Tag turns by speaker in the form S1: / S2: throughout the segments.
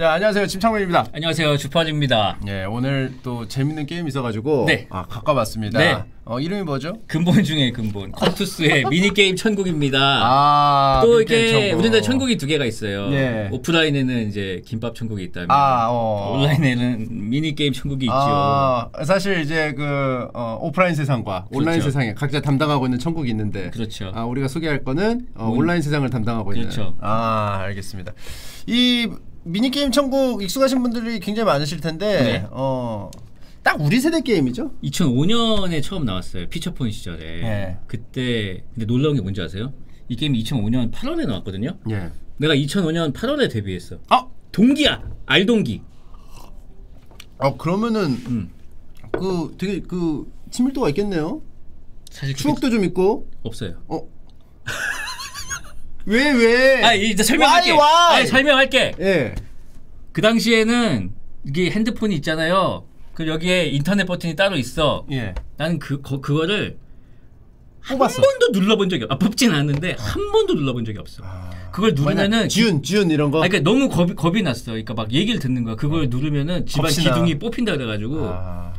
S1: 자 안녕하세요 침착맨입니다.
S2: 안녕하세요 주펄입니다.
S1: 예 오늘 또 재밌는 게임 있어가지고
S2: 네.
S1: 아 갖고 왔습니다.
S2: 네.
S1: 어 이름이 뭐죠?
S2: 근본 중에 근본 컴투스의 미니 게임 천국입니다.
S1: 아
S2: 또 이게. 우리나라 천국이 두 개가 있어요.
S1: 네.
S2: 오프라인에는 이제 김밥 천국이 있다면
S1: 아 어.
S2: 온라인에는 미니 게임 천국이 있죠.
S1: 아, 사실 이제 그 어, 오프라인 세상과 온라인
S2: 그렇죠.
S1: 세상에 각자 담당하고 있는 천국이 있는데
S2: 그렇죠.
S1: 아, 우리가 소개할 거는 어,
S2: 온-
S1: 온라인 세상을 담당하고 있는
S2: 그렇죠.
S1: 아 알겠습니다. 이 미니 게임 천국 익숙하신 분들이 굉장히 많으실 텐데
S2: 네.
S1: 어, 딱 우리 세대 게임이죠?
S2: 2005년에 처음 나왔어요. 피처폰 시절에.
S1: 네.
S2: 그때 근데 놀라운 게 뭔지 아세요? 이 게임이 2005년 8월에 나왔거든요.
S1: 예.
S2: 내가 2005년 8월에 데뷔했어.
S1: 아,
S2: 동기야. 알동기.
S1: 어 그러면은
S2: 음.
S1: 그 되게 그 친밀도가 있겠네요.
S2: 사실
S1: 추억도 좀 있고.
S2: 없어요.
S1: 어. 왜 왜?
S2: 아, 이제 설명할게.
S1: Why, why?
S2: 아, 설명할게.
S1: 예.
S2: 그 당시에는 이게 핸드폰이 있잖아요. 그 여기에 인터넷 버튼이 따로 있어.
S1: 예.
S2: 나는 그 거, 그거를
S1: 뽑았어.
S2: 한 번도 눌러본 적이 없. 아, 뽑진 않는데 한 번도 눌러본 적이 없어. 그걸 누르면은
S1: 지훈 지훈 이런 거.
S2: 아, 그러니까 너무 겁이, 겁이 났어. 그러니까 막 얘기를 듣는 거야. 그걸 누르면은 집안
S1: 겁시나.
S2: 기둥이 뽑힌다 그래가지고
S1: 아.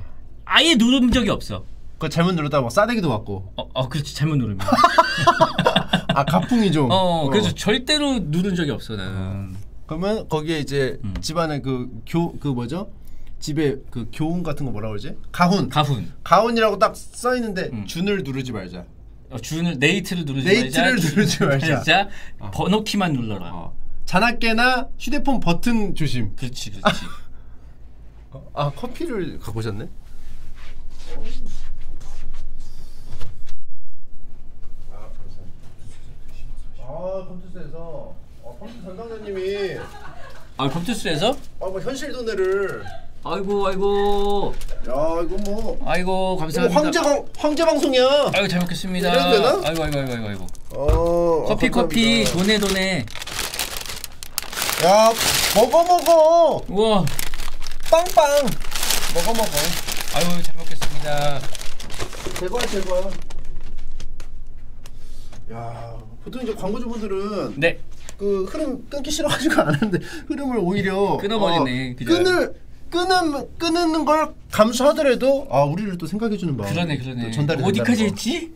S2: 아예 누른 적이 없어.
S1: 그거 잘못 누르다 막 싸대기도 맞고.
S2: 어, 어 그렇지 잘못 누르면.
S1: 아 가풍이 좀.
S2: 어, 그래서 절대로 누른 적이 없어 나는.
S1: 그러면 거기에 이제
S2: 음.
S1: 집안에 그 교 그 뭐죠? 집에 그 교훈 같은 거 뭐라 그러지? 가훈.
S2: 가훈.
S1: 가훈이라고 딱 써 있는데
S2: 음.
S1: 준을 누르지 말자.
S2: 어, 주는 네이트를 누르지
S1: 네이트를
S2: 말자.
S1: 누르지 말자.
S2: 말자. 번호키만 눌러라.
S1: 어. 자나깨나 휴대폰 버튼 조심.
S2: 그렇지, 그렇지.
S1: 아 커피를 갖고 오셨네. 아 컴퓨터에서 어, 컴퓨터 담당자님이
S2: 아, 컴퓨터스에서?
S1: 아뭐 현실 돈내를
S2: 아이고, 아이고,
S1: 야 이거 뭐
S2: 아이고, 감사합니다.
S1: 황제 방 황제 방송이야.
S2: 아이고 잘 먹겠습니다.
S1: 이래도 되나?
S2: 아이고, 아이고, 아이고, 아이고.
S1: 어
S2: 커피,
S1: 아,
S2: 커피. 도네, 도네.
S1: 야 먹어 먹어
S2: 우와,
S1: 빵빵 먹어 먹어
S2: 아이고 잘 먹겠습니다.
S1: 제발 제발. 야 보통 이제 광고주분들은
S2: 네,
S1: 그 흐름 끊기 싫어가지고 안 하는데 흐름을 오히려
S2: 끊어버리네,
S1: 어,
S2: 그죠?
S1: 끊을 끊는 끊는 걸 감수하더라도 아 우리를 또 생각해주는 마음.
S2: 그러네, 그러네.
S1: 또 전달이
S2: 어디까지. 했지?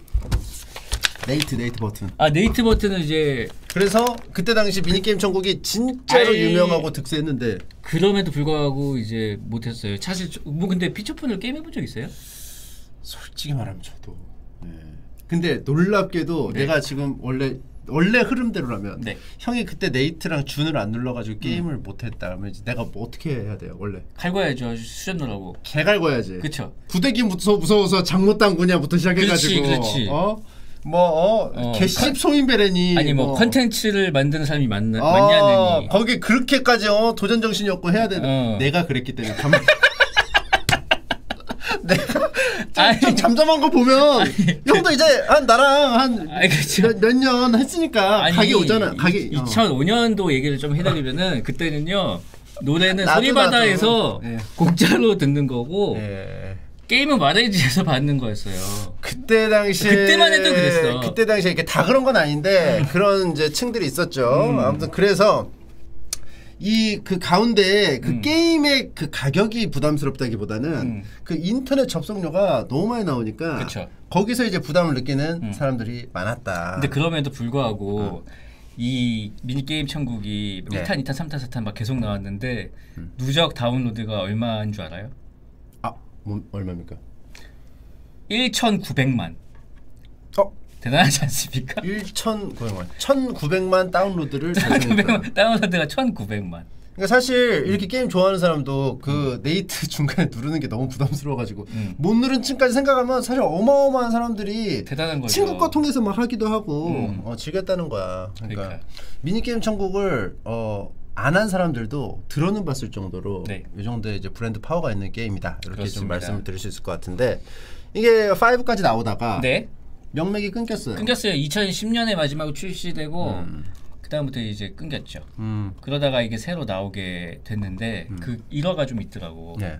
S1: 네이트 네이트 버튼.
S2: 아, 네이트 버튼은 이제
S1: 그래서 그때 당시 미니 게임 천국이 진짜로
S2: 아이.
S1: 유명하고 득세했는데
S2: 그럼에도 불구하고 이제 못했어요. 사실 저- 뭐 근데 피처폰을 게임 해본 적 있어요?
S1: 솔직히 말하면 저도. 네. 근데 놀랍게도
S2: 네.
S1: 내가 지금 원래 원래 흐름대로라면
S2: 네.
S1: 형이 그때 네이트랑 준을 안 눌러가지고 게임을 못했다 그러면 내가 뭐 어떻게 해야 돼요 원래
S2: 갈궈야죠. 수전 넣으라고.
S1: 개갈 거야지.
S2: 그쵸.
S1: 구대기 무서 무서워서 장못 당구냐부터 시작해가지고
S2: 그렇지, 그렇지.
S1: 어? 뭐 어?
S2: 어,
S1: 개씹 소인베레니
S2: 아니 뭐
S1: 뭐.
S2: 컨텐츠를 만드는 사람이 맞나,
S1: 어,
S2: 맞냐느니.
S1: 거기 그렇게까지 어, 도전 정신이 없고 해야 돼.
S2: 어.
S1: 내가 그랬기 때문에 가만. 내가 좀,
S2: 아니.
S1: 좀 잠잠한 거 보면 형도 이제 한 나랑 한
S2: 아니, 그쵸.
S1: 몇년 했으니까 각이 오잖아. 각이. 어.
S2: 2005년도 얘기를 좀 해드리면은 그때는요 노래는 소리바다에서.
S1: 예.
S2: 공짜로 듣는 거고
S1: 예.
S2: 게임은 마레이지에서 받는 거였어요.
S1: 그때 당시에
S2: 그때만 해도 그랬어.
S1: 그때 당시에 이렇게 다 그런 건 아닌데 그런 이제 층들이 있었죠.
S2: 음.
S1: 아무튼 그래서 이 그 가운데 그
S2: 음.
S1: 게임의 그 가격이 부담스럽다기보다는
S2: 음.
S1: 그 인터넷 접속료가 너무 많이 나오니까
S2: 그쵸.
S1: 거기서 이제 부담을 느끼는
S2: 음.
S1: 사람들이 많았다.
S2: 근데 그럼에도 불구하고 이 미니 게임 천국이
S1: 네.
S2: 1탄, 2탄, 3탄, 4탄 막 계속 나왔는데 누적 다운로드가 얼마인 줄 알아요?
S1: 아, 뭐, 얼마입니까?
S2: 1,900만.
S1: 어,
S2: 대단하지 않습니까?
S1: 1,900만, 1,900만 다운로드를 달성했다.
S2: 1,900만 다운로드가 1,900만.
S1: 그러니까 사실 이렇게 게임 좋아하는 사람도 그 네이트 중간에 누르는 게 너무 부담스러워가지고
S2: 음.
S1: 못 누른 층까지 생각하면 사실 어마어마한 사람들이
S2: 대단한 거죠.
S1: 친구 거 통해서 막 하기도 하고
S2: 음.
S1: 어, 즐겼다는 거야. 그러니까,
S2: 그러니까.
S1: 미니 게임 천국을 어, 안 한 사람들도 들어는 봤을 정도로
S2: 네.
S1: 이 정도의 이제 브랜드 파워가 있는 게임이다. 이렇게 좀
S2: 그렇습니다.
S1: 말씀을 드릴 수 있을 것 같은데 이게 5까지 나오다가
S2: 네.
S1: 명맥이 끊겼어요.
S2: 끊겼어요. 2010년에 마지막으로 출시되고 그 다음부터 이제 끊겼죠.
S1: 음.
S2: 그러다가 이게 새로 나오게 됐는데 그 일화가 좀 있더라고.
S1: 네.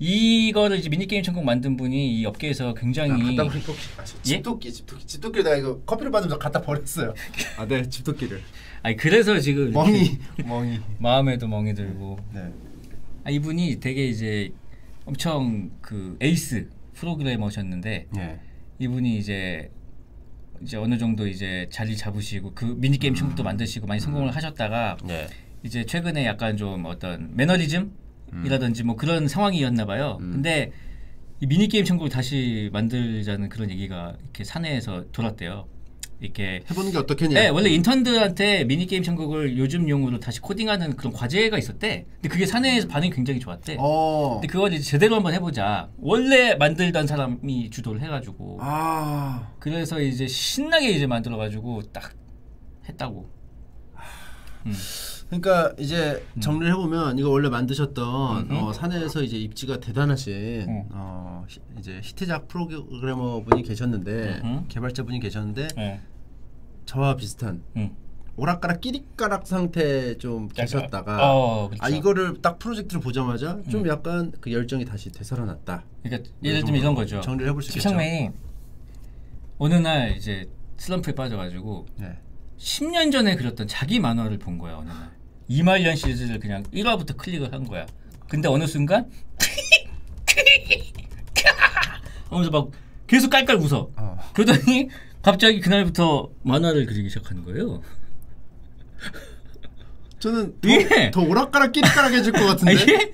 S2: 이거를 이제 미니게임 천국 만든 분이 이 업계에서 굉장히
S1: 갖다 버린 토끼. 아, 저 집토끼, 집토끼, 집토끼 내가 이거 커피를 받으면서 갖다 버렸어요. 아, 네, 집토끼를.
S2: 아니 그래서 지금
S1: 멍이, 멍이.
S2: 마음에도 멍이 들고
S1: 네.
S2: 아, 이분이 되게 이제 엄청 그 에이스 프로그래머셨는데
S1: 네.
S2: 이분이 이제 이제 어느 정도 이제 자리 잡으시고 그 미니 게임 친구도 만드시고 많이 성공을 하셨다가
S1: 네.
S2: 이제 최근에 약간 좀 어떤 매너리즘이라든지 뭐 그런 상황이었나 봐요. 근데 이 미니 게임 천국을 다시 만들자는 그런 얘기가 이렇게 사내에서 돌았대요. 이렇게
S1: 해보는 게 어떻겠냐?
S2: 네, 원래 인턴들한테 미니 게임 천국을 요즘 용으로 다시 코딩하는 그런 과제가 있었대. 근데 그게 사내에서 반응이 굉장히 좋았대.
S1: 어.
S2: 근데 그걸 이제 제대로 한번 해보자. 원래 만들던 사람이 주도를 해가지고
S1: 아.
S2: 그래서 이제 신나게 이제 만들어가지고 딱 했다고.
S1: 그러니까 이제 정리를 해보면 이거 원래 만드셨던
S2: 음.
S1: 어, 사내에서 이제 입지가 대단하신
S2: 음.
S1: 어, 히- 이제 히트작 프로그래머 분이 계셨는데
S2: 음.
S1: 개발자 분이 계셨는데
S2: 네.
S1: 저와 비슷한
S2: 음.
S1: 오락가락 끼리가락 상태 좀 계셨다가
S2: 어, 그렇죠.
S1: 아 이거를 딱 프로젝트를 보자마자 좀 약간 그 열정이 다시 되살아났다.
S2: 그러니까 예를 들면 이런 거죠.
S1: 정리를 해볼 수 있겠죠.
S2: 집창맨이 어느 날 이제 슬럼프에 빠져가지고
S1: 네.
S2: 10년 전에 그렸던 자기 만화를 본 거야 어느 날. 이말년 시리즈를 그냥 1화부터 클릭을 한 거야. 근데 어느 순간 하면서 막 계속 깔깔 웃어.
S1: 어.
S2: 그러더니 갑자기 그날부터 만화를 그리기 시작하는 거예요.
S1: 저는 더,
S2: 예.
S1: 더 오락가락 끼리가락해질 것 같은데.
S2: 아 이게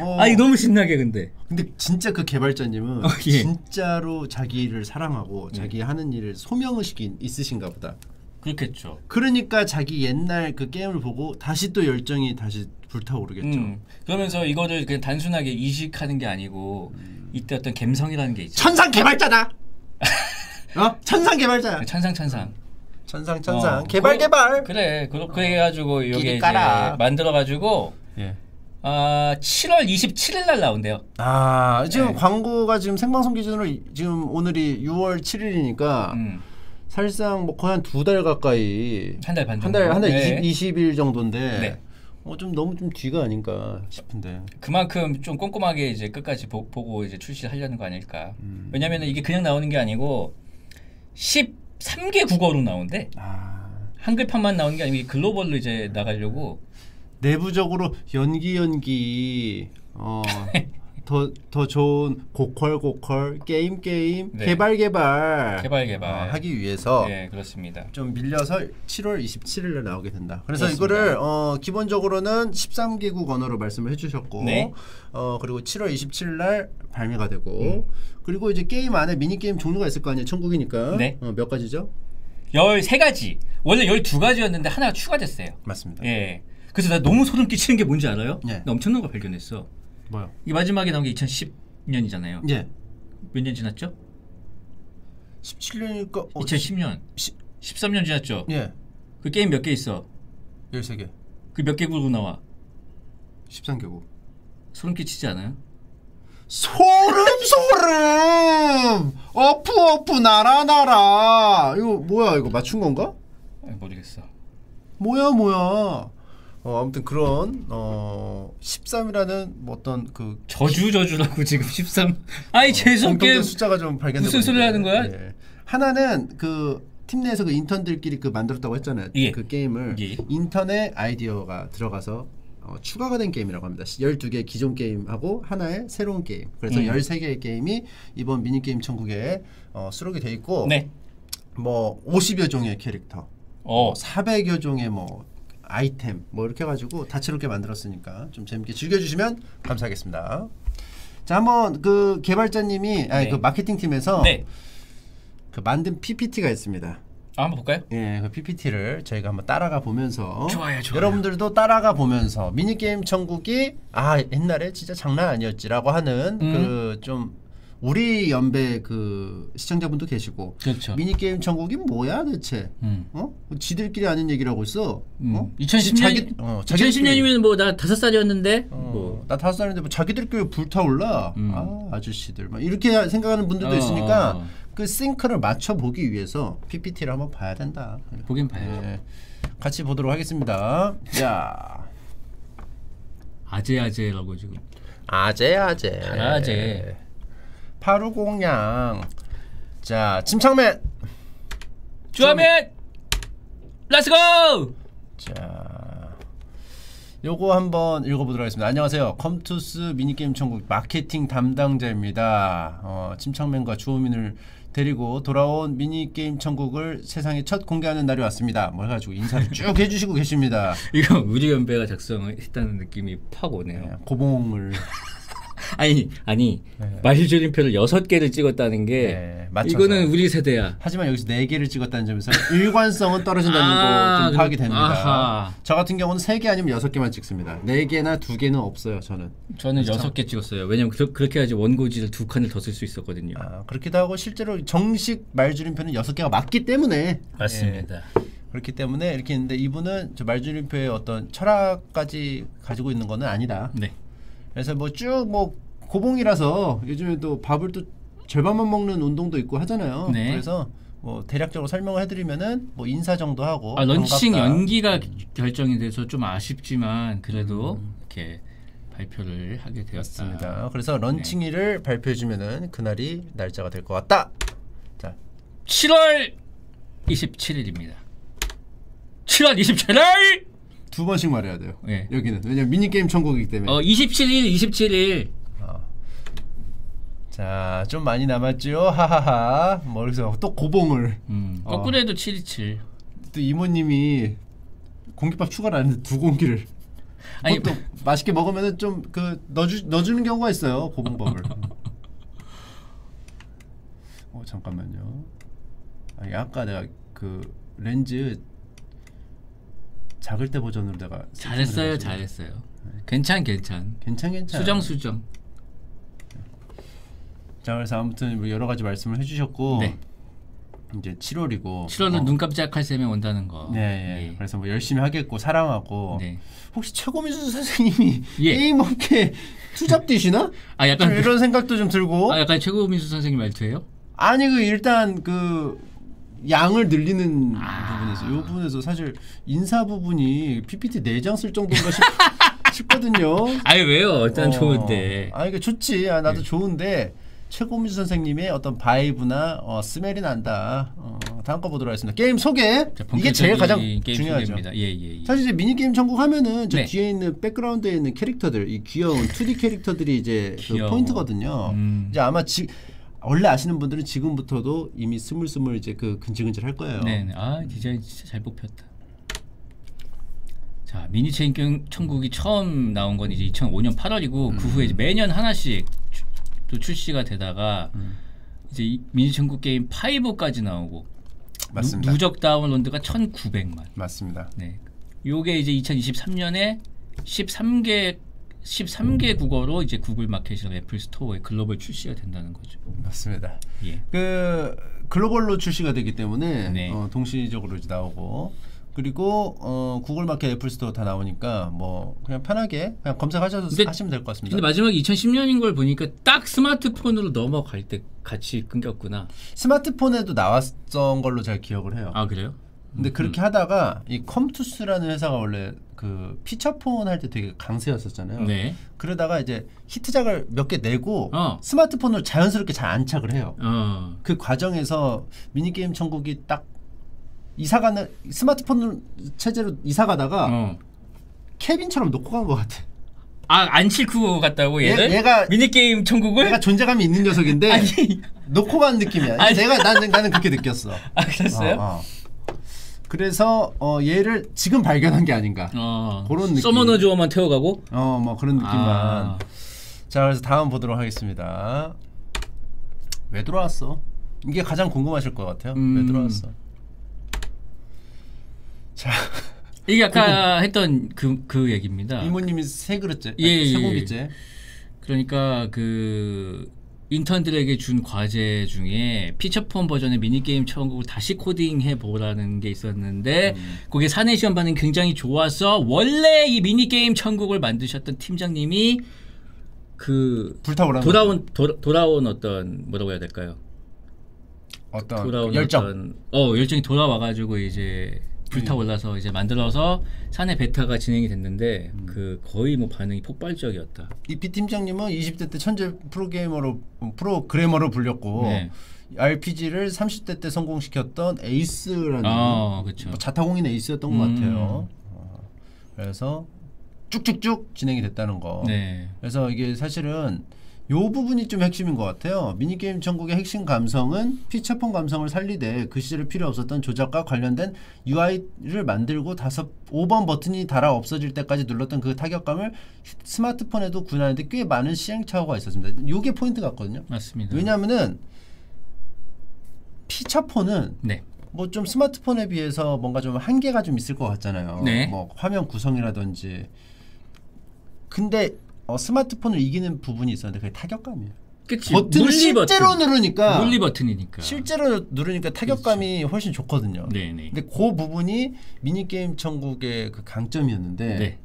S1: 어.
S2: 아니 너무 신나게 근데.
S1: 근데 진짜 그 개발자님은
S2: 어, 예.
S1: 진짜로 자기를 사랑하고 자기 하는 일을 소명의식이 있으신가 보다.
S2: 그렇겠죠.
S1: 그러니까 자기 옛날 그 게임을 보고 다시 또 열정이 다시 불타오르겠죠.
S2: 음. 그러면서 이거를 그냥 단순하게 이식하는 게 아니고 이때 어떤 감성이라는 게 있죠.
S1: 천상 개발자다. 어? 천상 개발자야.
S2: 찬상 찬상.
S1: 천상 천상
S2: 어,
S1: 개발
S2: 그-
S1: 개발.
S2: 그래. 그, 그래 가지고 여기 이제
S1: 깔아.
S2: 만들어 가지고
S1: 예.
S2: 아, 7월 27일 날 나온대요.
S1: 아 지금
S2: 네.
S1: 광고가 지금 생방송 기준으로 이- 지금 오늘이 6월 7일이니까
S2: 음.
S1: 사실상 뭐 거의 한 두 달 가까이
S2: 한
S1: 달반한
S2: 정도.
S1: 달한달
S2: 네.
S1: 20, 20 일 정도인데
S2: 네.
S1: 어좀 너무 좀 뒤가 아닌가 싶은데.
S2: 그만큼 좀 꼼꼼하게 이제 끝까지 보, 고 이제 출시하려는 거 아닐까.
S1: 음.
S2: 왜냐면은 이게 그냥 나오는 게 아니고 13개 국어로 나온대.
S1: 아.
S2: 한글판만 나오는 게 아니고 글로벌로 이제 나가려고.
S1: 내부적으로 연기 연기. 어, 더 더 좋은 고퀄 고퀄 게임 게임
S2: 네.
S1: 개발 개발
S2: 개발, 개발.
S1: 어, 하기 위해서
S2: 네, 그렇습니다.
S1: 좀 밀려서 7월 27일에 나오게 된다. 그래서
S2: 그렇습니다.
S1: 이거를 어, 기본적으로는 13개국 언어로 말씀을 해주셨고,
S2: 네.
S1: 어, 그리고 7월 27일 날 발매가 되고,
S2: 음.
S1: 그리고 이제 게임 안에 미니 게임 종류가 있을 거 아니에요. 천국이니까.
S2: 네.
S1: 어, 몇 가지죠?
S2: 13가지. 원래 12가지였는데 하나가 추가됐어요.
S1: 맞습니다.
S2: 예. 그래서 나 너무 소름 끼치는 게 뭔지 알아요?
S1: 예.
S2: 나 엄청난 거 발견했어.
S1: 뭐요?
S2: 이 마지막에 나온 게 2010년이잖아요.
S1: 예.
S2: 몇 년 지났죠?
S1: 17년이니까 어,
S2: 2010년.
S1: 시-
S2: 13년 지났죠?
S1: 예.
S2: 그 게임 몇 개 있어?
S1: 13개.
S2: 그 몇 개국으로 나와?
S1: 13개국.
S2: 소름 끼치지 않아요?
S1: 소름 소름! 어프 어프 나라 나라. 이거 뭐야? 이거 맞춘 건가?
S2: 아, 모르겠어.
S1: 뭐야 뭐야. 어, 아무튼 그런 어 13이라는 뭐 어떤 그
S2: 저주 저주라고 지금 13. 아이 재수 없게
S1: 공통된 숫자가 좀 발견되고
S2: 무슨 소리를 하는 거야?
S1: 예. 하나는 그 팀 내에서 그 인턴들끼리 그 만들었다고 했잖아요.
S2: 예.
S1: 그 게임을
S2: 예.
S1: 인턴의 아이디어가 들어가서 어, 추가가 된 게임이라고 합니다. 12개 기존 게임하고 하나의 새로운 게임. 그래서
S2: 음.
S1: 13개의 게임이 이번 미니 게임 천국에 어, 수록이 돼 있고
S2: 네.
S1: 뭐 50여 종의 캐릭터,
S2: 어.
S1: 400여 종의 뭐 아이템 뭐 이렇게 해가지고 다채롭게 만들었으니까 좀 재밌게 즐겨주시면 감사하겠습니다. 자 한번 그 개발자님이 아니
S2: 네.
S1: 그 마케팅 팀에서
S2: 네.
S1: 그 만든 PPT가 있습니다.
S2: 아, 한번 볼까요?
S1: 예, 그 PPT를 저희가 한번 따라가 보면서
S2: 좋아요, 좋아요.
S1: 여러분들도 따라가 보면서 미니 게임 천국이 아 옛날에 진짜 장난 아니었지라고 하는
S2: 음.
S1: 그좀 우리 연배 그 시청자분도 계시고
S2: 그렇죠.
S1: 미니 게임 천국이 뭐야 대체?
S2: 음.
S1: 어? 지들끼리 아는 얘기라고 있어?
S2: 음.
S1: 어?
S2: 2010년
S1: 자기 어, 자기들끼리-
S2: 2010년이면 뭐 나 다섯 살이었는데
S1: 어,
S2: 뭐
S1: 나 다섯 살인데 뭐 자기들끼리 불타올라.
S2: 음.
S1: 아 아저씨들 막 이렇게 생각하는 분들도
S2: 어,
S1: 있으니까
S2: 어.
S1: 그 싱크를 맞춰 보기 위해서 PPT를 한번 봐야 된다.
S2: 보긴 봐야죠.
S1: 예, 같이 보도록 하겠습니다. 자,
S2: 아재 아재라고 지금
S1: 아재 아재.
S2: 아재.
S1: 파루공양. 자 침착맨.
S2: 주하면 Let's go!
S1: 자, 요거 한번 읽어보도록 하겠습니다. 안녕하세요. 컴투스 미니게임 천국 마케팅 담당자입니다. 어, 침착맨과 주호민을 데리고 돌아온 미니게임 천국을 세상에 첫 공개하는 날이 왔습니다. 뭐 해가지고 인사를 쭉 해주시고 계십니다.
S2: 이거 우리 연배가 작성했다는 느낌이 팍 오네요.
S1: 네, 고봉을
S2: 아니 아니
S1: 네.
S2: 말줄임표를 여섯 개를 찍었다는 게
S1: 네.
S2: 이거는 우리 세대야.
S1: 하지만 여기서 네 개를 찍었다는 점에서 일관성은 떨어진다는
S2: 아,
S1: 거좀 파악이 됩니다.
S2: 아하.
S1: 저 같은 경우는 세 개 아니면 여섯 개만 찍습니다. 네 개나 두 개는 없어요. 저는.
S2: 저는 여섯 개 찍었어요. 왜냐면 그, 그렇게 해야지 원고지를 두 칸을 더 쓸 수 있었거든요.
S1: 아, 그렇기도 하고 실제로 정식 말줄임표는 여섯 개가 맞기 때문에
S2: 맞습니다.
S1: 예, 그렇기 때문에 이렇게 있는데 이분은 저 말줄임표의 어떤 철학까지 가지고 있는 거는 아니다.
S2: 네.
S1: 그래서 뭐쭉뭐 고봉이라서 요즘에 또 밥을 또 절반만 먹는 운동도 있고 하잖아요.
S2: 네.
S1: 그래서 뭐 대략적으로 설명을 해드리면은 뭐 인사 정도 하고
S2: 아 런칭
S1: 반갑다.
S2: 연기가 결정이 돼서 좀 아쉽지만 그래도
S1: 음.
S2: 이렇게 발표를 하게 되었다.
S1: 맞습니다. 그래서
S2: 네.
S1: 런칭일을 발표해주면은 그날이 날짜가 될 것 같다. 자,
S2: 7월 27일입니다. 7월 27일.
S1: 두 번씩 말해야 돼요.
S2: 네.
S1: 여기는 왜냐면 미니 게임 천국이기 때문에.
S2: 어 27일 27일.
S1: 어. 자, 좀 많이 남았죠. 하하하. 뭐 그래서 또 고봉을
S2: 음,
S1: 어.
S2: 거꾸로 해도 727.
S1: 또 이모님이 공깃밥 추가를 안 했는데 두 공기를.
S2: 아니
S1: 보통 맛있게 먹으면은 좀 그 넣어주 넣어주는 경우가 있어요 고봉밥을. 어 잠깐만요. 아니 아까 내가 그 렌즈 작을 때 버전으로 내가
S2: 잘했어요, 잘했어요. 괜찮 괜찮.
S1: 괜찮 괜찮.
S2: 수정 수정.
S1: 자 그래서 아무튼 뭐 여러 가지 말씀을 해주셨고
S2: 네.
S1: 이제 7월이고
S2: 7월은 눈 깜짝할 셈에 온다는 거.
S1: 네, 예. 그래서 뭐 열심히 하겠고 사랑하고
S2: 네.
S1: 혹시 최고민수 선생님이
S2: 예.
S1: 게임업계 투잡 뛰시나?
S2: 아 약간
S1: 좀 이런 생각도 좀 들고
S2: 아 약간 최고민수 선생님 말투예요?
S1: 아니 그 일단 그 양을 늘리는
S2: 아.
S1: 부분에서 이 부분에서 사실 인사 부분이 PPT 4장 쓸 정도인가 싶, 싶거든요.
S2: 아니 왜요? 일단
S1: 어.
S2: 좋은데.
S1: 아 이게 좋지. 아,
S2: 네.
S1: 나도 좋은데 최고민수 선생님의 어떤 vibe나 어, smell이 난다. 어, 다음 거 보도록 하겠습니다. 게임 소개.
S2: 자,
S1: 이게 제일 가장 중요하죠.
S2: 예, 예, 예.
S1: 사실 이제 미니 게임 천국 하면은 저
S2: 네.
S1: 뒤에 있는 백그라운드에 있는 캐릭터들, 이 귀여운 2D 캐릭터들이 이제 그. 포인트거든요.
S2: 음.
S1: 이제 아마 지 원래 아시는 분들은 지금부터도 이미 스물스물 이제 그 근질근질 할 거예요.
S2: 네, 네. 아 디자인 진짜 잘 뽑혔다. 자 미니 체인 경- 천국이 처음 나온 건 이제 2005년 8월이고 그 후에 이제 매년 하나씩 추- 또 출시가 되다가
S1: 음.
S2: 이제 이 미니 천국 게임 5까지 나오고
S1: 맞습니다.
S2: 누, 누적 다운로드가 1,900만.
S1: 맞습니다.
S2: 네. 요게 이제 2023년에 13개 13개 국어로 이제 구글 마켓이랑 애플 스토어에 글로벌 출시가 된다는 거죠.
S1: 맞습니다.
S2: 예.
S1: 그 글로벌로 출시가 되기 때문에
S2: 네.
S1: 어, 동시적으로 이제 나오고 그리고 어, 구글 마켓, 애플 스토어 다 나오니까 뭐 그냥 편하게 그냥 검색하셔서
S2: 근데-
S1: 하시면 될 것 같습니다.
S2: 근데 마지막에 2010년인 걸 보니까 딱 스마트폰으로 넘어갈 때 같이 끊겼구나.
S1: 스마트폰에도 나왔던 걸로 제가 기억을 해요.
S2: 아 그래요?
S1: 근데 그렇게 하다가 이 컴투스라는 회사가 원래 그 피처폰 할 때 되게 강세였었잖아요.
S2: 네.
S1: 그러다가 이제 히트작을 몇 개 내고
S2: 어.
S1: 스마트폰으로 자연스럽게 잘 안착을 해요.
S2: 어.
S1: 그 과정에서 미니게임 천국이 딱 이사가는 스마트폰 체제로 이사가다가
S2: 어.
S1: 케빈처럼 놓고 간 것 같아.
S2: 아안 싣고 갔다고
S1: 얘-
S2: 얘를?
S1: 얘 가-
S2: 미니 게임 천국을?
S1: 내가 존재감이 있는 녀석인데
S2: 아니.
S1: 놓고 간 느낌이야.
S2: 아니.
S1: 내가 나는 나는 그렇게 느꼈어.
S2: 아 그랬어요?
S1: 그래서 어, 얘를 지금 발견한 게 아닌가.
S2: 어.
S1: 그런 느낌.
S2: 서머너 주어만 태워가고?
S1: 어, 뭐 그런 느낌만.
S2: 아.
S1: 자, 그래서 다음 보도록 하겠습니다. 왜 들어왔어? 이게 가장 궁금하실 것 같아요. 왜
S2: 음.
S1: 들어왔어? 자,
S2: 이게 아까 했던 그, 그 얘기입니다.
S1: 이모님이 세 그릇째,
S2: 예, 예,
S1: 세
S2: 예.
S1: 공기째.
S2: 그러니까 그 인턴들에게 준 과제 중에 피처폰 버전의 미니게임 천국을 다시 코딩해 보라는 게 있었는데
S1: 음.
S2: 그게 사내 시험 반응이 굉장히 좋아서 원래 이 미니게임 천국을 만드셨던 팀장님이 그
S1: 불타오르는
S2: 돌아온 도, 돌아온 어떤 뭐라고 해야 될까요?
S1: 어떤
S2: 돌아온
S1: 열정.
S2: 어떤 어 열정이 돌아와 가지고 이제 불타올라서 이제 만들어서 사내 베타가 진행이 됐는데
S1: 음.
S2: 그 거의 뭐 반응이 폭발적이었다.
S1: 이피 팀장님은 20대 때 천재 프로게이머로 프로그래머로 불렸고
S2: 네.
S1: RPG를 30대 때 성공시켰던 에이스라는
S2: 아, 그렇죠.
S1: 뭐 자타공인 에이스였던 것
S2: 음.
S1: 같아요. 어, 그래서 쭉쭉쭉 진행이 됐다는 거.
S2: 네.
S1: 그래서 이게 사실은 요 부분이 좀 핵심인 것 같아요. 미니게임 천국의 핵심 감성은 피처폰 감성을 살리되 그 시절에 필요 없었던 조작과 관련된 UI를 만들고 다섯 5번 버튼이 달아 없어질 때까지 눌렀던 그 타격감을 스마트폰에도 구현하는데 꽤 많은 시행착오가 있었습니다. 요게 포인트 같거든요.
S2: 맞습니다.
S1: 왜냐하면은 피처폰은
S2: 네.
S1: 뭐 좀 스마트폰에 비해서 뭔가 좀 한계가 좀 있을 것 같잖아요.
S2: 네.
S1: 뭐 화면 구성이라든지. 근데 어, 스마트폰을 이기는 부분이 있었는데 그게 타격감이에요.
S2: 그치.
S1: 버튼을
S2: 물리
S1: 실제로
S2: 버튼.
S1: 누르니까
S2: 물리 버튼이니까.
S1: 실제로 누르니까 타격감이 훨씬 좋거든요.
S2: 네, 네.
S1: 근데 그 부분이 미니 게임 천국의 그 강점이었는데
S2: 네.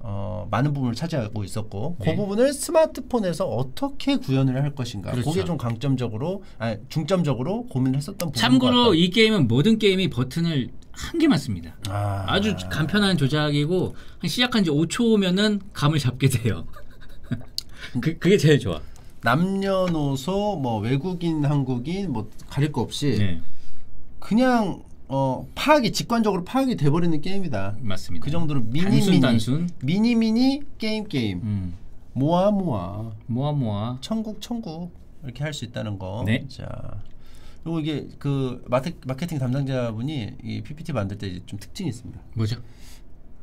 S1: 어, 많은 부분을 차지하고 있었고
S2: 네.
S1: 그 부분을 스마트폰에서 어떻게 구현을 할 것인가
S2: 그렇죠.
S1: 그게 좀 강점적으로 아니 중점적으로 고민을 했었던 부분
S2: 참고로 이 게임은 모든 게임이 버튼을 한 개만 씁니다.
S1: 아,
S2: 아주 간편한 조작이고 한 시작한 지 5초면은 감을 잡게 돼요. 그 그게 제일 좋아.
S1: 남녀노소 뭐 외국인 한국인 뭐 가릴 거 없이
S2: 네.
S1: 그냥 어 파악이 직관적으로 파악이 돼버리는 게임이다.
S2: 맞습니다.
S1: 그 정도로 미니
S2: 단순
S1: 미니
S2: 단순.
S1: 미니 미니 게임 게임
S2: 음.
S1: 모아 모아
S2: 모아 모아.
S1: 천국 천국 이렇게 할 수 있다는 거.
S2: 네.
S1: 자 그리고 이게 그 마케, 마케팅 담당자분이 이 PPT 만들 때 좀 특징이 있습니다.
S2: 뭐죠?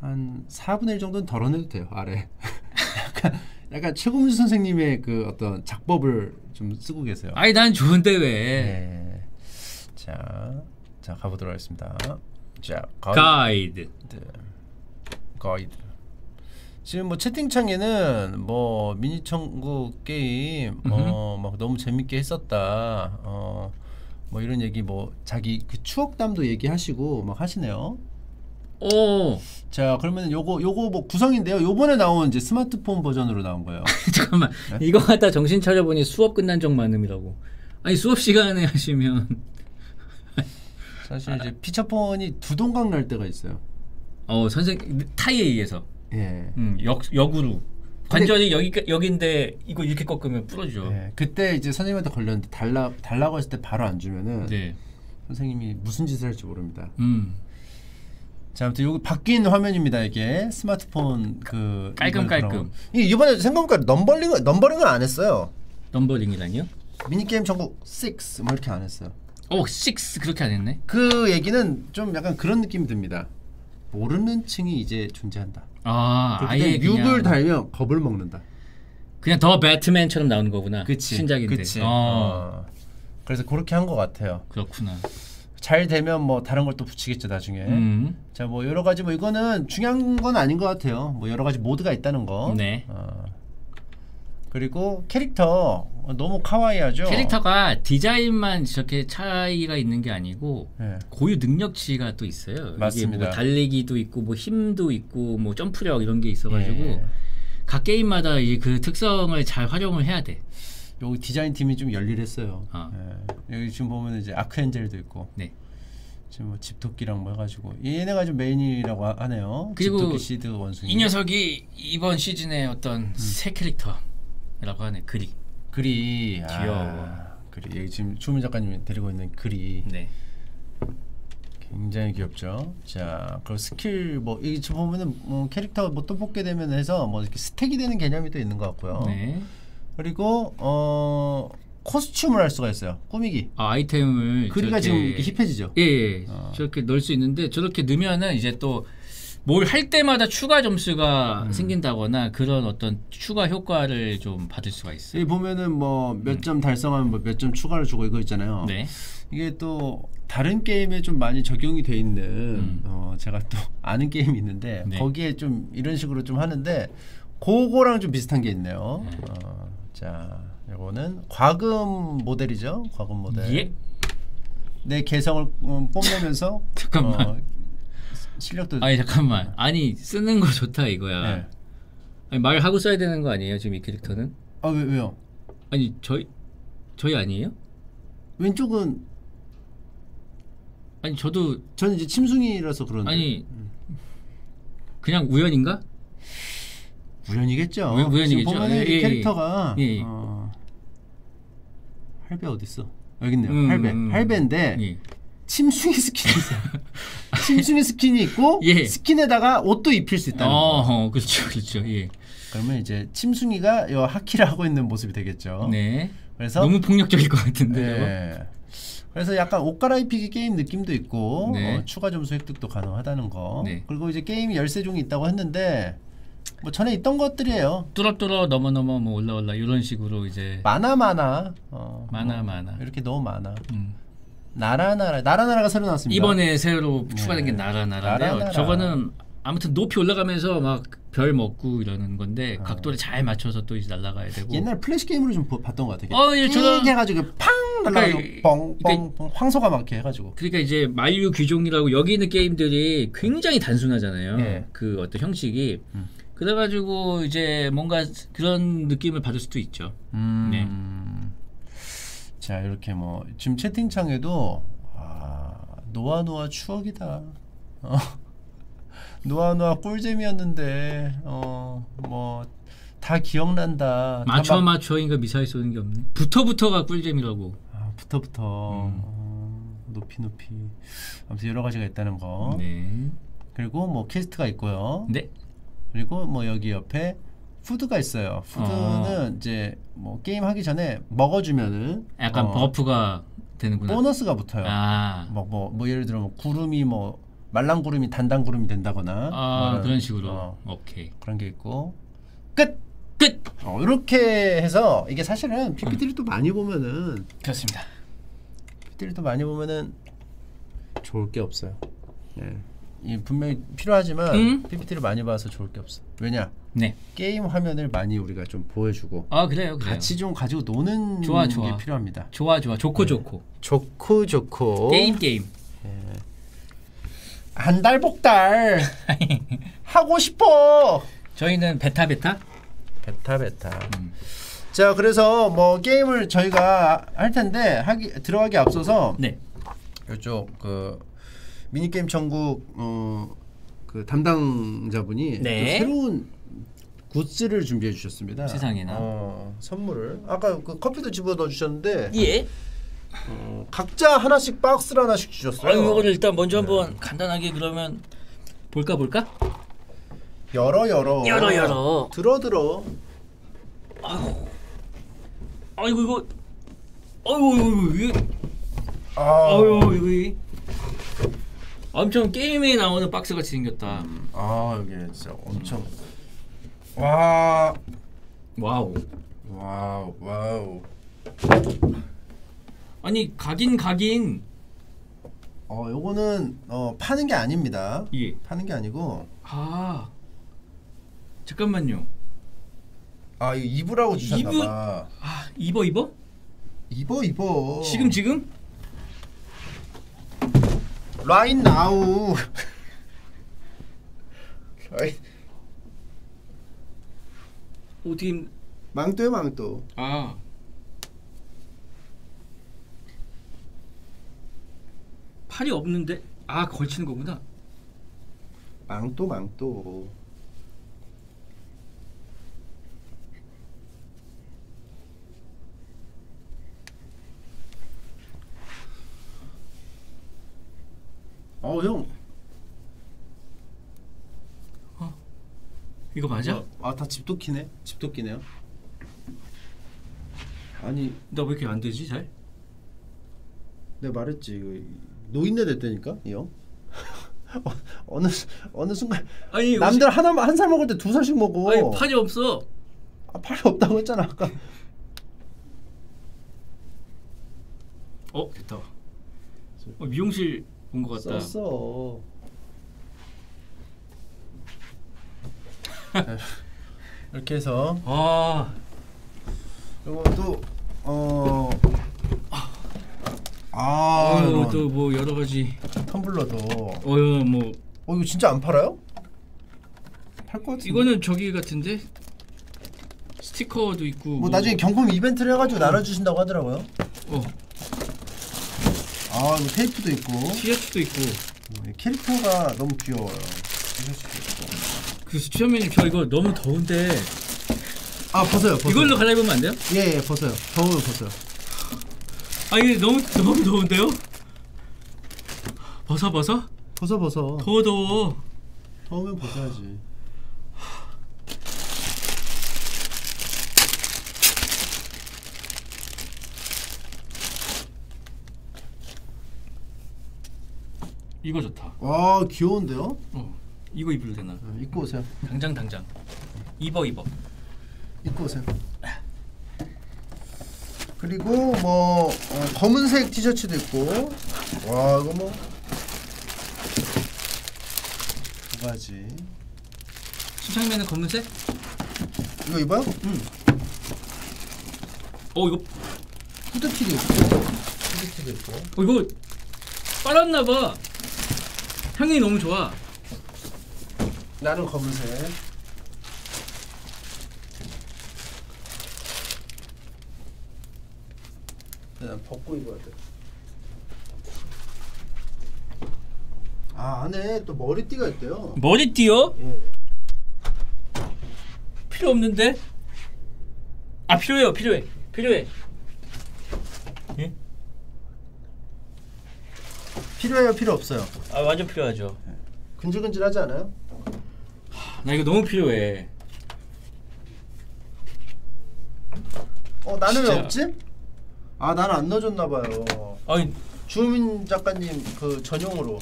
S1: 한 4분의 1 정도는 덜어내도 돼요 아래. 약간 약간 최고문수 선생님의 그 어떤 작법을 좀 쓰고 계세요.
S2: 아이 난 좋은데 왜?
S1: 네. 자, 자 가보도록 하겠습니다. 자,
S2: 가이드.
S1: 가이드. 가이드. 지금 뭐 채팅창에는 뭐 미니 천국 게임 어막 너무 재밌게 했었다. 어뭐 이런 얘기 뭐 자기 그 추억담도 얘기하시고 막 하시네요.
S2: 오
S1: 자, 그러면 요거 요거 뭐 구성인데요. 요번에 나온 이제 스마트폰 버전으로 나온 거예요.
S2: 잠깐만 이거 하다 정신 차려보니 수업 끝난 적 많음이라고. 아니 수업 시간에 하시면
S1: 사실 이제 피처폰이 두 동강 날 때가 있어요.
S2: 어 선생 타의에 의해서
S1: 예.
S2: 음, 역 역으로 관절이 여기 여기인데 이거 이렇게 꺾으면 부러져.
S1: 예, 그때 이제 선생님한테 걸렸는데 달라 달라고 했을 때 바로 안 주면은
S2: 네.
S1: 선생님이 무슨 짓을 할지 모릅니다.
S2: 음.
S1: 자, 아무튼 여기 바뀐 화면입니다. 이게 스마트폰 그
S2: 깔끔깔끔.
S1: 이번에 생각보니까 넘버링 넘버링을 안 했어요.
S2: 넘버링이라니요?
S1: 미니 게임 전국 6뭐 이렇게 안 했어요.
S2: 오, 6 그렇게 안 했네.
S1: 그 얘기는 좀 약간 그런 느낌이 듭니다. 모르는 층이 이제 존재한다.
S2: 아, 아예
S1: 때문에
S2: 그냥
S1: 6을 달면 겁을 먹는다.
S2: 그냥 더 배트맨처럼 나오는 거구나.
S1: 그치.
S2: 신작인데.
S1: 그치.
S2: 어.
S1: 어. 그래서 그렇게 한 것 같아요.
S2: 그렇구나.
S1: 잘 되면 뭐 다른 걸 또 붙이겠죠 나중에.
S2: 음.
S1: 자뭐 여러 가지 뭐 이거는 중요한 건 아닌 것 같아요. 뭐 여러 가지 모드가 있다는 거.
S2: 네.
S1: 어. 그리고 캐릭터 어, 너무 카와이하죠.
S2: 캐릭터가 디자인만 저렇게 차이가 있는 게 아니고
S1: 네.
S2: 고유 능력치가 또 있어요.
S1: 맞습니다.
S2: 뭐 달리기도 있고 뭐 힘도 있고 뭐 점프력 이런 게 있어가지고
S1: 예.
S2: 각 게임마다 이제 그 특성을 잘 활용을 해야 돼.
S1: 여기 디자인 팀이 좀 열일했어요.
S2: 아.
S1: 예. 여기 지금 보면 이제 아크엔젤도 있고
S2: 네.
S1: 지금 뭐 집토끼랑 뭐 해가지고 얘네가 좀 메인이라고 하- 하네요.
S2: 그리고
S1: 집토끼 시드 원숭이.
S2: 이 녀석이 이번 시즌의 어떤 새 캐릭터라고 하네. 그리.
S1: 글이
S2: 귀여워.
S1: 아, 글이 여기 지금 추민 작가님이 데리고 있는 글이
S2: 네.
S1: 굉장히 귀엽죠. 자, 그리고 스킬 뭐 이게 보면은 뭐 캐릭터 뭐 또 뽑게 되면 해서 뭐 이렇게 stack이 되는 개념이 또 있는 것 같고요.
S2: 네.
S1: 그리고 어 코스튬을 할 수가 있어요. 꾸미기.
S2: 아, 아이템을 저렇게-
S1: 지금 이렇게 hip해지죠.
S2: 예, 예.
S1: 어.
S2: 저렇게 넣을 수 있는데 저렇게 넣으면은 이제 또 뭘 할 때마다 추가 점수가
S1: 음.
S2: 생긴다거나 그런 어떤 추가 효과를 좀 받을 수가 있어요.
S1: 여기 보면은 뭐 몇점 달성하면 뭐 몇 점 추가를 주고 이거 있잖아요.
S2: 네.
S1: 이게 또 다른 게임에 좀 많이 적용이 돼 있는
S2: 음.
S1: 어, 제가 또 아는 게임이 있는데
S2: 네.
S1: 거기에 좀 이런 식으로 좀 하는데 그거랑 좀 비슷한 게 있네요.
S2: 네.
S1: 어, 자, 이거는 과금 모델이죠. 과금 모델.
S2: 예.
S1: 내 개성을 음, 뽐내면서
S2: 잠깐만.
S1: 어, 실력도
S2: 아니 잠깐만. 아니 쓰는 거 좋다 이거야.
S1: 네.
S2: 아니, 말하고 써야 되는 거 아니에요 지금 이 캐릭터는?
S1: 아 왜, 왜요?
S2: 아니 저희 저희 아니에요?
S1: 왼쪽은
S2: 아니 저도
S1: 저는 이제 침숭이라서 그런데
S2: 아니 그냥 우연인가?
S1: 우연이겠죠.
S2: 우- 우연이겠죠.
S1: 보면
S2: 예,
S1: 이
S2: 예,
S1: 캐릭터가
S2: 예, 예.
S1: 어, 할배 어디 있어? 여기 있네요.
S2: 음,
S1: 할배.
S2: 음.
S1: 할배인데
S2: 예.
S1: 침숭이 스킨이 있어요. 침숭이 스킨이 있고
S2: 예.
S1: 스킨에다가 옷도 입힐 수 있다는 거.
S2: 어, 그렇죠, 그렇죠. 예.
S1: 그러면 이제 침숭이가 요 하키를 하고 있는 모습이 되겠죠.
S2: 네.
S1: 그래서
S2: 너무 폭력적일 것 같은데.
S1: 네. 그래서 약간 옷 갈아입히기 게임 느낌도 있고
S2: 네.
S1: 어, 추가 점수 획득도 가능하다는 거.
S2: 네.
S1: 그리고 이제 게임이 열세 종이 있다고 했는데 뭐 전에 있던 것들이에요.
S2: 뚫어뚫어 넘어 넘어 뭐 올라 올라 이런 식으로 이제
S1: 많아 많아. 어,
S2: 많아,
S1: 뭐
S2: 많아.
S1: 이렇게 너무 많아.
S2: 음.
S1: 날아 날아 날아 날아가 새로 나왔습니다.
S2: 이번에 새로 추가된 게
S1: 네.
S2: 날아 날아인데요.
S1: 날아, 날아.
S2: 저거는 아무튼 높이 올라가면서 막 별 먹고 이러는
S1: 어.
S2: 건데 각도를 잘 맞춰서 또 이제 날아가야 되고.
S1: 옛날 플래시 게임으로 좀 보- 봤던 것 같아요.
S2: 어, 예,
S1: 띵 해가지고 팡 날라가지고
S2: 그러니까
S1: 뻥뻥뻥 황소가 많게 해가지고.
S2: 그러니까 이제 만류 귀종이라고 여기 있는 게임들이 굉장히 단순하잖아요.
S1: 예.
S2: 그 어떤 형식이.
S1: 음.
S2: 그래가지고 이제 뭔가 그런 느낌을 받을 수도 있죠.
S1: 음.
S2: 네.
S1: 자 이렇게 뭐 지금 채팅창에도 아 노아 노아 추억이다. 어. 노아 노아 꿀잼이었는데 어뭐 다 기억난다. 다
S2: 맞춰
S1: 막-
S2: 맞춰인가 미사일 쏘는 게 없네. 붙어가 꿀잼이라고.
S1: 아, 부터부터
S2: 음.
S1: 어, 높이 높이 아무튼 여러 가지가 있다는 거.
S2: 네.
S1: 그리고 뭐 quest가 있고요.
S2: 네.
S1: 그리고 뭐 여기 옆에 food가 있어요. food는
S2: 어.
S1: 이제 뭐 게임 하기 전에 먹어주면은
S2: 약간
S1: 어,
S2: buff가 되는구나.
S1: 보너스가 붙어요.
S2: 아.
S1: 뭐 뭐 뭐 예를 들어 뭐 구름이 뭐 말랑 구름이 단단 구름이 된다거나
S2: 아
S1: 뭐
S2: 그런 식으로.
S1: 어,
S2: 오케이.
S1: 그런 게 있고 끝.
S2: 끝.
S1: 어, 이렇게 해서 이게 사실은 PPT를 또 많이 보면은
S2: 그렇습니다.
S1: PPT를 또 많이 보면은 좋을 게 없어요. 예. 이 분명히 필요하지만
S2: 음?
S1: PPT를 많이 봐서 좋을 게 없어. 왜냐?
S2: 네.
S1: 게임 화면을 많이 우리가 좀 보여주고
S2: 아 그래요. 그래요.
S1: 같이 좀 가지고 노는
S2: 좋아,
S1: 게
S2: 좋아.
S1: 필요합니다.
S2: 좋아 좋아 좋고 좋고.
S1: 좋고 좋고
S2: 게임 게임.
S1: 안달복달 하고 싶어.
S2: 저희는 베타 베타.
S1: 베타 베타.
S2: 음.
S1: 자 그래서 뭐 게임을 저희가 할 텐데 하기 들어가기 앞서서
S2: 네.
S1: 이쪽 그 미니 게임 천국 어, 그 담당자분이
S2: 네.
S1: 또 새로운 굿즈를 준비해 주셨습니다.
S2: 세상에나.
S1: 어, 선물을 아까 그 커피도 집어 넣어 주셨는데
S2: 예.
S1: 어, 각자 하나씩 박스를 하나씩 주셨어요.
S2: 아유 이거를 일단 먼저 한번 간단하게 그러면 볼까 볼까?
S1: 열어 열어
S2: 열어, 열어.
S1: 들어 들어
S2: 아이고 이거. 아이고 이거 이거.
S1: 아,
S2: 아유 이거. 이- 엄청 게임에 나오는 박스 같이 생겼다.
S1: 아 여기 진짜 엄청 와
S2: 와우.
S1: 와우 와우
S2: 아니 각인 각인.
S1: 어 요거는 어 파는 게 아닙니다
S2: 예.
S1: 파는 게 아니고
S2: 아. 잠깐만요.
S1: 아 이거 입으라고
S2: 입을-
S1: 주셨나 봐
S2: 아 입어 입어?
S1: 입어 입어
S2: 지금 지금?
S1: 라인 나우 라인
S2: 어떻게?
S1: 망토야 망토
S2: 아. 팔이 없는데 아 걸치는 거구나.
S1: 망토 망토 어형
S2: 이거 맞아?
S1: 아 다 집도끼네 집도끼네요 아니
S2: 나 왜 이렇게 안 되지 잘?
S1: 내가 말했지 이거 노인네 됐다니까 이 형 어, 어느 수- 어느 순간
S2: 아니
S1: 남들 하나 한 살 먹을 때 두 살씩 먹어
S2: 아니 팔이 없어.
S1: 아, 팔이 없다고 했잖아 아까
S2: 어 됐다. 어, 미용실 온것 같다.
S1: 썼어 이렇게 해서
S2: 아
S1: 이것도 어. 아, 이런
S2: 또뭐 여러 가지.
S1: 텀블러도.
S2: 어유
S1: 뭐어 이거 진짜 안 팔아요? 팔것 같은데.
S2: 이거는 저기 같은데 스티커도 있고.
S1: 뭐 나중에 경품 이벤트를 해가지고 나눠주신다고 하더라고요.
S2: 어
S1: 아 이거 테이프도 있고
S2: 티셔츠도 있고.
S1: 음, 캐릭터가 너무 귀여워요. 티셔츠도 있고.
S2: 그래서 취현민님 저 이거 너무 더운데
S1: 아 벗어요. 벗어요.
S2: 이걸로 갈아입으면 안 돼요?
S1: 예, 예 벗어요. 더우면 벗어요.
S2: 아 이게 너무 너무 더운데요? 벗어 벗어?
S1: 벗어 벗어.
S2: 더워 더워.
S1: 더우면 벗어야지.
S2: 이거 좋다.
S1: 와 귀여운데요?
S2: 어 이거 입을 되나?
S1: 어, 입고 오세요.
S2: 당장 당장. 입어 입어.
S1: 입고 오세요. 그리고 뭐 어, 검은색 티셔츠도 있고 와 이거 뭐 두 가지
S2: 심창맨은 검은색?
S1: 이거 입어요?
S2: 어 이거
S1: 후드티도 있고 후드티도 있고
S2: 어 이거 빨았나 봐. 향이 너무 좋아.
S1: 나는 검은색 네, 난 벗고 입어야 돼. 아 안에 또 머리띠가 있대요.
S2: 머리띠요?
S1: 예.
S2: 필요 없는데? 아 필요해요 필요해 필요해. 예?
S1: 필요해요 필요 없어요.
S2: 아 완전 필요하죠.
S1: 근질근질하지 않아요?
S2: 나 이거 너무 필요해.
S1: 어 나는 왜
S2: 진짜.
S1: 없지? 아 나는 안 넣어줬나 봐요.
S2: 아니
S1: 주민 작가님 그 전용으로.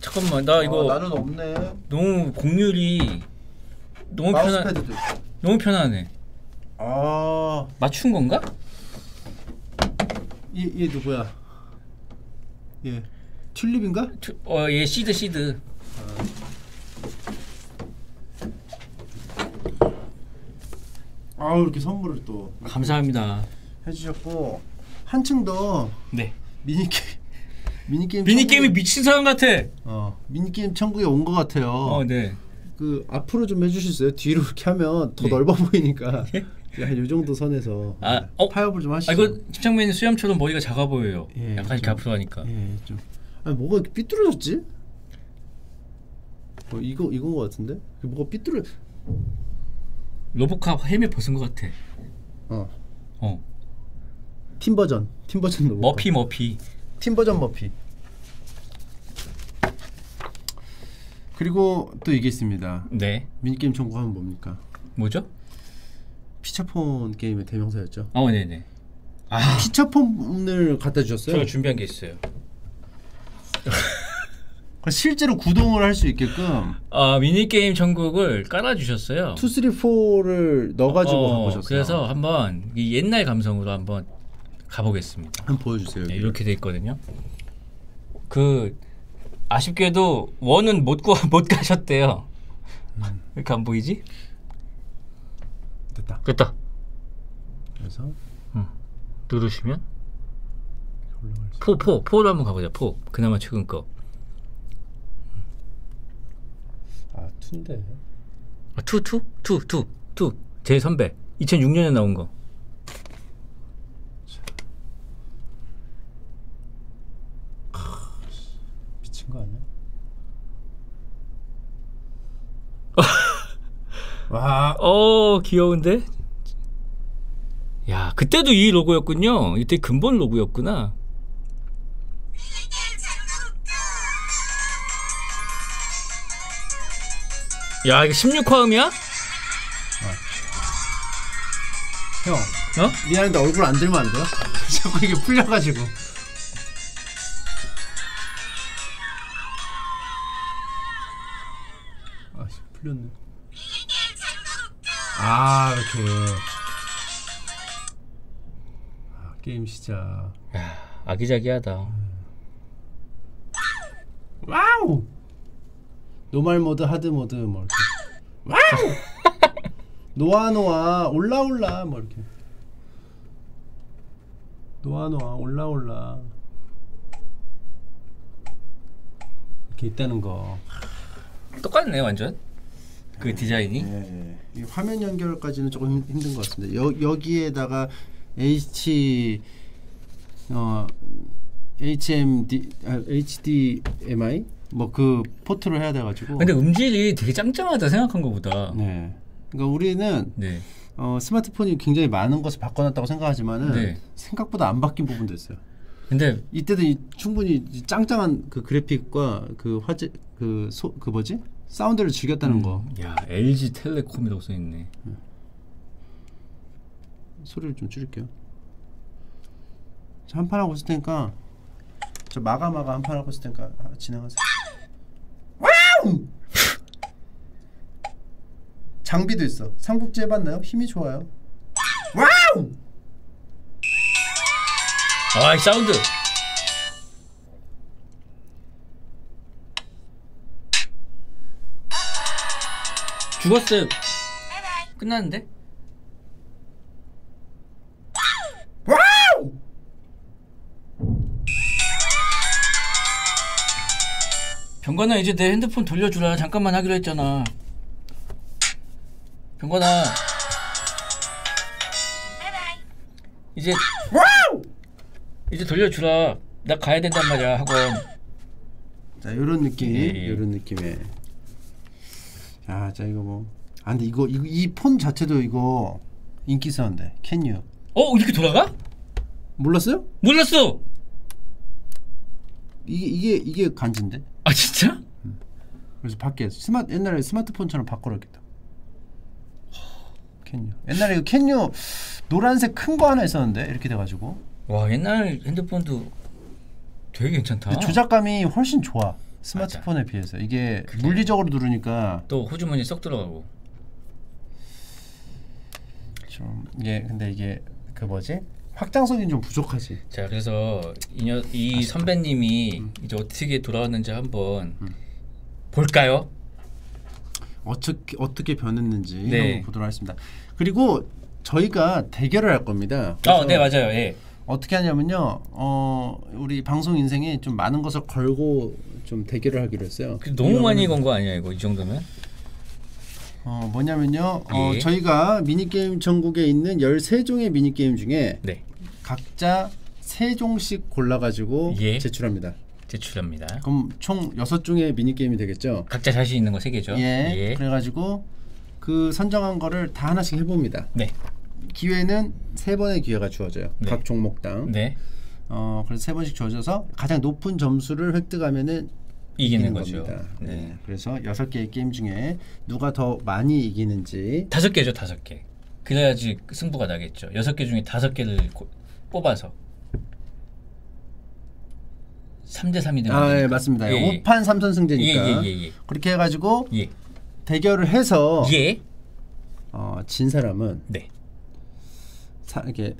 S2: 잠깐만 나 이거
S1: 아, 나는 없네.
S2: 너무 공률이 너무 편한
S1: 마우스패드도 있고.
S2: 너무 편하네.
S1: 아,
S2: 맞춘 건가?
S1: 얘, 얘 누구야? 얘 튤립인가?
S2: 어얘 시드 시드.
S1: 아 이렇게 선물을 또
S2: 감사합니다.
S1: 해주셨고 한층 더
S2: 네.
S1: 미니게 미니게임
S2: 미니 게임이
S1: 천국에-
S2: 미친 사람 같아.
S1: 어 미니게임 천국에 온 것 같아요.
S2: 어 네.
S1: 그 앞으로 좀 해주실 수 있어요? 뒤로 이렇게 하면 더
S2: 예.
S1: 넓어 보이니까
S2: 예?
S1: 한요 정도 선에서
S2: 아,
S1: 네.
S2: 어?
S1: 타협을 좀 하시죠.
S2: 아 이거 집창맨 수염처럼 머리가 작아 보여요.
S1: 예,
S2: 약간 이렇게
S1: 좀.
S2: 앞으로 하니까.
S1: 예, 좀. 아니 뭐가 이렇게 삐뚤어졌지? 어, 이거 이건 것 같은데? 뭐가 삐뚤어?
S2: 로보캅 헬멧 벗은 것 같아.
S1: 어.
S2: 어.
S1: 팀 버전, 팀 버전 로봇.
S2: 머피 머피.
S1: 팀 버전 머피. 그리고 또 이게 있습니다.
S2: 네.
S1: 미니게임 천국 하면 뭡니까?
S2: 뭐죠?
S1: 피처폰 게임의 대명사였죠.
S2: 어 네네. 아
S1: 피처폰을 갖다 주셨어요.
S2: 제가 준비한 게 있어요.
S1: 그러니까 실제로 구동을 할 수 있게끔
S2: 아 미니 게임 전국을 깔아주셨어요.
S1: 2, 3, 4를 넣어가지고
S2: 어,
S1: 바꾸셨어요.
S2: 그래서 한번 이 옛날 감성으로 한번 가보겠습니다.
S1: 한번 보여주세요.
S2: 네. 이렇게 돼 있거든요. 그 아쉽게도 one은 못 구, 못 구하셨대요.
S1: 음.
S2: 왜 이렇게 안 보이지?
S1: 됐다.
S2: 됐다.
S1: 그래서
S2: 누르시면
S1: 올라갈 수.
S2: 포, 포, 포로 한번 가보자. four. 그나마 최근 거.
S1: 아 two인데.
S2: 아, two, two, two, two, two. 제 선배. 2006년에 나온 거.
S1: 미친 거 아니야? 와.
S2: 어, 귀여운데? 야, 그때도 이 로고였군요. 이때 근본 로고였구나. 야, 이거 16화음이야?
S1: 형
S2: 어?
S1: 미안한데 얼굴 안 들면 안 돼요? 자꾸 이게 풀려가지고. 아 씨, 풀렸네. 아 이렇게. 아, 게임 시작.
S2: 야, 아기자기하다.
S1: 와우. normal mode, hard mode 뭐 이렇게. 와우. 노아 노아 올라 올라 뭐 이렇게. 노아 노아 올라 올라. 이렇게 있다는 거.
S2: 똑같네, 완전. 그 디자인이.
S1: 예, 예. 이 화면 연결까지는 조금 힘- 힘든 것 같습니다. 여, 여기에다가 H 어 HMD 아, HDMI 뭐 그 포트로 해야 돼 가지고
S2: 근데 음질이 되게 짱짱하다 생각한 것보다.
S1: 네. 그러니까 우리는
S2: 네.
S1: 어, 스마트폰이 굉장히 많은 것을 바꿔놨다고 생각하지만은
S2: 네.
S1: 생각보다 안 바뀐 부분도 있어요.
S2: 근데
S1: 이때도 이, 충분히 이 짱짱한 그 그래픽과 그 화질 그, 소, 그 뭐지 사운드를 즐겼다는
S2: 거야 LG 텔레콤이라고 써 있네.
S1: 소리를 좀 줄일게요. 자, 한판 하고 있을 테니까 저 마가 마가 한 판 하고 있을 테니까 아, 진행하세요. 와우! 장비도 있어. 삼국지 해봤나요? 힘이 좋아요. 와우!
S2: 아이 사운드. 죽었어요. 끝났는데? 병관아 이제 내 핸드폰 돌려주라. 잠깐만 하기로 했잖아. 병관아. 이제! 이제 돌려주라. 나 가야 된단 말이야 학원.
S1: 자, 요런 느낌,
S2: 예, 예.
S1: 요런 느낌의. 아, 자 이거 뭐. 아, 근데 이거 이 폰 자체도 이거 인기 있었는데. 캔유.
S2: 어 이렇게 돌아가?
S1: 몰랐어요?
S2: 몰랐어.
S1: 이게 이게 이게 간지인데.
S2: 아 진짜?
S1: 그래서 밖에 스마트 옛날에 스마트폰처럼 바꿔놨겠다. 캔유. 옛날에 그 캔유 노란색 큰 거 하나 있었는데 이렇게 돼가지고.
S2: 와 옛날 핸드폰도 되게 괜찮다.
S1: 조작감이 훨씬 좋아. 스마트폰에 비해서 이게 물리적으로 누르니까
S2: 또 호주머니 쏙 들어가고.
S1: 좀 이게 근데 이게 그 뭐지 확장성이 좀 부족하지.
S2: 자 그래서 이, 녀, 이 선배님이 이제 어떻게 돌아왔는지 한번 볼까요?
S1: 어떻게 어떻게 변했는지
S2: 네.
S1: 한번 보도록 하겠습니다. 그리고 저희가 대결을 할 겁니다.
S2: 어, 네 맞아요. 예.
S1: 어떻게 하냐면요. 어, 우리 방송 인생에 좀 많은 것을 걸고 좀 대결을 하기로 했어요.
S2: 그 너무 많이 건 거 아니야 이거 이 정도면?
S1: 어, 뭐냐면요. 어,
S2: 예.
S1: 저희가 미니게임 전국에 있는 13종의 미니게임 중에
S2: 네
S1: 각자 3종씩 골라 가지고
S2: 예.
S1: 제출합니다.
S2: 제출합니다.
S1: 그럼 총 6종의 미니 게임이 되겠죠?
S2: 각자 자신 있는 거 세 개죠.
S1: 예. 그래 가지고 그 선정한 거를 다 하나씩 해 봅니다.
S2: 네.
S1: 기회는 세 번의 기회가 주어져요.
S2: 네.
S1: 각 종목당.
S2: 네.
S1: 어, 그래서 세 번씩 주어져서 가장 높은 점수를 획득하면은
S2: 이기는
S1: 이기는
S2: 거죠.
S1: 겁니다.
S2: 네.
S1: 네. 그래서 여섯 개의 게임 중에 누가 더 많이 이기는지
S2: 다섯 개죠 다섯 개. 그래야지 승부가 나겠죠. 여섯 개 중에 다섯 개를 고- 뽑아서 3대 3이 되는
S1: 아, 예. 맞습니다.
S2: 예, 예.
S1: 5판 3선 승제니까
S2: 예, 예, 예, 예.
S1: 그렇게 해 가지고
S2: 예.
S1: 대결을 해서
S2: 예.
S1: 어, 진 사람은
S2: 네.
S1: 사, 이렇게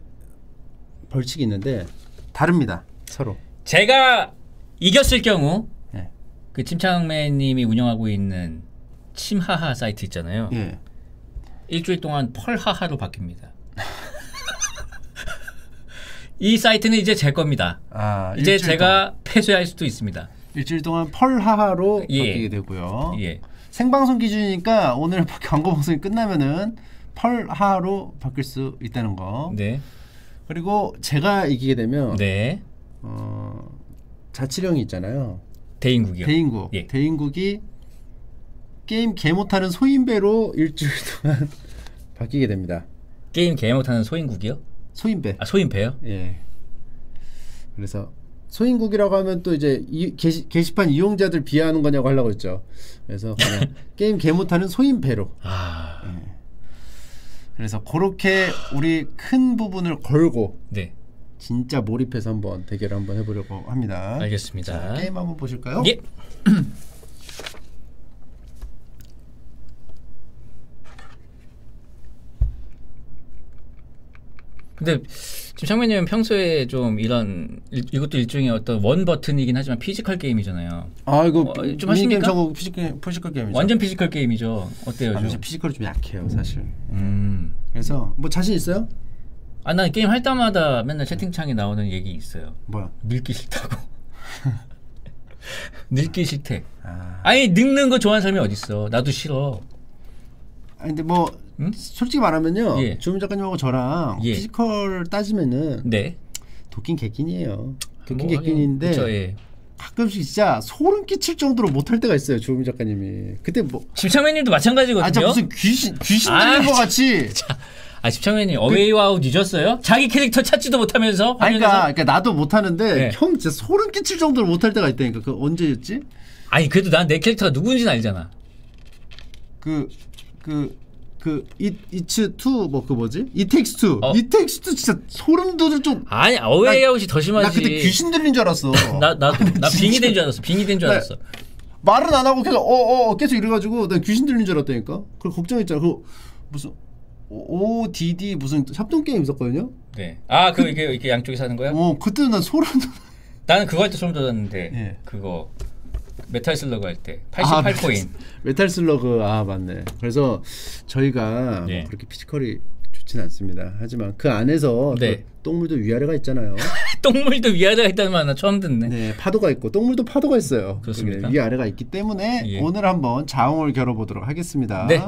S1: 벌칙이 있는데 다릅니다. 서로.
S2: 제가 이겼을 경우
S1: 예.
S2: 그 침착맨님이 운영하고 있는 침하하 사이트 있잖아요.
S1: 예.
S2: 일주일 동안 펄하하로 바뀝니다. 이 사이트는 이제 제 겁니다.
S1: 아,
S2: 이제 제가 폐쇄할 수도 있습니다.
S1: 동안, 일주일 동안 펄하하로
S2: 예.
S1: 바뀌게 되고요.
S2: 예.
S1: 생방송 기준이니까 오늘 광고 방송이 끝나면은 펄하하로 바뀔 수 있다는 거.
S2: 네.
S1: 그리고 제가 이기게 되면
S2: 네.
S1: 어, 자치령이 있잖아요.
S2: 대인국이요.
S1: 대인국.
S2: 예.
S1: 대인국이 게임 개 못하는 소인배로 일주일 동안 바뀌게 됩니다.
S2: 게임 개 못하는 소인국이요?
S1: 소인배.
S2: 아 소인배요?
S1: 예. 그래서 소인국이라고 하면 또 이제 이, 게시, 게시판 이용자들 비하하는 거냐고 하려고 했죠. 그래서 그냥 게임 개 못하는 소인배로.
S2: 아.
S1: 그래서 그렇게 우리 큰 부분을 걸고
S2: 네.
S1: 진짜 몰입해서 한번 대결을 한번 해보려고 합니다.
S2: 알겠습니다.
S1: 자, 게임 한번 보실까요?
S2: 예. 근데 지금 침착맨님은 평소에 좀 이런 일, 이것도 일종의 어떤 one 버튼이긴 하지만 physical 게임이잖아요.
S1: 아 이거
S2: 어, 좀 하십니까?
S1: 저거 physical physical 게임이죠.
S2: 완전 physical 게임이죠. 어때요,
S1: 아,
S2: 좀?
S1: 저 physical이 좀 약해요 사실.
S2: 음.
S1: 그래서 뭐 자신 있어요?
S2: 아, 난 게임 할 때마다 맨날 채팅창에 나오는 얘기 있어요.
S1: 뭐야?
S2: 늙기 싫다고. 늙기 싫대.
S1: 아,
S2: 아니 늙는 거 좋아하는 사람이 어딨어? 나도 싫어.
S1: 아니, 근데 뭐
S2: 응?
S1: 솔직히 말하면요.
S2: 예.
S1: 주민 작가님하고 저랑
S2: 예.
S1: 피지컬 따지면은
S2: 네.
S1: 도끼는 개끼니에요. 느낀
S2: 뭐
S1: 있는데
S2: 그쵸, 예.
S1: 가끔씩 진짜 소름 끼칠 정도로 못할 때가 있어요 조미 작가님이 그때 뭐
S2: 집창맨님도 마찬가지거든요.
S1: 아, 진짜 무슨 귀신 귀신
S2: 아,
S1: 들린 것
S2: 자,
S1: 같이.
S2: 아 집창맨님 어웨이와우 뒤졌어요? 자기 캐릭터 찾지도 못하면서
S1: 아니, 그러니까, 그러니까 나도 못하는데
S2: 네.
S1: 형 진짜 소름 끼칠 정도로 못할 때가 있다니까. 그 언제였지?
S2: 아니 그래도 난 내 캐릭터가 누군지는 알잖아.
S1: 그 그 그 It Takes Two 뭐 그 뭐지? It Takes Two.
S2: 어.
S1: It Takes Two 진짜 소름 돋을 좀.
S2: 아니 어웨이아웃이 더 심하지.
S1: 나 그때 귀신 들린 줄 알았어.
S2: 나나
S1: 진짜.
S2: 빙의 된 줄 알았어. 빙의 된줄
S1: 네.
S2: 알았어.
S1: 말은 안 하고 계속 어어 어, 계속 이래 가지고 난 귀신 들린 줄 알았다니까. 그 걱정했잖아. 그 무슨 ODD 무슨 협동 게임 있었거든요.
S2: 네. 아그 이게 이렇게 양쪽에 사는 거야?
S1: 어 그때 난 소름 돋.
S2: 나는 그거 할 때 소름 돋았는데
S1: 예.
S2: 그거 메탈 슬러그 할때
S1: 아,
S2: 88코인.
S1: 메탈 슬러그 아 맞네. 그래서 저희가
S2: 네.
S1: 뭐 그렇게 physical이 좋진 않습니다. 하지만 그 안에서
S2: 네.
S1: 또 똥물도 위아래가 있잖아요.
S2: 똥물도 위아래가 있다는 말 나 처음 듣네.
S1: 네, 파도가 있고 똥물도 파도가 있어요.
S2: 그렇습니까?
S1: 그게 위아래가 있기 때문에
S2: 예.
S1: 오늘 한번 자웅을 겨뤄보도록 하겠습니다.
S2: 네.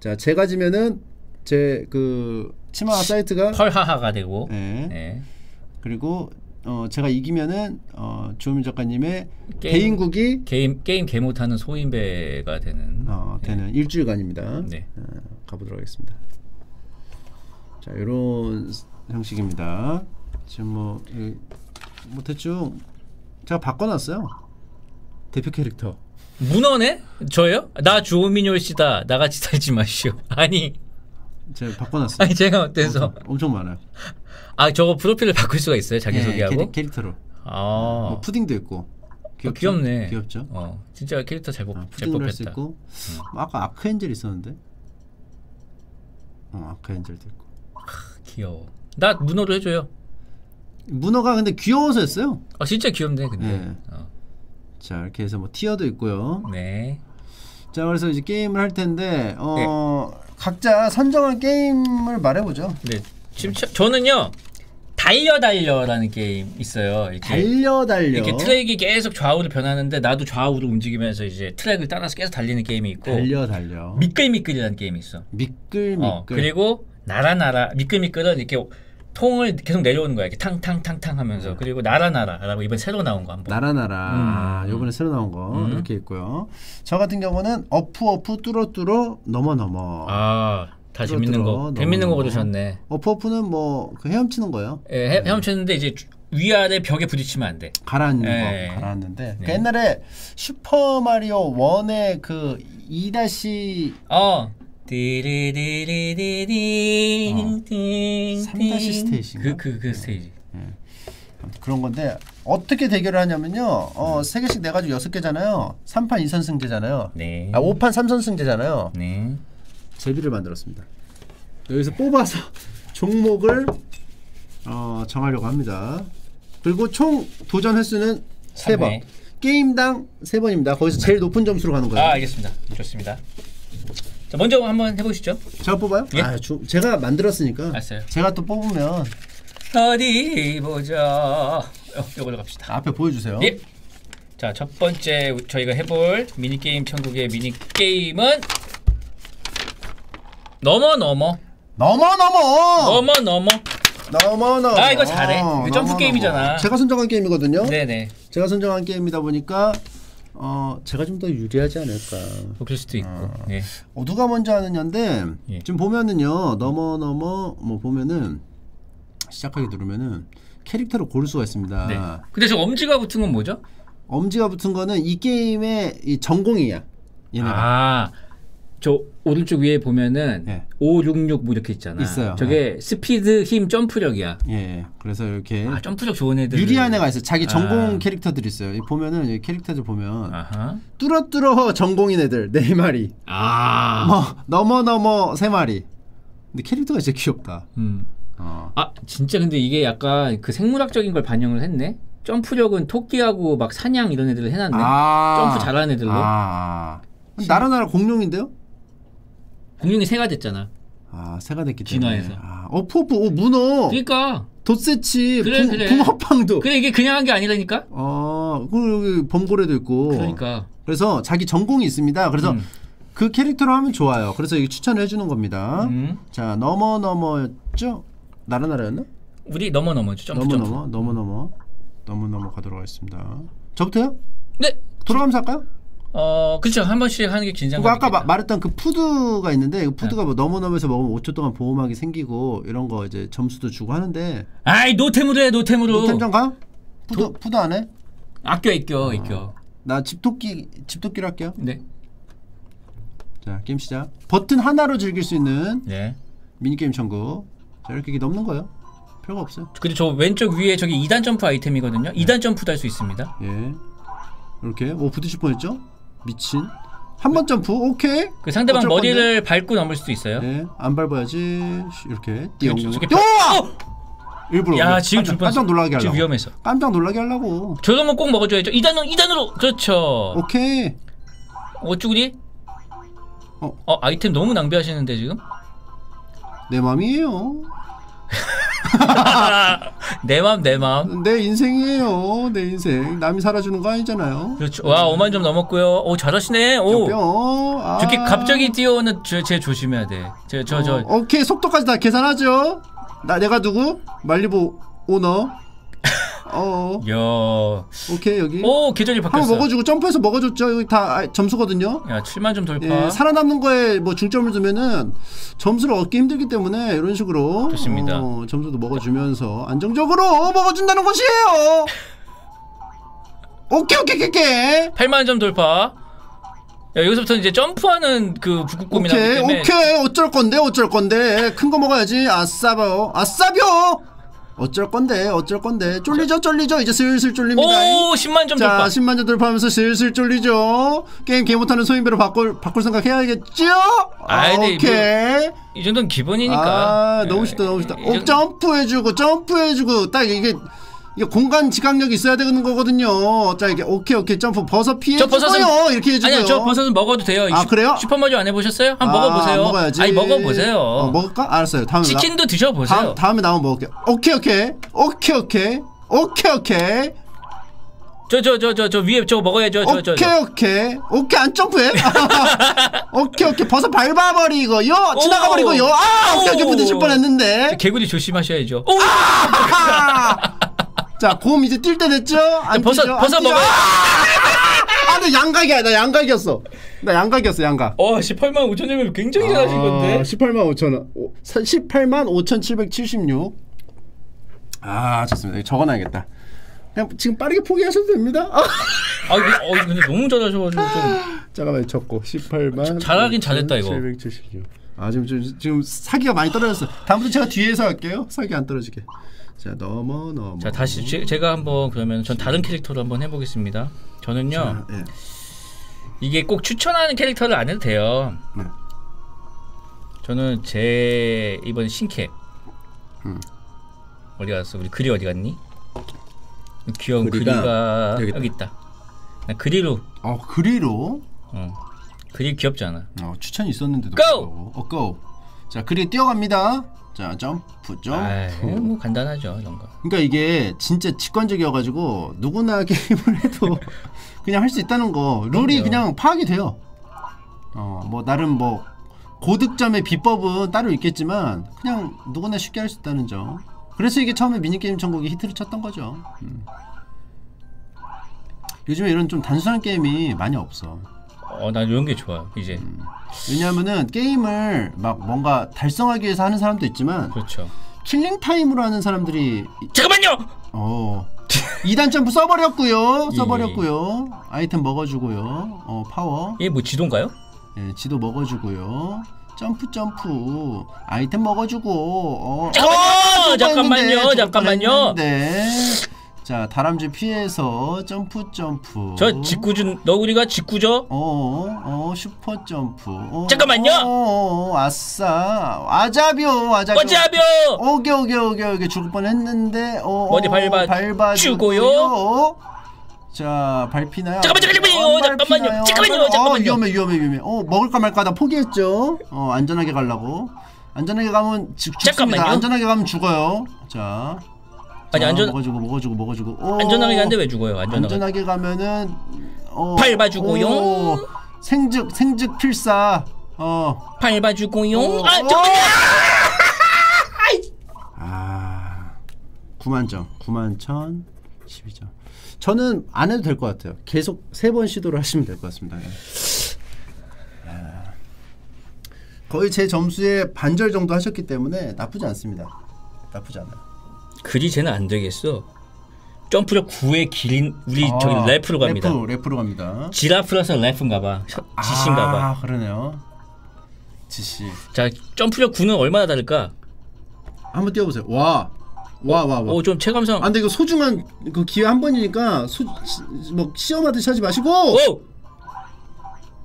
S1: 자, 제가 지면은 제 그 침하하 사이트가
S2: 펄하하가 되고.
S1: 네.
S2: 네.
S1: 그리고 어 제가 이기면은 어 조민 작가님의
S2: 게임-
S1: 개인국이
S2: 게임 게임 개 못하는 소인배가 되는.
S1: 어, 되는 일주일간입니다.
S2: 네.
S1: 어, 가보도록 하겠습니다. 자, 이런 형식입니다. 지금 뭐, 이- 뭐 대충 제가 바꿔놨어요. 대표 캐릭터.
S2: 문어네? 저요? 나 주호민요 씨다. 나같이 살지 마시오. 아니,
S1: 제가 바꿔놨어요.
S2: 아니 제가 어때서?
S1: 엄청, 엄청 많아요.
S2: 아 저거 프로필을 바꿀 수가 있어요? 자기
S1: 예,
S2: 소개하고?
S1: 캐릭, 캐릭터로.
S2: 아,
S1: 뭐 푸딩도 있고. 귀엽죠?
S2: 귀엽네.
S1: 귀엽죠?
S2: 어, 진짜 캐릭터 잘, 뽑,
S1: 아,
S2: 잘
S1: 푸딩을 할수
S2: 뽑혔다.
S1: 있고. 뭐 아까 아크엔젤 있었는데. 어, 아크엔젤도 있고.
S2: 귀여워. 나 문어로 해줘요.
S1: 문어가 근데 귀여워서 했어요.
S2: 아 진짜 귀엽네 근데.
S1: 네.
S2: 어,
S1: 자, 이렇게 해서 뭐 티어도 있고요.
S2: 네.
S1: 자, 그래서 이제 게임을 할 텐데 어
S2: 네.
S1: 각자 선정한 게임을 말해보죠.
S2: 네. 지금 저, 저는요 달려 달려라는 게임 있어요. 이렇게
S1: 달려 달려.
S2: 이렇게 트랙이 계속 좌우로 변하는데 나도 좌우로 움직이면서 이제 트랙을 따라서 계속 달리는 게임이 있고
S1: 달려 달려.
S2: 미끌미끌이라는 게임이 있어.
S1: 미끌 미끌.
S2: 어, 그리고 나라나라 미끌미끌은 이렇게 통을 계속 내려오는 거야. 이렇게 탕탕탕탕 하면서 그리고 나라나라라고 이번 새로 나온 거 한번.
S1: 나라 나라.
S2: 음.
S1: 요번에 새로 나온 거
S2: 음.
S1: 이렇게 있고요. 저 같은 경우는 어푸 어푸 뚫어 뚫어 넘어 넘어.
S2: 아, 다 재밌는 거. 재밌는 거. 고르셨네.
S1: 어푸 어푸는 뭐 그 헤엄치는 거예요.
S2: 예, 헤- 헤엄쳤는데 이제 주- 위아래 벽에 부딪히면 안 돼.
S1: 가라앉는
S2: 네.
S1: 거 가라앉는데 그
S2: 네.
S1: 옛날에 슈퍼 마리오 1의 그2 다시
S2: 어. 디리디리디디.
S1: 3 스테이지인가?
S2: 그그 그 스테이지.
S1: 그런 건데 어떻게 대결을 하냐면요. 어, 세 개씩 내 가지고 여섯 개잖아요. 3판 2선 승제잖아요.
S2: 네.
S1: 아, 5판 3선 승제잖아요.
S2: 네.
S1: 제비를 만들었습니다. 여기서 뽑아서 종목을 어, 정하려고 합니다. 그리고 총 도전 횟수는 세 번.
S2: 삼회.
S1: 게임당 세 번입니다. 거기서 제일 높은 점수로 가는 거예요.
S2: 아, 알겠습니다. 좋습니다. 자, 먼저 한번 해 보시죠.
S1: 제가 뽑아요?
S2: 예.
S1: 아, 주, 제가 만들었으니까.
S2: 알았어요.
S1: 제가 또 뽑으면
S2: 어디 보자. 어, 요걸로 갑시다.
S1: 앞에 보여주세요.
S2: 예. 자, 첫 번째 저희가 해볼 미니 게임 천국의 미니 게임은 넘어 넘어
S1: 넘어 넘어.
S2: 넘어 넘어.
S1: 넘어 넘어.
S2: 아, 이거 잘해. 이거 점프
S1: 넘어,
S2: 게임이잖아.
S1: 넘어. 제가 선정한 게임이거든요.
S2: 네네.
S1: 제가 선정한 게임이다 보니까 어 제가 좀 더 유리하지 않을까.
S2: 뭐 그럴 수도 있고. 네.
S1: 어, 누가 먼저 하느냐인데
S2: 예.
S1: 지금 보면은요 넘어 넘어 뭐 보면은 시작하기 누르면은 캐릭터를 고를 수가 있습니다.
S2: 네. 근데 저 엄지가 붙은 건 뭐죠?
S1: 엄지가 붙은 거는 이 게임의 이 전공이야. 얘네가.
S2: 아, 저 오른쪽 위에 보면은
S1: 예.
S2: 566 뭐 이렇게 있잖아.
S1: 있어요.
S2: 저게 스피드, 힘, 점프력이야.
S1: 예. 그래서 이렇게
S2: 아, 점프력 좋은 애들.
S1: 유리한 애가 있어요. 자기 전공
S2: 아.
S1: 캐릭터들이 있어요. 이 보면은 이 캐릭터들 보면
S2: 아하.
S1: 뚜러뚜러 전공인 애들 네 마리.
S2: 아.
S1: 뭐 넘어 넘어 세 마리. 근데 캐릭터가 진짜 귀엽다.
S2: 음.
S1: 어.
S2: 아, 진짜 근데 이게 약간 그 생물학적인 걸 반영을 했네. 점프력은 토끼하고 막 사냥 이런 애들을 해놨네.
S1: 아.
S2: 점프 잘하는 애들로.
S1: 아. 나라 나라 공룡인데요?
S2: 공룡이 새가 됐잖아.
S1: 아, 새가 됐기 때문에.
S2: 진화해서.
S1: 아, 어프어프, 오, 문어.
S2: 그러니까.
S1: 돛새치,
S2: 그래,
S1: 붕,
S2: 그래.
S1: 붕어빵도.
S2: 그래 이게 그냥 한 게 아니라니까.
S1: 어, 그리고 여기 범고래도 있고.
S2: 그러니까.
S1: 그래서 자기 전공이 있습니다. 그래서
S2: 음.
S1: 그 캐릭터로 하면 좋아요. 그래서 이거 추천을 해주는 겁니다.
S2: 음.
S1: 자, 넘어 넘어였죠? 나라 나라였나?
S2: 우리 넘어 넘어죠. 점프
S1: 넘어
S2: 점프.
S1: 넘어, 넘어 넘어. 너무 넘어 가도록 하겠습니다. 저부터요?
S2: 네.
S1: 돌아가면서 할까요?
S2: 어 그렇죠 한 번씩 하는 게.
S1: 그거 아까 마,
S2: 있겠다.
S1: 말했던 그 food가 있는데 그
S2: 네.
S1: food가 뭐 너무 넘어서 먹으면 5초 동안 보호막이 생기고 이런 거 이제 점수도 주고 하는데
S2: 아이 no템으로 해 no템으로.
S1: no템장 가? food food 안 해?
S2: 아껴 아껴 아껴.
S1: 나 집토끼 집토끼로 할게요.
S2: 네.
S1: 자 게임 시작. 버튼 하나로 즐길 수 있는
S2: 네.
S1: 미니 게임 천국. 자 이렇게 넘는 거예요. 별거 없어요.
S2: 그리고 저 왼쪽 위에 저기 2단 점프 아이템이거든요. 2단 점프도 할 수 있습니다.
S1: 예. 이렇게 오 부딪힐 뻔했죠? 미친. 한 번 점프 오케이.
S2: 그 상대방 머리를 밟고 넘을 수도 있어요.
S1: 예. 안 밟아야지. 이렇게 띠용.
S2: 저렇게
S1: 띠용!
S2: 어!
S1: 일부러
S2: 야. 지금
S1: 깜짝. 깜짝 놀라게 하려고.
S2: 지금 위험해서.
S1: 깜짝 놀라게 하려고.
S2: 저거만 꼭 먹어줘야죠. 2단으로 2단으로 그렇죠.
S1: 오케이.
S2: 어쭈구리?
S1: 어.
S2: 어 아이템 너무 낭비하시는데 지금?
S1: 내 맘이에요.
S2: 내 맘 내 맘.
S1: 내 인생이에요. 내 인생. 남이 살아주는 거 아니잖아요.
S2: 그렇죠. 와 5만 점 넘었고요. 오 잘하시네. 오.
S1: 뿅. 아.
S2: 저렇게 갑자기 뛰어오는 저, 쟤 조심해야 돼. 저저 저.
S1: 어, 오케이 속도까지 다 계산하죠. 나 내가 누구? 말리부 오너. 어.
S2: 야.
S1: 오케이 여기.
S2: 오 계절이
S1: 한번
S2: 바뀌었어.
S1: 먹어주고 점프해서 먹어줬죠. 여기 다 아, 점수거든요.
S2: 야 7만 점 돌파.
S1: 예, 살아남는 거에 뭐 중점을 두면은 점수를 얻기 힘들기 때문에 이런 식으로
S2: 좋습니다.
S1: 어, 점수도 먹어주면서 안정적으로 먹어준다는 것이에요. 오케이 오케이 오케이 오케이
S2: 8만 점 돌파. 야 여기서부터 이제 점프하는 그 북극곰이 나기 때문에
S1: 오케이 어쩔 건데 어쩔 건데 큰 거 먹어야지 아싸벼 아싸벼 어쩔 건데 어쩔 건데 쫄리죠 쫄리죠 이제 슬슬 쫄립니다.
S2: 오 10만 점
S1: 자,
S2: 돌파.
S1: 10만 점 돌파하면서 슬슬 쫄리죠. 게임 개 못하는 소인배로 바꿀 바꿀 생각 해야겠죠?
S2: 아이, 근데
S1: 오케이.
S2: 이 정도는 기본이니까.
S1: 아, 너무
S2: 예,
S1: 쉽다, 너무 쉽다.
S2: 이
S1: 어,
S2: 정도-
S1: 점프해주고, 점프해주고, 딱 이게, 이게 공간 지각력이 있어야 되는 거거든요. 자, 이게, 오케이, 오케이, 점프, 벗어 피해 주고요.
S2: 버섯은-
S1: 이렇게 해주고요.
S2: 아니요, 저 버섯은 먹어도 돼요.
S1: 아,
S2: 슈-
S1: 그래요?
S2: 슈퍼마리오 안 해보셨어요? 한번
S1: 아,
S2: 먹어보세요.
S1: 먹어야지.
S2: 아니 먹어보세요.
S1: 어, 먹을까? 알았어요. 다음에.
S2: 치킨도
S1: 나,
S2: 드셔보세요.
S1: 다음, 다음에 나오면 먹을게요. 오케이, 오케이. 오케이, 오케이. 오케이, 오케이.
S2: 저 저 저 저 저 위에 저거 먹어야죠. 저 저.
S1: 오케이 오케이 오케이 안 점프해 오케이 오케이 벗어 밟아버리고요 지나가버리고요 아 오케이 오케이
S2: 오.
S1: 부딪힐 뻔했는데
S2: 개구리 조심하셔야죠. 오!
S1: 자 곰 이제 뛸 때 됐죠 안
S2: 버섯,
S1: 뛰죠? 안
S2: 버섯
S1: 뛰죠?
S2: 먹어요.
S1: 아나 양각이야 나 양각이었어 나 양각이었어 양각
S2: 어, 18만 5천 점이면 굉장히 잘하신 건데.
S1: 18만 5천 원 18만 5,776 아 좋습니다 적어놔야겠다 그냥 지금 빠르게 포기하셔도 됩니다 아,
S2: 아, 어, 근데 너무 잘하셔가지고 좀.
S1: 잠깐만 적고 18만
S2: 잘하긴 잘했다, 이거.
S1: 776. 아 지금 지금, 지금 사기가 많이 떨어졌어. 다음부터 제가 뒤에서 할게요. 사기 안 떨어지게. 자 넘어 넘어.
S2: 자, 다시 제, 제가 한번 그러면 전 다른 캐릭터로 한번 해보겠습니다. 저는요,
S1: 자, 예.
S2: 이게 꼭 추천하는 캐릭터를 안 해도 돼요.
S1: 네.
S2: 저는 제 이번 신캐
S1: 음.
S2: 어디 갔어? 우리 그리 어디 갔니? 귀여운
S1: 그리가
S2: 그리가
S1: 여기
S2: 여기
S1: 있다.
S2: 있다. 나 그리로.
S1: 어 그리로
S2: 어. 그리 귀엽지 않아?
S1: 어, 추천이 있었는데도
S2: Go!
S1: 불구하고. 어 고. 자 그리 뛰어갑니다. 자 점프
S2: 아이,
S1: 점프.
S2: 뭐 간단하죠 이런 거.
S1: 그러니까 이게 진짜 직관적이어가지고 누구나 게임을 해도 그냥 할 수 있다는 거 룰이
S2: 그럼요.
S1: 그냥 파악이 돼요. 어 뭐 나름 뭐 고득점의 비법은 따로 있겠지만 그냥 누구나 쉽게 할 수 있다는 점. 그래서 이게 처음에 미니게임 천국이 히트를 쳤던 거죠. 음. 요즘에 이런 좀 단순한 게임이 많이 없어.
S2: 어, 난 이런 게 좋아. 이제
S1: 음. 왜냐하면은 게임을 막 뭔가 달성하기 위해서 하는 사람도 있지만
S2: 그렇죠.
S1: killing time으로 하는 사람들이
S2: 잠깐만요.
S1: 어. 2단 점프 써버렸고요.
S2: 예.
S1: 써버렸고요. 아이템 먹어주고요. 어 파워.
S2: 이게 뭐 지도인가요?
S1: 예, 지도 먹어주고요. 점프 점프. 아이템 먹어주고. 어.
S2: 잠깐만요,
S1: 어,
S2: 잠깐만요, 잠깐만요.
S1: 뻔했는데. 자 다람쥐 피해서 점프 점프.
S2: 저 직구준 너구리가 직구죠?
S1: 어, 어, 슈퍼 점프. 어,
S2: 잠깐만요.
S1: 어, 어, 아싸. 아자비오, 아자비오.
S2: 어찌하며
S1: 오게 오게 오게 오게 죽을 뻔했는데 어,
S2: 어, 밟아
S1: 밟아주고요.
S2: 주고요.
S1: 자 밟히나요?
S2: 잠깐만, 잠깐만요.
S1: 안
S2: 잠깐만요. 잠깐만요,
S1: 어,
S2: 잠깐만요.
S1: 위험해 위험해 위험해. 어 먹을까 말까 나 포기했죠. 어 안전하게 가려고. 안전하게 가면 죽, 죽습니다.
S2: 잠깐만요.
S1: 안전하게 가면 죽어요. 자.
S2: 아니,
S1: 자,
S2: 안전-
S1: 먹어주고 먹어주고 먹어주고. 오,
S2: 안전하게 가는데 왜 죽어요? 안전하게.
S1: 안전하게 가면은 어,
S2: 밟아주고요.
S1: 오, 생즉 생즉 필사. 어.
S2: 밟아주고요.
S1: 어,
S2: 아
S1: 어.
S2: 잠깐만요.
S1: 아 9만 점 9만 천 12점. 저는 안 해도 될 것 같아요. 계속 세 번 시도를 하시면 될 것 같습니다. 예. 야. 거의 제 점수의 반절 정도 하셨기 때문에 나쁘지 않습니다. 나쁘지 않아요.
S2: 그리 쟤는 안 되겠어. 점프력 9의 길인 우리 저기 래프로 갑니다.
S1: 래프, 래프로 갑니다.
S2: 지라프라서 래프인가 봐. 지신가 봐.
S1: 아, 그러네요. 지시.
S2: 자 점프력 9는 얼마나 다를까?
S1: 한번 띄워보세요. 와, 와, 와, 와.
S2: 오 좀 체감상.
S1: 아, 근데 이거 소중한 그 기회 한 번이니까 소, 시, 뭐 시험하듯이 하지 마시고.
S2: 오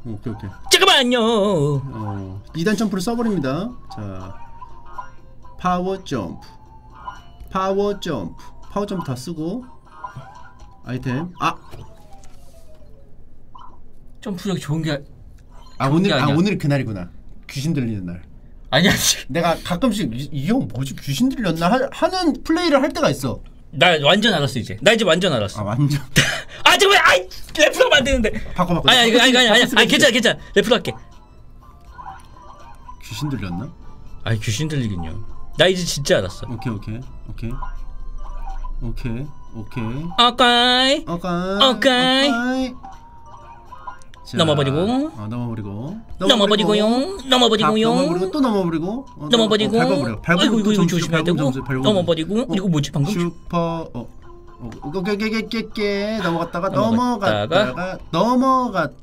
S1: 오케이, 오케이.
S2: 잠깐만요.
S1: 어, 2단 점프를 써버립니다. 자, 파워 점프, 파워 점프, 파워 점프 다 쓰고 아이템. 아,
S2: 점프력 좋은 게
S1: 아 오늘 아. 오늘이 그날이구나. 귀신 들리는 날.
S2: 아니야.
S1: 내가 가끔씩 이형 뭐지 귀신 들렸나 하, 하는 플레이를 할 때가 있어.
S2: 나 완전 알았어 이제. 나 이제 완전 알았어.
S1: 아 완전.
S2: 아 잠깐만. 아이 하면 안 되는데.
S1: 바꿔 바꿔.
S2: 아니 아니 아니 아니 아니. 아니 괜찮아 괜찮아. 래프로 할게.
S1: 귀신 들렸나?
S2: 아이 귀신 들리긴요. 나 이제 진짜 알았어.
S1: 오케이 오케이 오케이 오케이 오케이.
S2: 오케이.
S1: 오케이.
S2: 오케이.
S1: 자,
S2: 넘어버리고.
S1: 어, 넘어버리고.
S2: 넘어버리고요.
S1: 밥
S2: 넘어버리고요.
S1: 넘어버리고 또 넘어버리고. 어,
S2: 넘어버리고.
S1: 어, 밟아버려. 또
S2: 이거 이거 조심해야 되고. 넘어버리고.
S1: 점수.
S2: 이거 뭐지 방금?
S1: 슈퍼 어. 어, 이거 깨깨깨깨 넘어갔다가
S2: 넘어갔다가.
S1: 넘어갔다가 넘어갔다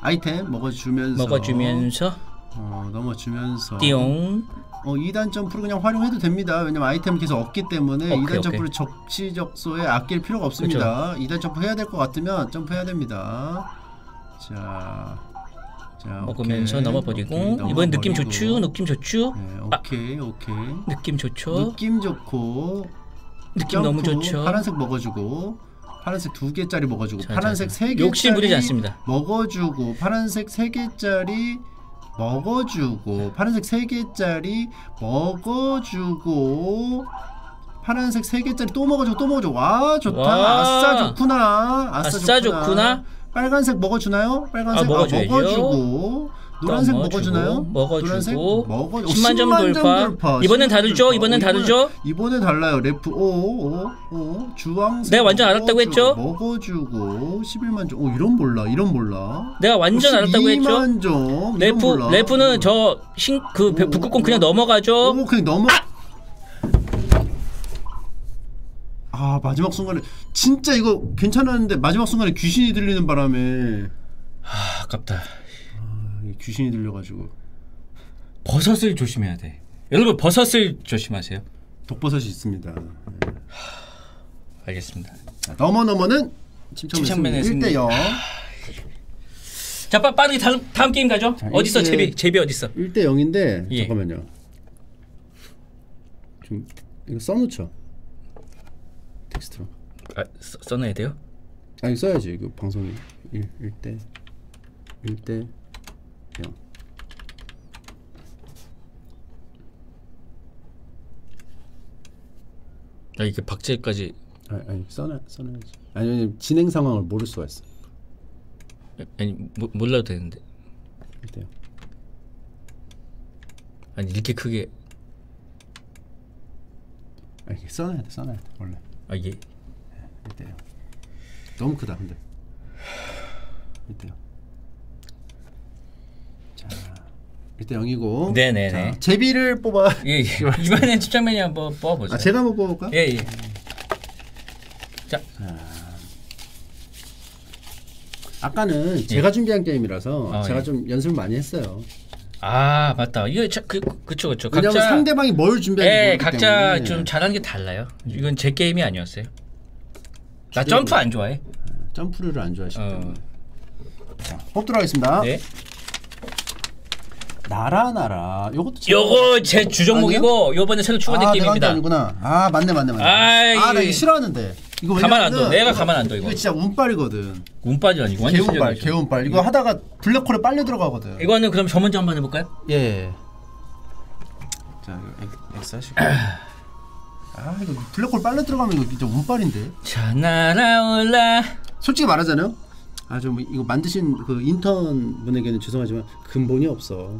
S1: 아이템 먹어주면서
S2: 먹어주면서
S1: 어, 넘어주면서
S2: 띠용.
S1: 어, 2단 점프를 그냥 활용해도 됩니다. 왜냐면 아이템을 계속 얻기 때문에
S2: 오케이,
S1: 2단
S2: 오케이.
S1: 점프를 적시적소에 아낄 필요가 없습니다. 2단 점프 해야 될 것 같으면 점프해야 됩니다. 자, 자
S2: 먹으면서
S1: 오케이.
S2: 넘어버리고 이번 느낌. 좋죠? 느낌 좋죠?
S1: 네,
S2: 아.
S1: 오케이 오케이.
S2: 느낌 좋죠?
S1: 느낌 좋고
S2: 느낌 너무
S1: 점프,
S2: 좋죠?
S1: 파란색 먹어주고 파란색 두 개짜리 먹어주고
S2: 자,
S1: 파란색
S2: 자, 자.
S1: 세 개짜리
S2: 욕심 부리지 않습니다.
S1: 먹어주고 파란색 세 개짜리 먹어주고 파란색 세 개짜리 먹어주고 파란색 세 개짜리 또 먹어주고 또 먹어주고 와 좋다
S2: 와.
S1: 아싸 좋구나 아싸,
S2: 아싸 좋구나.
S1: 빨간색 먹어주나요? 빨간색
S2: 아, 먹어줘야죠.
S1: 먹어주고 노란색 먹어주나요?
S2: 먹어주고.
S1: 노란색 먹어
S2: 10만 점 돌파. 이번엔 다르죠? 이번엔 다르죠?
S1: 이번엔 달라요. 래프 오오오 주황색.
S2: 내가 완전 알았다고 했죠?
S1: 먹어주고 11만 점. 오 이런 몰라. 이런 몰라.
S2: 내가 완전 알았다고 했죠?
S1: 12만 점.
S2: 래프. 래프는 저신그
S1: 오,
S2: 북극곰 그냥 넘어가죠.
S1: 오 그냥 넘어. 아 마지막 순간에 진짜 이거 괜찮았는데 마지막 순간에 귀신이 들리는 바람에
S2: 아, 아깝다.
S1: 귀신이 들려가지고
S2: 버섯을 조심해야 돼. 여러분 버섯을 조심하세요.
S1: 독버섯이 있습니다.
S2: 알겠습니다.
S1: 자, 넘어 넘어는 침착맨
S2: 침착맨의
S1: 1대
S2: 승리.
S1: 0.
S2: 자, 빠, 빠르게 다음, 다음 게임 가죠.
S1: 자,
S2: 어디 있어 제비? 제비 어디 있어?
S1: 1대 0인데
S2: 예.
S1: 잠깐만요. 좀 이거 써놓죠. 텍스트로.
S2: 아, 써, 써놔야 돼요?
S1: 아니 써야지 이거 방송에 1 1대 1대 0.
S2: 아, 이게 박제까지
S1: 아니, 아니 써놔 써놔야지. 아니, 아니 진행 상황을 모를 수가 있어.
S2: 아니 모, 몰라도 되는데.
S1: 1대 0.
S2: 아니 이렇게 크게
S1: 아니 이게 써놔야 돼 써놔야 돼 원래
S2: 아 이게
S1: 1대 0. 너무 크다 근데 1대 0. 자 1대 0이고.
S2: 네네네.
S1: 자, 제비를 뽑아.
S2: 예, 예. 이번엔 집장맨이 한번 뽑아보죠.
S1: 아 제가 한번 뽑아볼까?
S2: 예, 예. 자,
S1: 아까는 제가 준비한 게임이라서
S2: 아,
S1: 제가
S2: 예.
S1: 좀 연습을 많이 했어요.
S2: 아 맞다. 이거 자, 그 그쵸 그쵸.
S1: 왜냐면
S2: 각자
S1: 상대방이 뭘 준비하는지
S2: 예, 각자
S1: 때문에
S2: 좀 잘하는 게 달라요. 이건 제 게임이 아니었어요. 나 점프 안 좋아해.
S1: 점프를 안 좋아하시기
S2: 어.
S1: 자, 뽑도록 하겠습니다.
S2: 네.
S1: 나라 나라 요것도 참-
S2: 요거 제 주종목이고 요번에 새로 추가된
S1: 아,
S2: 게임입니다.
S1: 아니구나. 아 맞네 맞네 맞네.
S2: 아이,
S1: 아나 이거 싫어하는데. 이거
S2: 가만 안 둬. 내가
S1: 이거-
S2: 가만 안 둬, 이거.
S1: 이거 진짜 운빨이거든.
S2: 운빨이 아니고 완전
S1: 개운빨
S2: 실력이죠.
S1: 개운빨. 이거 하다가 블랙홀에 빨려 들어가거든.
S2: 이거는 그럼 저 먼저 한번 해볼까요?
S1: 예. 자 이거 X 하시고. 아 이거 블랙홀 빨려 들어가면 이거 진짜 운빨인데.
S2: 자 날아올라.
S1: 솔직히 말하자면 아좀 이거 만드신 그 인턴 분에게는 죄송하지만 근본이 없어.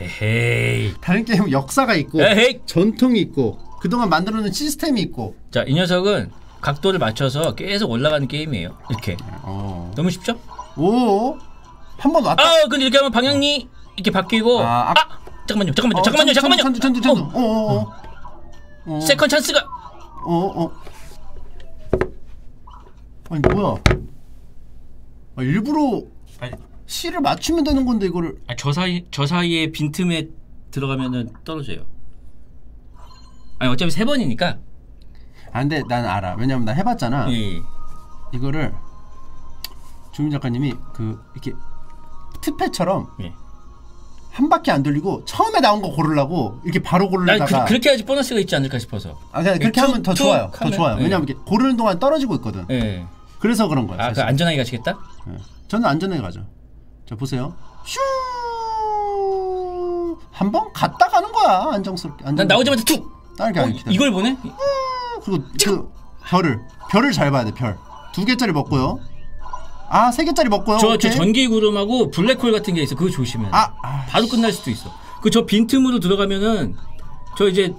S2: 헤헤이.
S1: 다른 게임은 역사가 있고
S2: 에헤이.
S1: 전통이 있고 그동안 만들어놓은 시스템이 있고
S2: 자 이 녀석은 각도를 맞춰서 계속 올라가는 게임이에요. 이렇게
S1: 어.
S2: 너무 쉽죠?
S1: 오. 한 번 왔다.
S2: 아 근데 이렇게 하면 방향이 이렇게 바뀌고
S1: 아,
S2: 아,
S1: 아.
S2: 잠깐만요 잠깐만요
S1: 어,
S2: 잠깐만요
S1: 찬두,
S2: 잠깐만요
S1: 찬두 찬두 찬두.
S2: 어,
S1: 어, 어, 어. 어.
S2: second chance가
S1: 어, 어. 아니 뭐야? 아, 일부러 C를 맞추면 되는 건데 이거를
S2: 아, 저 사이 저 사이에 빈틈에 들어가면은 떨어져요. 아니 어차피 세 번이니까.
S1: 아 근데 난 알아 왜냐면 나 해봤잖아
S2: 예.
S1: 이거를 조민 작가님이 그 이렇게 특패처럼
S2: 예.
S1: 한 바퀴 안 돌리고 처음에 나온 거 고르려고 이렇게 바로
S2: 난
S1: 고르려다가
S2: 그, 그렇게 해야지 보너스가 있지 않을까 싶어서.
S1: 아 그냥 그렇게
S2: 툭,
S1: 하면
S2: 더툭
S1: 좋아요 더
S2: 하면,
S1: 좋아요
S2: 예.
S1: 왜냐면 이렇게 고르는 동안 떨어지고 있거든
S2: 예.
S1: 그래서 그런 거야
S2: 아, 그. 안전하게 가시겠다?
S1: 예. 저는 안전하게 가죠 자 보세요 슈 한번 갔다 가는 거야 안정스럽게
S2: 난 나오자마자 툭.
S1: 딸기
S2: 어,
S1: 안 기다려
S2: 이걸 보네?
S1: 그리고 그 별을 별을 잘 봐야 돼별두 개짜리 먹고요 아 세 개짜리 먹고요
S2: 저, 저. 전기 구름하고 블랙홀 같은 게 있어. 그거 조심해.
S1: 아, 아,
S2: 바로 끝날 수도 있어. 그 저 빈틈으로 들어가면은 저 이제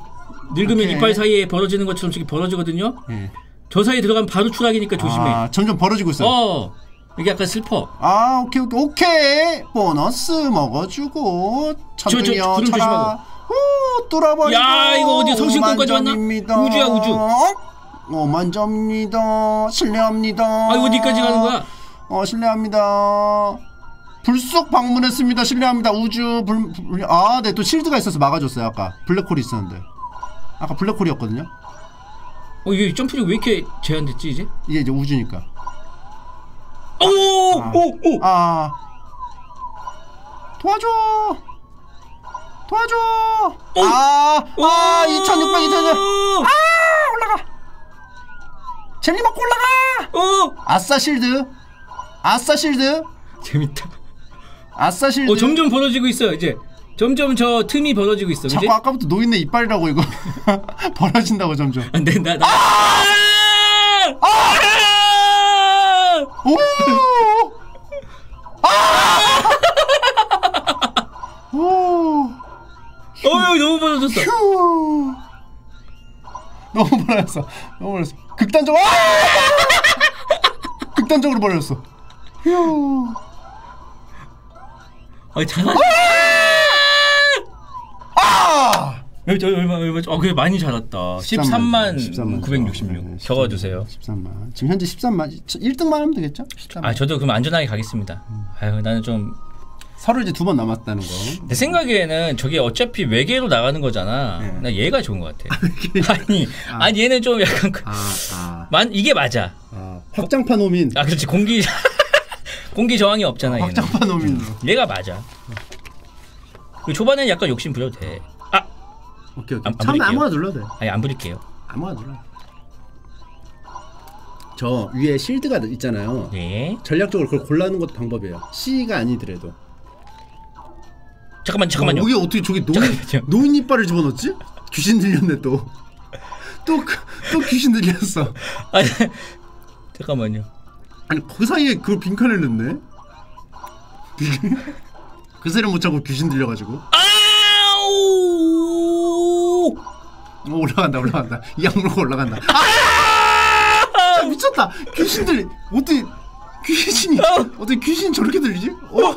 S2: 늙으면
S1: 오케이.
S2: 이빨 사이에 벌어지는 것처럼 저기 벌어지거든요.
S1: 예.
S2: 저 사이에 들어가면 바로 추락이니까 조심해.
S1: 아, 점점 벌어지고 있어요
S2: 어. 이게 약간 슬퍼.
S1: 아 오케이 오케이 오케이. 보너스 먹어주고 천둥이요 차라. 후 뚫어버리고.
S2: 야, 이거 어디 성심권까지 왔나? 우주야, 우주.
S1: 오만점입니다. 실례합니다.
S2: 아, 이거 어디까지 가는 거야?
S1: 어 실례합니다. 불속 방문했습니다. 실례합니다. 우주 불, 불 아 네 또 실드가 있어서 막아줬어요 아까. 블랙홀이 있었는데. 아까 블랙홀이었거든요.
S2: 어, 이게 점프력이 왜 이렇게 제한됐지, 이제?
S1: 이게 이제 우주니까
S2: 오!
S1: 아.
S2: 오! 오!
S1: 아 도와줘 도와줘 아아 2600 2600 아 올라가 젤리 먹고 올라가
S2: 어!
S1: 아싸 실드 아싸 실드
S2: 재밌다.
S1: 아싸 실드
S2: 어, 점점 벌어지고 있어, 이제. 점점 저 틈이 벌어지고 있어?
S1: 자꾸 아까부터 노인네 이빨이라고 이거 벌어진다고 점점
S2: 안 돼, 나, 나. 아!
S1: 오! 아! 오!
S2: 어휴, 너무 벌어졌어.
S1: 휴! 너무 벌어졌어. 너무 벌어졌어. 극단적으로 아! 극단적으로 벌어졌어. 휴!
S2: 아, 잘하
S1: 아!
S2: 저 얼마 얼마 어 그게 많이 자랐다. 13만 966 적어 주세요.
S1: 13만. 지금 현재 13만. 1등만 하면 되겠죠? 13만.
S2: 아 저도 그럼 안전하게 가겠습니다. 아유 나는 좀내
S1: 서로 이제 두 번 남았다는 거.
S2: 생각에는 저게 어차피 외계로 나가는 거잖아.
S1: 네.
S2: 나 얘가 좋은 것 같아. 아니 아 니 얘는 좀 약간 그-
S1: 아, 아.
S2: 만 이게 맞아.
S1: 아, 확장판 호민.
S2: 아 그렇지 공기 공기 저항이 없잖아 얘는.
S1: 확장판 호민으로.
S2: 얘가 맞아. 그 초반에는 약간 욕심 부려도 돼. 아
S1: 오케이, 오케이.
S2: 안- 안
S1: 처음에
S2: 부릴게요.
S1: 아무거나 눌러도 돼.
S2: 아니 안 부릴게요.
S1: 아무거나 눌러. 저 위에 실드가 있잖아요.
S2: 네.
S1: 전략적으로 그걸 골라는 것도 방법이에요. C가 아니더라도.
S2: 잠깐만 잠깐만요.
S1: 어, 여기 어떻게 저기 노인
S2: 잠깐만요.
S1: 노인 이빨을 집어넣지? 귀신 들렸네 또. 또, 그- 또 귀신 들렸어.
S2: 아니 잠깐만요.
S1: 아니 그 사이에 그 빈칸을 넣네. 그새를 못 참고 귀신 들려가지고
S2: 아우!
S1: 어, 올라간다 올라간다 이 악물고 올라간다. 아! 아, 미쳤다. 귀신 들리 어떻게 귀신이 어떻게 귀신 저렇게 들리지? 어?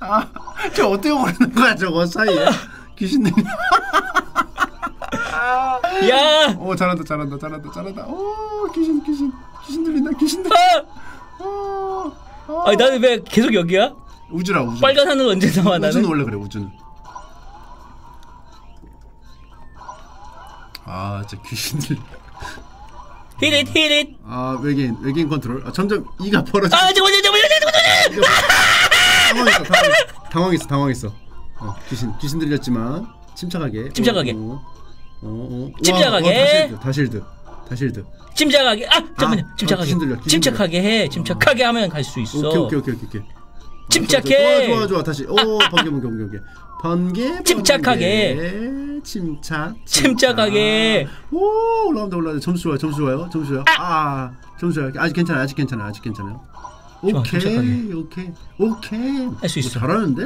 S1: 아, 저 어떻게 걸리는 거야 저거 사이에 귀신 들리.
S2: 야!
S1: 오 잘한다 잘한다 잘한다 잘한다. 오 귀신 귀신 귀신 들린다 귀신 들리.
S2: 아!
S1: 어, 어.
S2: 아니 나는 왜 계속 여기야?
S1: 우주라 우주.
S2: 빨간 하늘 언제 나와
S1: 우주는
S2: 나는?
S1: 원래 그래 우주는. 아, 진짜 귀신들.
S2: 히릿 히릿.
S1: 아 외계인 외계인 컨트롤. 아, 점점 이가 벌어져.
S2: 아 잠깐만요 잠깐만요 잠깐만요.
S1: 당황했어, 당황했어, 당황했어. 어, 귀신 귀신 들렸지만 침착하게.
S2: 침착하게.
S1: 어, 어, 어, 어.
S2: 침착하게.
S1: 와, 어, 다실드, 다실드, 다실드.
S2: 침착하게. 아 잠깐만요.
S1: 아,
S2: 침착하게.
S1: 귀신 들려, 귀신
S2: 침착하게 해. 침착하게 하면 갈 수 있어.
S1: 오케이, 오케이, 오케이, 오케이. 아,
S2: 침착해.
S1: 좋아, 좋아, 좋아, 다시. 오, 번개, 번개, 번개, 번개. 번개.
S2: 침착하게.
S1: 침착.
S2: 침착하게.
S1: 오, 올라온다, 올라온다. 점수 좋아요, 점수 좋아요, 점수 좋아요. 아, 점수 좋아요. 아직 괜찮아, 아직 괜찮아, 아직 괜찮아요.
S2: 좋아,
S1: 오케이,
S2: 침착하게.
S1: 오케이, 오케이.
S2: 할 수 있어.
S1: 뭐 잘하는데?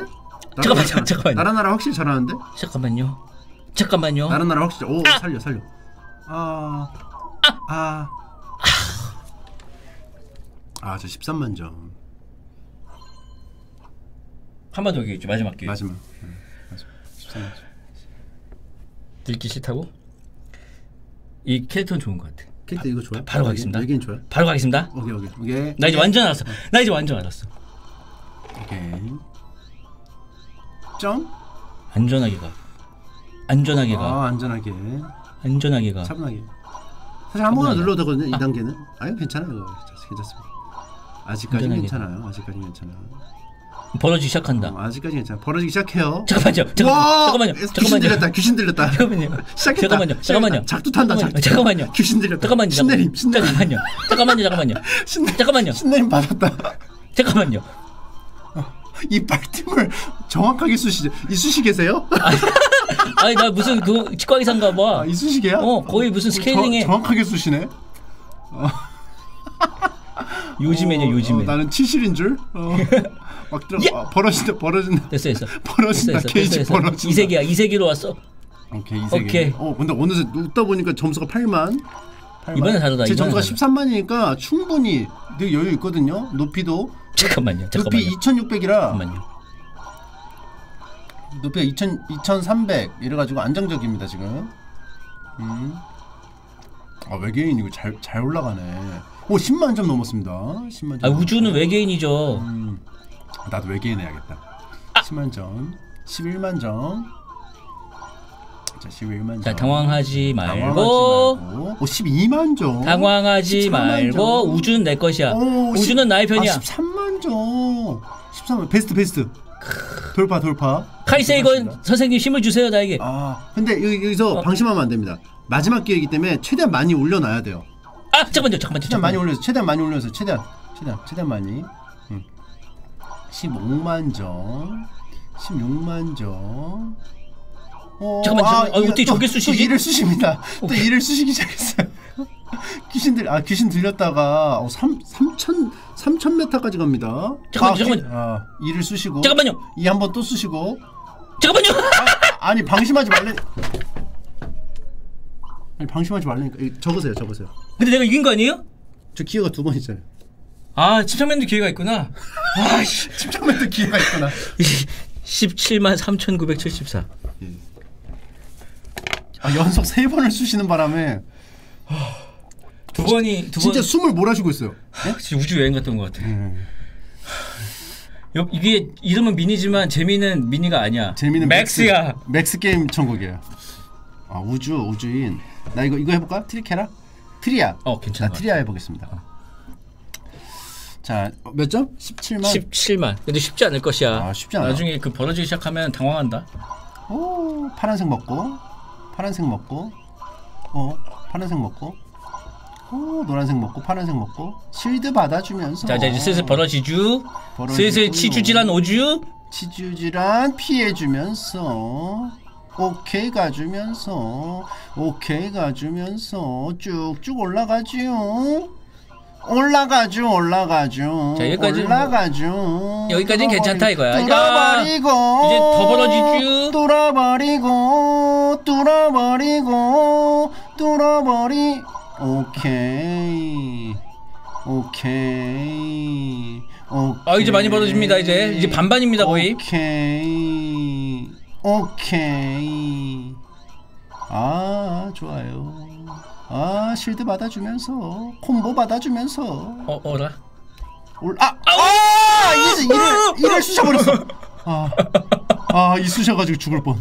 S2: 잠깐만,
S1: 나라-
S2: 잠깐만요.
S1: 나라 나라 확실히 잘하는데?
S2: 잠깐만요. 잠깐만요.
S1: 나라 나라 확실히. 오, 살려, 살려. 아. 아. 아, 저 13만 점.
S2: 한 번더 있죠 마지막 기회.
S1: 마지막. 응, 마지막. 13만 점.
S2: 들기 싫다고? 이 캐릭터는 좋은 것 같아.
S1: 캐릭터 이거 좋아요?
S2: 바로 가겠습니다.
S1: 여기는 좋아요?
S2: 바로 가겠습니다.
S1: 오케이, 오케이. 오케이.
S2: 나 이제 완전 알았어. 나 이제 완전 알았어.
S1: 오케이. 점?
S2: 안전하게 가. 안전하게 가.
S1: 아, 안전하게.
S2: 안전하게 가.
S1: 차분하게. 사실 아무거나. 눌러도 되거든요. 이 단계는. 아니 괜찮아요. 괜찮- 괜찮습니다. 아직까지. 괜찮아요. 아직까지 괜찮아요.
S2: 벌어지기 시작한다.
S1: 어, 아직까지 괜찮아. 벌어지기 시작해요.
S2: 잠깐만요. 잠깐만요.
S1: 와!
S2: 잠깐만요. 잠깐만요.
S1: 들렸다. 귀신 들렸다.
S2: 잠깐만요.
S1: 시작했다.
S2: 잠깐만요. 잠깐만요.
S1: 작두 탄다. 작두.
S2: 잠깐만요.
S1: 귀신 들렸다.
S2: 잠깐만요.
S1: 신내림. 신내림.
S2: 잠깐만요. 잠깐만요. 잠깐만요.
S1: 신내.
S2: 잠깐만요.
S1: 신내림 받았다.
S2: 잠깐만요.
S1: 이 빨팀을 정확하게 쑤시죠. 이 쑤시 계세요?
S2: 아니 나 무슨 그 치과 의사인가 봐.
S1: 아, 이 쑤시개야?
S2: 어, 거의 무슨 스케일링에-
S1: 정, 정확하게 쑤시네.
S2: 요즘에냐
S1: 어,
S2: 요즘에.
S1: 어, 나는 치실인 줄. 어. 막 들어. 아, 벌어진다. 벌어진다.
S2: 됐어 됐어.
S1: 벌어진다.
S2: 됐어,
S1: 게이지
S2: 됐어, 됐어.
S1: 벌어진다.
S2: 이세기야 이세기로 왔어.
S1: 오케이 이세계.
S2: 오케이.
S1: 어 근데 어느새 웃다 보니까 점수가 8만. 8만.
S2: 이번엔 다르다,
S1: 제
S2: 이번엔
S1: 점수가 13만이니까 충분히 되게 여유 있거든요. 높이도.
S2: 잠깐만요.
S1: 높이
S2: 잠깐만요.
S1: 2,600이라
S2: 잠깐만요.
S1: 높이가 2,000 2,300 이래가지고 안정적입니다 지금. 음. 아 외계인 이거 잘 잘 올라가네. 오 10만 점 넘었습니다. 10만 점.
S2: 아 우주는 외계인이죠.
S1: 음. 나도 외계인 해야겠다.
S2: 아!
S1: 10만 점. 11만 점. 자 11만 점.
S2: 자 당황하지
S1: 당황하지
S2: 말고.
S1: 오 12만 점.
S2: 당황하지
S1: 14만
S2: 말고
S1: 점.
S2: 우주는 내 것이야.
S1: 오,
S2: 우주는
S1: 십-
S2: 나의 편이야.
S1: 아, 13만 점. 13만 베스트 베스트. 돌파 돌파.
S2: 카이세이건. 선생님 힘을 주세요 나에게.
S1: 아 근데 여기, 여기 서
S2: 어.
S1: 방심하면 안 됩니다. 마지막 기회이기 때문에 최대한 많이 올려놔야 돼요.
S2: 아 잠깐만요. 잠깐만요.
S1: 최대한 많이. 올려서 최대한 많이 올려서 최대한 최대한 최대한 많이. 음. 15만 점. 16만 점. 어,
S2: 잠깐만, 잠깐만. 아,
S1: 이거
S2: 어떻게
S1: 또-
S2: 저게
S1: 또
S2: 쑤시지?
S1: 이를 쑤십니다. 또. 이를 쑤시기 시작했어요. 귀신들 아 귀신 들렸다가 어, 3 3천 3천 메타까지 갑니다.
S2: 잠깐만요,
S1: 아,
S2: 잠깐만요.
S1: 귀- 아, 이를 쑤시고
S2: 잠깐만요.
S1: 이 한 번 또 쑤시고
S2: 잠깐만요.
S1: 아, 니 방심하지 말래. 아니 방심하지 말라니까 이, 적으세요 적으세요.
S2: 근데 내가 이긴 거 아니에요?
S1: 저 기회가 두 번 있잖아요.
S2: 아 침착맨도 기회가 있구나. 아씨.
S1: 침착맨도 기회가 있구나.
S2: 17만 3,974.
S1: 아 연속 세 번을 쑤시는 바람에
S2: 두 번이 두
S1: 진짜
S2: 번.
S1: 숨을 몰아쉬고 있어요.
S2: 진짜 우주 여행 갔던 것 같아.
S1: 음.
S2: 여, 이게 이름은 미니지만 재미는 미니가 아니야.
S1: 재미는
S2: max야.
S1: max, max 게임 천국이에요. 아 우주 우주인. 나 이거 이거 해볼까? 트리케라? 트리아.
S2: 어 괜찮아.
S1: 나 트리아 해보겠습니다. 자, 어, 몇 점? 17만.
S2: 17만. 근데 쉽지 않을 것이야.
S1: 아, 쉽지 않아.
S2: 나중에 그 벌어지기 시작하면 당황한다.
S1: 오, 파란색 먹고, 파란색 먹고, 어, 파란색 먹고, 오, 노란색 먹고, 파란색 먹고, 실드 받아주면서.
S2: 자, 자 이제 슬슬.
S1: 벌어지고요.
S2: 슬슬 치주질한 오주.
S1: 치주질환 피해주면서 오케이 가주면서 오케이 가주면서 쭉쭉 올라가지요 올라가죠 올라가죠.
S2: 자, 여기까지
S1: 올라가죠.
S2: 여기까지는 괜찮다 이거야.
S1: 뚫어버리고.
S2: 이제 더 벌어지죠.
S1: 뚫어버리고. 뚫어버리고. 뚫어버리. 오케이 오케이. 오케이.
S2: 아, 이제 많이 벌어집니다, 이제. 이제 반반입니다, 거의.
S1: 오케이. 오케이. 아 좋아요 아 실드 받아주면서 콤보 받아주면서
S2: 어 어라.
S1: 올아 아! 이제 이를 이를 쑤셔버렸어 아아이 쑤셔가지고 죽을 뻔아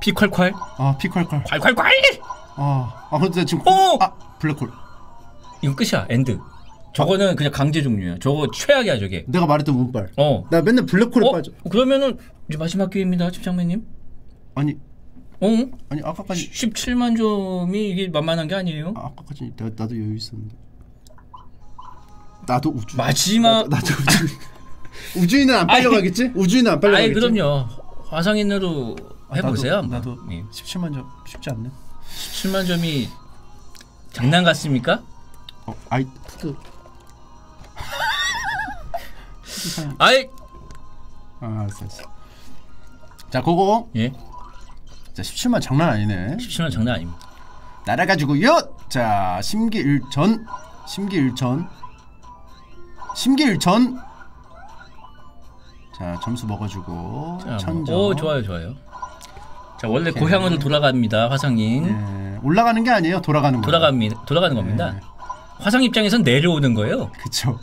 S2: 피 콸콸.
S1: 피 콸콸
S2: 콸콸콸.
S1: 아, 아 근데 지금
S2: 오!
S1: 아 블랙홀
S2: 이건 끝이야. end. 저거는 그냥 강제 종료야. 저거 최악이야 저게.
S1: 내가 말했던 운빨
S2: 어.
S1: 나 맨날 블랙홀에
S2: 어?
S1: 빠져
S2: 그러면은 이제 마지막 기회입니다, 침착맨님.
S1: 아니
S2: 어?
S1: 아니 아까까지
S2: 17만 점이 이게 만만한 게 아니에요.
S1: 아, 아까까지 나, 나도 여유 있었는데 나도 우주
S2: 마지막
S1: 나, 도 우주 우주인은 안 빨려가겠지? 우주인은 안 빨려가겠지?
S2: 아이 그럼요. 화성인으로
S1: 아,
S2: 해보세요.
S1: 나도. 나도
S2: 예.
S1: 17만 점 쉽지 않네
S2: 17만 점이 장난 같습니까?
S1: 어, 아이 푸드
S2: 아이
S1: 아 알았어 알았어 자 그거
S2: 예.
S1: 자 17만 장난 아니네
S2: 17만 장난 아닙니다.
S1: 날아가지고요. 자 심기일전 심기일전 심기일전 자 점수 먹어주고
S2: 자,
S1: 천점.
S2: 오 좋아요 좋아요. 자 원래 고향으로 돌아갑니다 화성인.
S1: 예, 올라가는 게 아니에요. 돌아가는 거.
S2: 돌아갑니다. 돌아가는 겁니다.
S1: 네.
S2: 화성 입장에선 내려오는 거예요.
S1: 그쵸.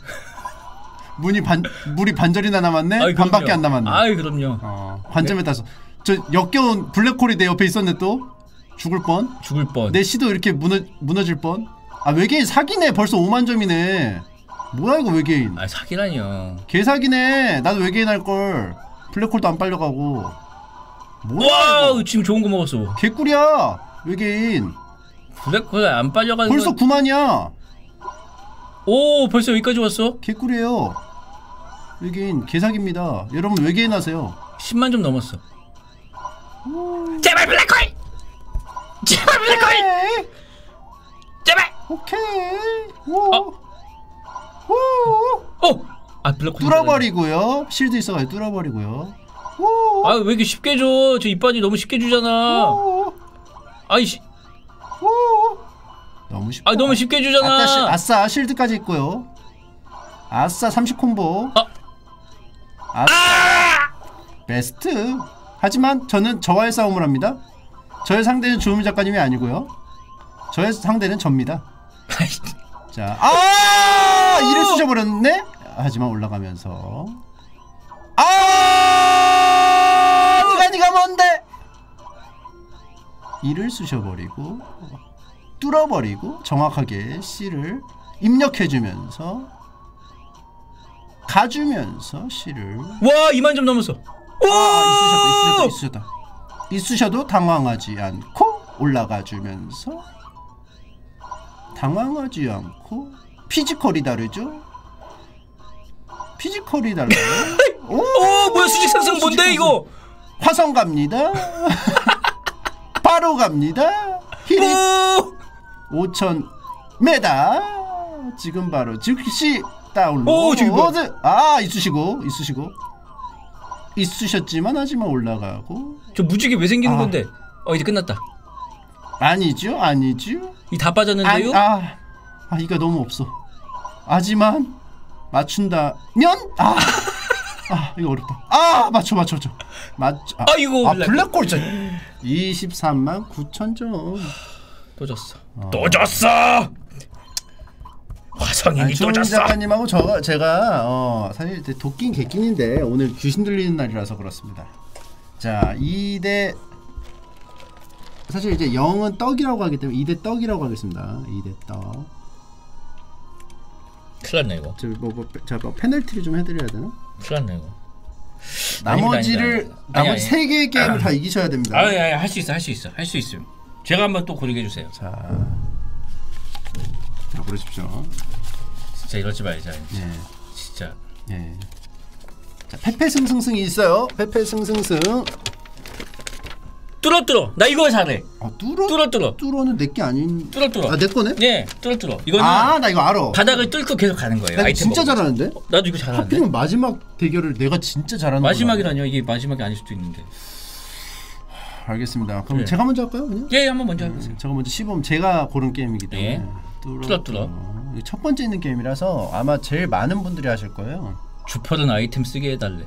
S1: 문이 반 물이 반절이나 남았네.
S2: 아이,
S1: 반밖에. 안 남았네.
S2: 아이 그럼요.
S1: 어, 관점에 따라서 저 역겨운 블랙홀이 내 옆에 있었네 또 죽을 뻔.
S2: 죽을 뻔.
S1: 내 시도 이렇게 무너 무너질 뻔. 아 외계인 사기네. 벌써 5만 점이네. 뭐야 이거 외계인.
S2: 아 사기라니요.
S1: 개사기네. 나도 외계인 할 걸. 블랙홀도 안 빨려가고. 뭐야
S2: 와. 지금 좋은 거 먹었어.
S1: 개꿀이야. 외계인.
S2: 블랙홀 안 빨려가는
S1: 벌써
S2: 거.
S1: 9만이야.
S2: 오 벌써 여기까지 왔어?
S1: 개꿀이에요. 외계인 개사기입니다. 여러분 외계인 하세요.
S2: 10만 점 넘었어. 제발 블랙홀! 제발 블랙홀! 제발!
S1: 오케이. 오.
S2: 어.
S1: 오.
S2: 오! 아 블랙홀.
S1: 뚫어버리고요. 실드 있어가지고 뚫어버리고요. 오.
S2: 아왜 이렇게 쉽게 줘? 저 이빠지 너무 쉽게 주잖아.
S1: 오.
S2: 아이씨.
S1: 오. 너무 쉽다.
S2: 아 너무 쉽게 주잖아.
S1: 시, 아싸 실드까지 있고요. 아싸 30 콤보.
S2: 아.
S1: 아싸. 베스트. 하지만 저는 저와의 싸움을 합니다. 저의 상대는 조미 작가님이 아니고요. 저의 상대는 접니다. 자, 아! 이를 쑤셔버렸네? 하지만 올라가면서. 아! 니가 니가 뭔데? 이를 쑤셔버리고, 뚫어버리고, 정확하게 C를 입력해주면서, 가주면서 C를.
S2: 와 2만 점 넘었어. 오!
S1: 아, 있으셔도, 있으셔도, 있으셔도. 있으셔도 당황하지 않고, 올라가 주면서, 당황하지 않고 피지컬이 다르죠? 피지컬이 달라요. 오,
S2: 오 뭐야 수직 상승 뭔데
S1: 수직
S2: 이거?
S1: 화성 갑니다. 바로 갑니다. 히릿
S2: 오!
S1: 5천 메다 지금 바로 즉시 다운로드.
S2: 오?
S1: 아 있으시고 있으시고 있으셨지만 하지만 올라가고
S2: 저 무지개 왜 생기는
S1: 아.
S2: 건데? 어 이제 끝났다.
S1: 아니죠 아니죠.
S2: 이 다 빠졌는데요?
S1: 아, 아, 아 이거 너무 없어. 하지만 맞춘다면 아, 아 이거 어렵다. 아 맞춰 맞춰 맞춰. 맞춰. 아,
S2: 아이고,
S1: 아
S2: 블랙홀.
S1: 블랙홀 진 23만 9천 점.
S2: 또 졌어. 또 졌어. 화성인이 또 졌어.
S1: 작가님하고 저 제가 어, 사실 도끼인 개끼인데 오늘 귀신 들리는 날이라서 그렇습니다. 자 2대 사실 이제 0은 떡이라고 하기 때문에 2대 떡이라고 하겠습니다. 2대 떡.
S2: 큰일 났네 이거.
S1: 저뭐 뭐, 자, 뭐 페널티를 좀 해드려야 되나?
S2: 큰일 났네 이거.
S1: 나머지를 나머지. 세 개의 게임을 다 이기셔야 됩니다.
S2: 아야할 수 있어 할 수 있어 할 수 있음. 제가 한번 또 고르게 해주세요.
S1: 자, 자 고르십시오.
S2: 진짜 이러지 말자. 진짜.
S1: 예,
S2: 진짜.
S1: 예. 자, 페페승승승이 있어요. 페페승승승.
S2: 뚫어 뚫어. 나 이거 잘해.
S1: 아, 뚫어
S2: 뚫어 뚫어.
S1: 뚫어는 내게 아닌.
S2: 뚫어 뚫어.
S1: 아, 내 거네?
S2: 예, 뚫어 뚫어. 이거는
S1: 아, 나 이거 알아. 바닥을
S2: 뚫고 계속 가는 거예요.
S1: 나 진짜
S2: 먹으면서.
S1: 잘하는데?
S2: 어, 나도 이거 잘하는데.
S1: 하필이면 마지막 대결을 내가 진짜 잘하는
S2: 마지막이라뇨. 이게 마지막이 아닐 수도 있는데.
S1: 알겠습니다. 그럼
S2: 네.
S1: 제가 먼저 할까요, 그냥?
S2: 예, 한번 먼저 해보세요.
S1: 제가 먼저 시범 제가 고른 게임이기 때문에
S2: 예.
S1: 이게 첫 번째 있는 게임이라서 아마 제일 많은 분들이 하실 거예요.
S2: 주펄은 아이템 쓰게 해달래.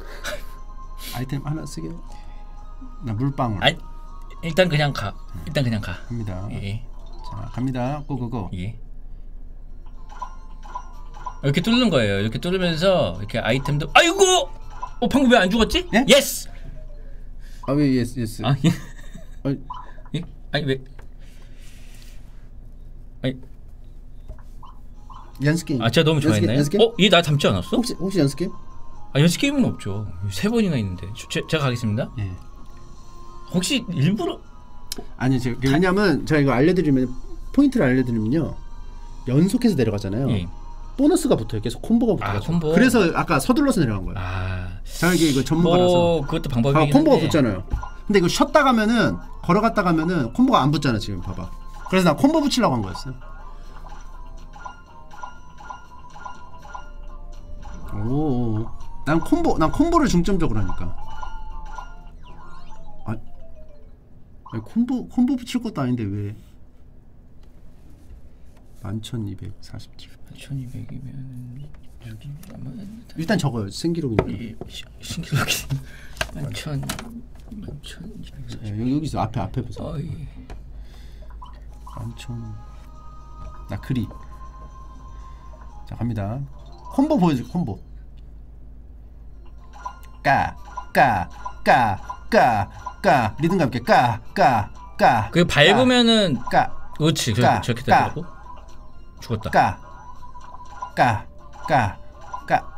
S1: 아이템 하나 쓰게. 나 물방울
S2: 아니 일단 그냥 가. 일단 그냥 가.
S1: 합니다.
S2: 예.
S1: 자 갑니다. go go go.
S2: 예. 이렇게 뚫는 거예요. 이렇게 뚫으면서 이렇게 아이템도 아이고. 어 방금 왜 안 죽었지?
S1: 예?
S2: yes.
S1: 아 왜 yes yes.
S2: 아 예.
S1: 아니,
S2: 예? 아니 왜? 아니
S1: 연습 게임.
S2: 아 제가 너무 좋아했나요?
S1: 연습 게임?
S2: 어? 얘 나 닮지 않았어?
S1: 혹시 혹시 연습 게임?
S2: 아 연습 게임은 없죠. 세 번이나 있는데. 저- 제, 제가 가겠습니다.
S1: 예.
S2: 혹시 일부러
S1: 아니 제가 왜냐면 제가 이거 알려드리면 포인트를 알려드리면요 연속해서 내려가잖아요.
S2: 예.
S1: 보너스가 붙어요. 계속 콤보가 붙어가지고.
S2: 콤보.
S1: 그래서 아까 서둘러서 내려간 거예요.
S2: 아.
S1: 자 이게 이거 전문가라서.
S2: 뭐 그것도 방법이긴
S1: 아, 콤보가. 붙잖아요. 근데 이거 쉬었다 가면은 걸어갔다 가면은 콤보가 안 붙잖아 지금 봐봐. 그래서 나 콤보 붙이려고 한 거였어. 오, 난 콤보, 난 콤보를 중점적으로 하니까. 아, 아니, 콤보 콤보 붙일 것도 아닌데 왜? 11,247.
S2: 1200이면 여기 아마
S1: 일단 적어요.
S2: 시- 신기록이 11,000 11,200.
S1: 예, 여기 여기 있어. 앞에 앞에 보세요.
S2: 어이.
S1: 11,000. 나 크리. 자, 갑니다. 콤보 보여줄 콤보. 까, 까, 까, 까, 까. 리듬감 있게 까, 까, 까.
S2: 그 밟으면은
S1: 까,
S2: 그렇지
S1: 까,
S2: 저렇게
S1: 까.
S2: 되더라고 죽었다
S1: 까, 까, 까, 까,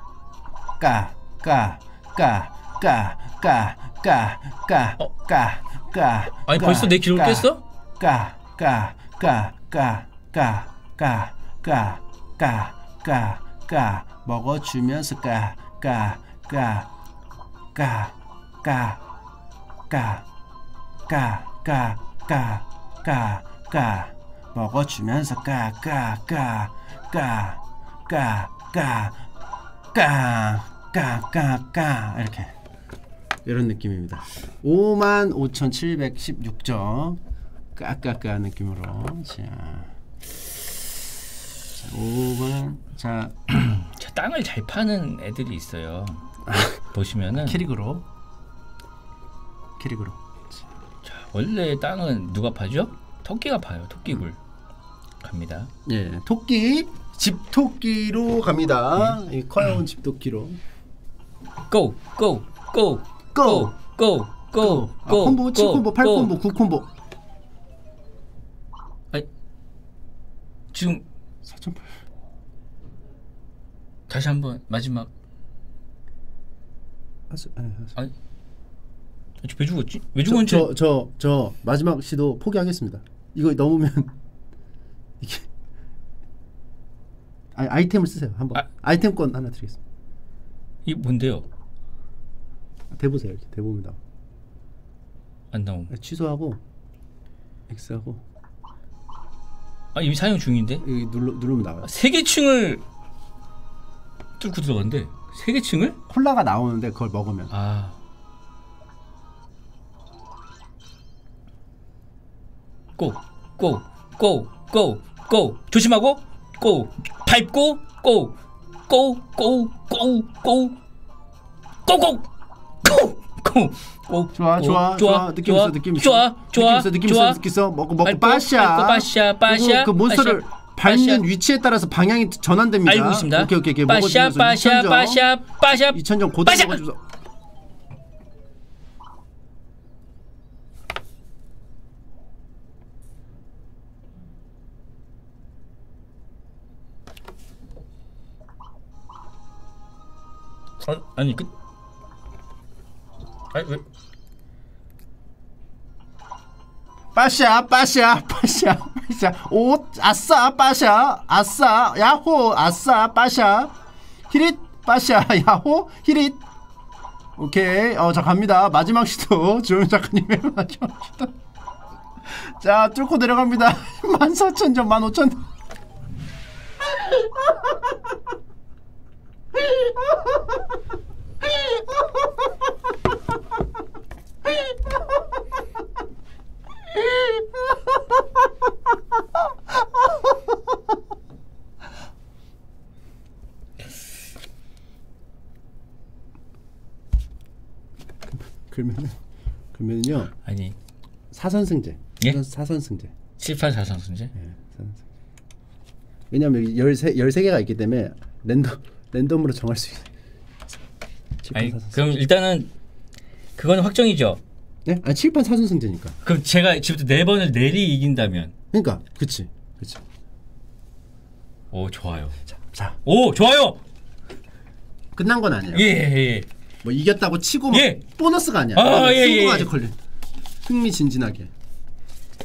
S1: 까, 까, 까, 까, 까, 까, 까,
S2: 어?
S1: 까, 까.
S2: 아니
S1: 까,
S2: 벌써 내 기록을
S1: 까,
S2: 깼어?
S1: 까, 까, 까, 까, 까, 까, 까, 까, 까, 까, 먹어주면서 까, 까, 까, 까, 까, 까, 까, 까, 까, 까, 까, 먹어주면서 까, 까, 까, 까, 까, 까, 까, 까, 까, 까, 이렇게 이런 느낌입니다. 55,716점 까까까 느낌으로 자, 자 5번 자
S2: 자, 땅을 잘 파는 애들이 있어요 보시면은
S1: 캐릭으로 캐릭으로
S2: 자, 원래 땅은 누가 파죠? 토끼가 파요 토끼굴 갑니다
S1: 예 토끼 집토끼로 갑니다 이 커다란 집토끼로
S2: 고! 고! 고!
S1: 고!
S2: 고! 고!
S1: 아, 콤보 7 콤보 8 콤보 9 콤보
S2: 아니, 지금
S1: 4,800
S2: 다시 한번 마지막
S1: 하수- 예, 하수.
S2: 아니 왜 죽었지? 왜 죽었지?
S1: 저, 저, 저 마지막 시도 포기하겠습니다. 이거 넘으면 이게 아, 아이템을 쓰세요. 한번
S2: 아.
S1: 아. 이템권 하나 드리겠습니다.
S2: 이게 뭔데요?
S1: 대보세요. 이렇게 나와.
S2: 안 나옴
S1: 취소하고 X하고
S2: 아 이미 사용 중인데?
S1: 여기 눌러 누르면 나와요.
S2: 세계층을 뚫고 들어간대. 세계층을?
S1: 콜라가 나오는데 그걸 먹으면.
S2: 아. 고, 고, 고, 고, 고. 조심하고. 고. 밟고. 고. 고, 고, 고, 고. 고고. 고. 고.
S1: 좋아, 좋아, 좋아. 느낌 있어, 느낌 있어.
S2: 좋아, 좋아.
S1: 느낌 있어, 느낌 있어. 먹고 먹고 빠샤.
S2: 빠샤, 빠샤.
S1: 그 몬스터를 밟는. 위치에 따라서 방향이 전환됩니다.
S2: 알고 있습니다.
S1: 오케이, 오케이, 오케이.
S2: 빠샤, 빠샤,
S1: 2000점.
S2: 빠샤, 빠샤.
S1: 2000점 고대
S2: 빠샤!
S1: 먹어주면서
S2: 아, 아니 그 아니 왜
S1: 빠샤 빠샤 빠샤 빠샤 옷 아싸 빠샤 아싸 야호 아싸 빠샤 히릿 빠샤 야호 히릿. 오케이. 어자 갑니다. 마지막 시도. 조용 작가님의 마지막 시도. 자 뚫고 내려갑니다. 14,000점 15,000점 그러면은 그러면요.
S2: 아니.
S1: 사선승제.
S2: 예?
S1: 사선, 사선승제.
S2: 7, 8, 4 선수제?
S1: 예, 사선승제. 왜냐면 여기 13, 13개가 있기 때문에 랜덤 랜덤으로 정할 수 칠판
S2: 아니
S1: 사선승제.
S2: 그럼 일단은 그건 확정이죠
S1: 네? 아니 칠판 사선승제니까.
S2: 그럼 제가 지금부터 네 번을 내리 이긴다면?
S1: 그러니까 그치. 그치.
S2: 오 좋아요.
S1: 자, 자.
S2: 오 좋아요!
S1: 끝난 건 아니에요.
S2: 예예예.
S1: 뭐 이겼다고 치고 막
S2: 예.
S1: 보너스가 아니야.
S2: 아, 예,
S1: 승부가
S2: 예.
S1: 아직 걸린. 흥미진진하게.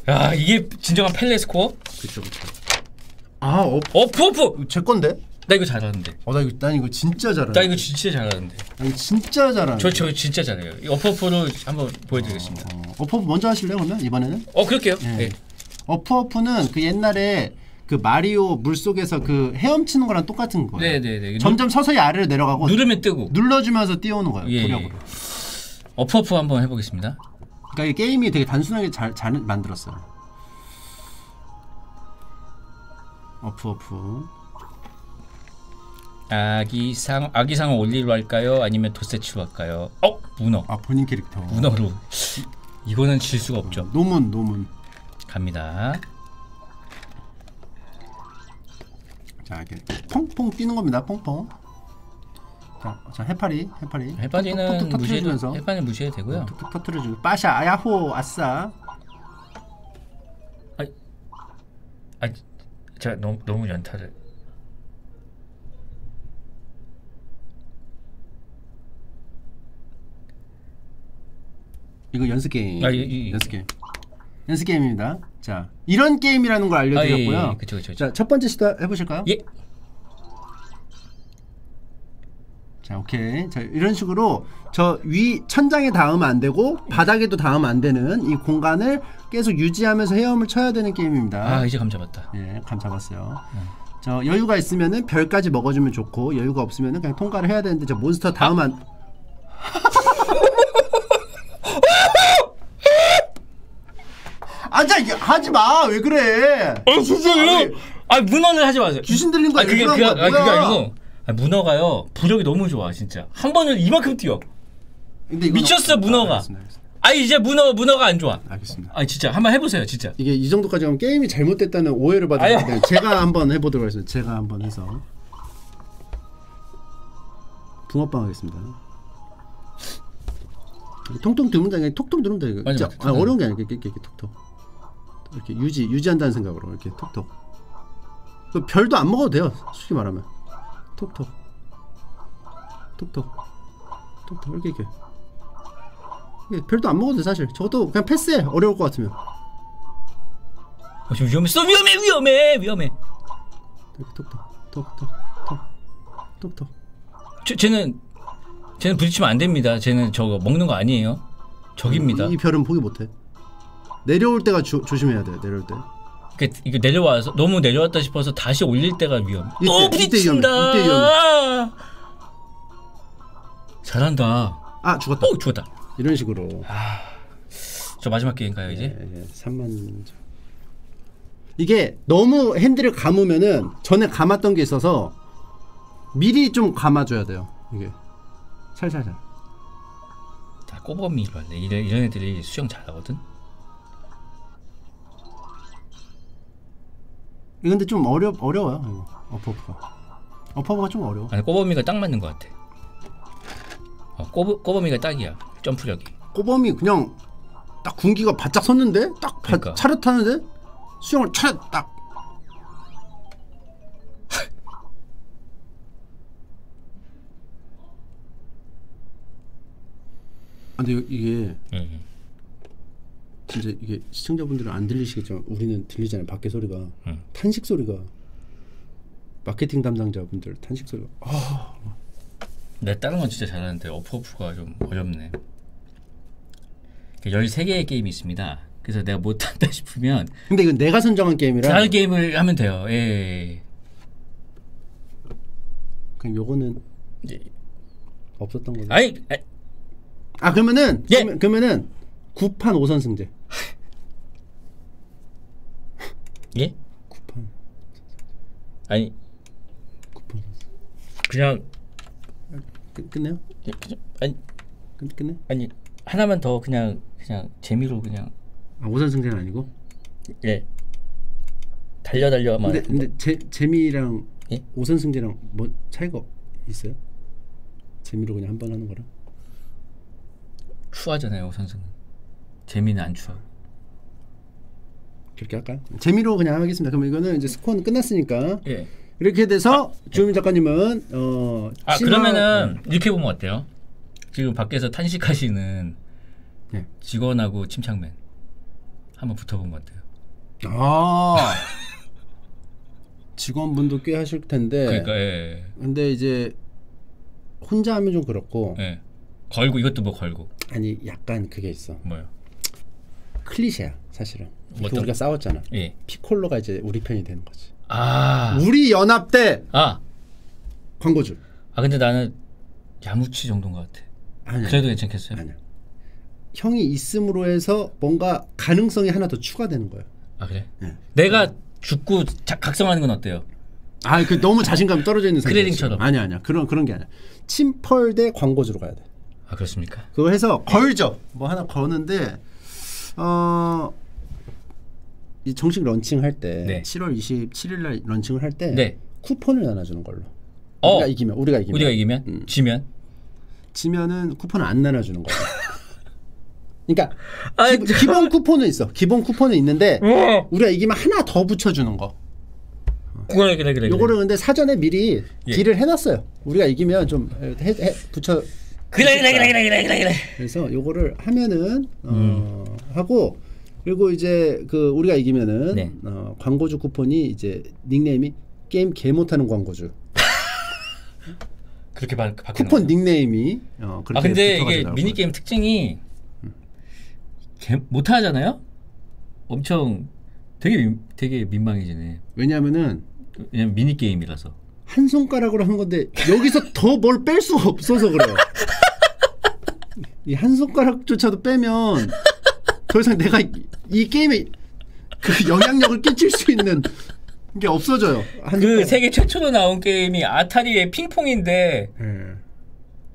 S2: 야 이게 진정한 펠레 스코어?
S1: 그쵸 그쵸. 아 어,
S2: 어프 어프!
S1: 제 건데?
S2: 나 이거 잘하는데
S1: 어, 나 이거, 난 이거 진짜 잘하네.
S2: 나 이거 진짜 잘하는데
S1: 나 이거 진짜 잘하네.
S2: 저저 진짜 잘해요 어프로 한번 보여드리겠습니다
S1: 어, 어프어프 먼저 하실래요, 그러면? 이번에는?
S2: 어 그럴게요
S1: 예.
S2: 네.
S1: 어프어프는 그 옛날에 그 마리오 물속에서 그 헤엄치는 거랑 똑같은 거예요.
S2: 네네네
S1: 점점 서서히 아래로 내려가고
S2: 누르면 뜨고
S1: 눌러주면서 뛰어오는 거예요.
S2: 예,
S1: 부력으로.
S2: 어프 어프 한번 해보겠습니다
S1: 그러니까 이 게임이 되게 단순하게 잘, 잘 만들었어요. 어프 어프.
S2: 아기상 아기상어 올리로 할까요? 아니면 도세치로 할까요? 어 문어
S1: 아 본인 캐릭터.
S2: 문어로 이거는 질 수가 없죠.
S1: 노문 노문.
S2: 갑니다.
S1: 자 이렇게 퐁퐁 뛰는 겁니다. 퐁퐁. 자, 자 해파리 해파리.
S2: 해파리는
S1: 터트려주면서
S2: 해파리는 무시해도 되고요.
S1: 터트려주고 빠샤 아야호 아싸.
S2: 아, 제가 너무 너무 연타를.
S1: 이거 연습 게임.
S2: 아, 이- 이-
S1: 연습 게임. 연습 게임입니다. 자 이런 게임이라는 걸 알려드렸고요.
S2: 아, 예, 예. 그쵸, 그쵸, 그쵸.
S1: 자 첫 번째 시도 해보실까요?
S2: 예.
S1: 자 오케이 자 이런 식으로 저 위 천장에 닿으면 안 되고 바닥에도 닿으면 안 되는 이 공간을 계속 유지하면서 헤엄을 쳐야 되는 게임입니다.
S2: 아 이제 감 잡았다.
S1: 예, 감 잡았어요. 저 여유가 있으면은 별까지 먹어주면 좋고 여유가 없으면은 그냥 통과를 해야 되는데 저 몬스터 닿으면 안... 아자 하지 마 왜 그래?
S2: 어 진짜요? 아 문어는 하지 마세요.
S1: 귀신 들린 거야
S2: 아 그게 그게 아, 그게? 아니고 아, 문어가요 부력이 너무 좋아 진짜 한 번을 이만큼 뛰어. 미쳤어,
S1: 어-
S2: 문어가.
S1: 알겠습니다, 알겠습니다.
S2: 아 이제 문어 문어가 안 좋아.
S1: 알겠습니다.
S2: 아 진짜 한번 해보세요 진짜.
S1: 이게 이 정도까지 하면 게임이 잘못됐다는 오해를. 텐데 제가 한번 해보도록 하겠습니다. 제가 한번 해서 붕어빵 하겠습니다. 통통 돼, 그냥 톡톡 돼. 이거.
S2: 맞아, 맞아.
S1: 아, 어려운 게 아니야. 이렇게, 이렇게, 이렇게 톡톡. 이렇게 유지 유지한다는 생각으로 이렇게 톡톡. 그 별도 안 먹어도 돼요. 솔직히 말하면 톡톡, 톡톡, 톡톡 이렇게 이렇게. 이게 별도 안 먹어도 돼 사실. 저것도 그냥 패스해. 어려울 것 같으면.
S2: 어, 지금 위험했어 위험해 위험해 위험해.
S1: 톡톡, 톡톡, 톡, 톡톡.
S2: 저, 쟤는 쟤는 부딪히면 안 됩니다. 쟤는 저거 먹는 거 아니에요. 적입니다.
S1: 이, 이 별은 포기 못해. 내려올 때가 조, 조심해야 돼. 내려올 때.
S2: 그 이거 내려와서 너무 내려왔다 싶어서 다시 올릴 때가 위험.
S1: 이때,
S2: 어
S1: 이때
S2: 부딪힌다.
S1: 위험해, 이때 위험해.
S2: 잘한다.
S1: 아 죽었다.
S2: 어 죽었다.
S1: 이런 식으로.
S2: 저 마지막 게임가요 이제?
S1: 예, 예, 3만. 이게 너무 핸들을 감으면은 전에 감았던 게 있어서 미리 좀 감아줘야 돼요. 이게 살살살.
S2: 다 꼬범이로 할래. 이런, 이런 애들이 수영 잘하거든.
S1: 이거 근데 좀 어려 어려워요. 이거 어퍼가. 어퍼가 좀 어려워.
S2: 아니 꼬범이가 딱 맞는 것 같아. 어, 꼬 꼬범이가 딱이야. 점프력이.
S1: 꼬범이 그냥 딱 군기가 바짝 섰는데 딱 바,
S2: 그러니까.
S1: 차렷하는데 수영을 차렷 딱. 근데 이게
S2: 응.
S1: 진짜 이게 시청자분들은 안 들리시겠지만 우리는 들리잖아요 밖에 소리가
S2: 응.
S1: 탄식 소리가 마케팅 담당자분들 탄식 소리가 아,
S2: 내 다른 건 진짜 잘하는데 어프어프가 좀 어렵네. 13개의 게임이 있습니다. 그래서 내가 못한다 싶으면
S1: 근데 이건 내가 선정한 게임이라
S2: 다른 게임을 하면 돼요. 예.
S1: 그냥 요거는
S2: 예.
S1: 없었던 거죠
S2: 아니, 아니
S1: 아 그러면은
S2: 예.
S1: 그러면, 그러면 은 9판 5선 승제
S2: 예?
S1: 9판
S2: 아니
S1: 9판
S2: 그냥
S1: 끝, 끝내요?
S2: 예, 그냥 아니
S1: 끝, 끝내?
S2: 아니 하나만 더 그냥 그냥 재미로 그냥
S1: 아 5선 승제는 아니고?
S2: 예 달려 달려 만
S1: 근데, 근데 제, 재미랑
S2: 예?
S1: 5선 승제랑 뭐 차이가 있어요? 재미로 그냥 한 번 하는 거랑?
S2: 추하잖아요 선수는 재미는 안 추하
S1: 그렇게 할까요? 재미로 그냥 하겠습니다 그럼 이거는 이제 스코어는 끝났으니까
S2: 예.
S1: 이렇게 돼서 주민 작가님은 어
S2: 아
S1: 심화-
S2: 그러면은 이렇게 보면 어때요? 지금 밖에서 탄식하시는
S1: 네.
S2: 직원하고 침착맨 한번 붙어보면 어때요?
S1: 아 직원분도 꽤 하실 텐데
S2: 그러니까 예.
S1: 근데 이제 혼자 하면 좀 그렇고
S2: 예. 걸고 이것도 뭐 걸고
S1: 아니 약간 그게 있어
S2: 뭐요?
S1: 클리셰야 사실은 뭐그 우리가 싸웠잖아
S2: 예.
S1: 피콜로가 이제 우리 편이 되는 거지
S2: 아.
S1: 우리 연합 때
S2: 아.
S1: 광고주
S2: 아 근데 나는 야무치 정도인 것 같아.
S1: 아니야
S2: 그래도 괜찮겠어요?
S1: 아니야 형이 있음으로 해서 뭔가 가능성이 하나 더 추가되는 거예요.
S2: 아 그래?
S1: 네.
S2: 내가 죽고 자- 각성하는 건 어때요?
S1: 아, 그 너무 자신감이 떨어져 있는 상태.
S2: 크레링처럼.
S1: 아니야, 아니야. 그런 그런 게 아니야. 침펄 대 광고주로 가야 돼.
S2: 아 그렇습니까?
S1: 그거 해서 걸죠. 뭐 하나 거는데 어. 이 정식 런칭할 때
S2: 네.
S1: 7월 27일 날 런칭을 할 때
S2: 네.
S1: 쿠폰을 나눠 주는 걸로.
S2: 어.
S1: 우리가 이기면 우리가 이기면
S2: 우리가 이기면
S1: 음.
S2: 지면
S1: 지면은 쿠폰을 안 나눠 주는 거야. 그러니까
S2: 아,
S1: 기, 기본 쿠폰은 있어. 기본 쿠폰은 있는데
S2: 어.
S1: 우리가 이기면 하나 더 붙여 주는 거.
S2: 그래 그래 그래.
S1: 요거를 근데 사전에 미리
S2: 예.
S1: 딜을 해놨어요. 우리가 이기면 좀 해, 해, 붙여.
S2: 그래 그래 그래 그래 그래 그래 그래.
S1: 그래서 요거를 하면은 어,
S2: 음.
S1: 하고 그리고 이제 그 우리가 이기면은
S2: 네.
S1: 어, 광고주 쿠폰이 이제 닉네임이 게임 개 못하는 광고주.
S2: 그렇게 바, 바뀌는
S1: 쿠폰
S2: 거예요?
S1: 니네임이 어, 그렇게
S2: 아 근데 이게 미니 게임 특징이 개, 못하잖아요. 엄청 되게 민, 되게 민망해지네.
S1: 왜냐하면은
S2: 왜냐면 미니 게임이라서.
S1: 한 손가락으로 한 건데 여기서 더 뭘 뺄 수가 없어서 그래요. 이 한 손가락조차도 빼면 더 이상 내가 이, 이 게임에 그 영향력을 끼칠 수 있는 게 없어져요. 한
S2: 그. 세계 최초로 나온 게임이 아타리의 핑퐁인데
S1: 예,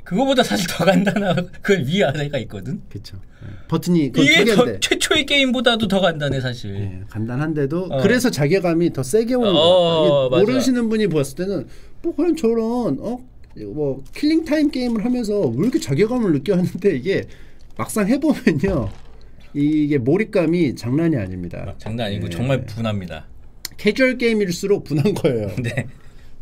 S2: 그거보다 사실 더 간단하고 그 위아래가 있거든.
S1: 그렇죠. 예. 버튼이 그
S2: 이게
S1: 두
S2: 더, 최초의 게임보다도 더 간단해 사실.
S1: 예, 간단한데도
S2: 어.
S1: 그래서 자괴감이 더 세게 오는
S2: 어,
S1: 거예요.
S2: 맞아.
S1: 모르시는 분이 보았을 때는 뭐 그런 저런 어 뭐 killing time 게임을 하면서 왜 이렇게 자괴감을 느껴하는데 이게 막상 해보면요 이게 몰입감이 장난이 아닙니다.
S2: 장난 아니고
S1: 예.
S2: 정말 분합니다.
S1: 캐주얼 게임일수록 분한 거예요.
S2: 네.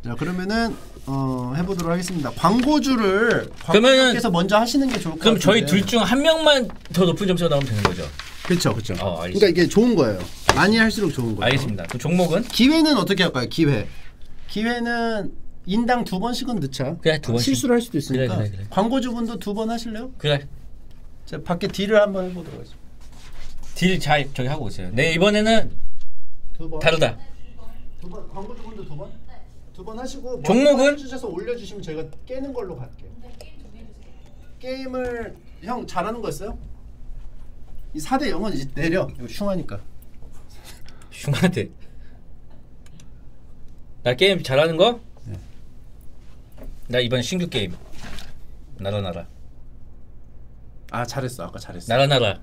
S1: 자 그러면은 어, 해보도록 하겠습니다. 광고주를
S2: 그러면은-
S1: 광고주께서 먼저 하시는 게 좋을 것
S2: 그럼
S1: 같은데.
S2: 저희 둘 중 한 명만 더 높은 점수가 나오면 되는 거죠.
S1: 그렇죠, 그렇죠.
S2: 어.
S1: 그러니까 이게 좋은 거예요. 많이 할수록 좋은 거예요.
S2: 알겠습니다. 그 종목은
S1: 기회는 어떻게 할까요? 기회. 기회는 인당 두 번씩은 넣자.
S2: 그래, 두 번씩.
S1: 실수를 할 수도 있으니까.
S2: 그래, 그래, 그래.
S1: 광고주분도 두 번 하실래요?
S2: 그래
S1: 자, 밖에 딜을 한번 해보도록 하겠습니다.
S2: 딜 잘 저기 하고 오세요. 네 이번에는
S1: 두 번.
S2: 다르다.
S1: 두 번. 광고주분도 두 번. 두 번 하시고
S2: 종목은?
S1: 주셔서 올려주시면 저희가 깨는 걸로 갈게요. 게임을 형 잘하는 거였어요? 이 4대 0은 이제 내려. 이거 흉하니까.
S2: 흉한데. 나 게임 잘하는 거?
S1: 네.
S2: 나 이번 신규 게임. 나라 나라.
S1: 아 잘했어. 아까 잘했어.
S2: 나라 나라.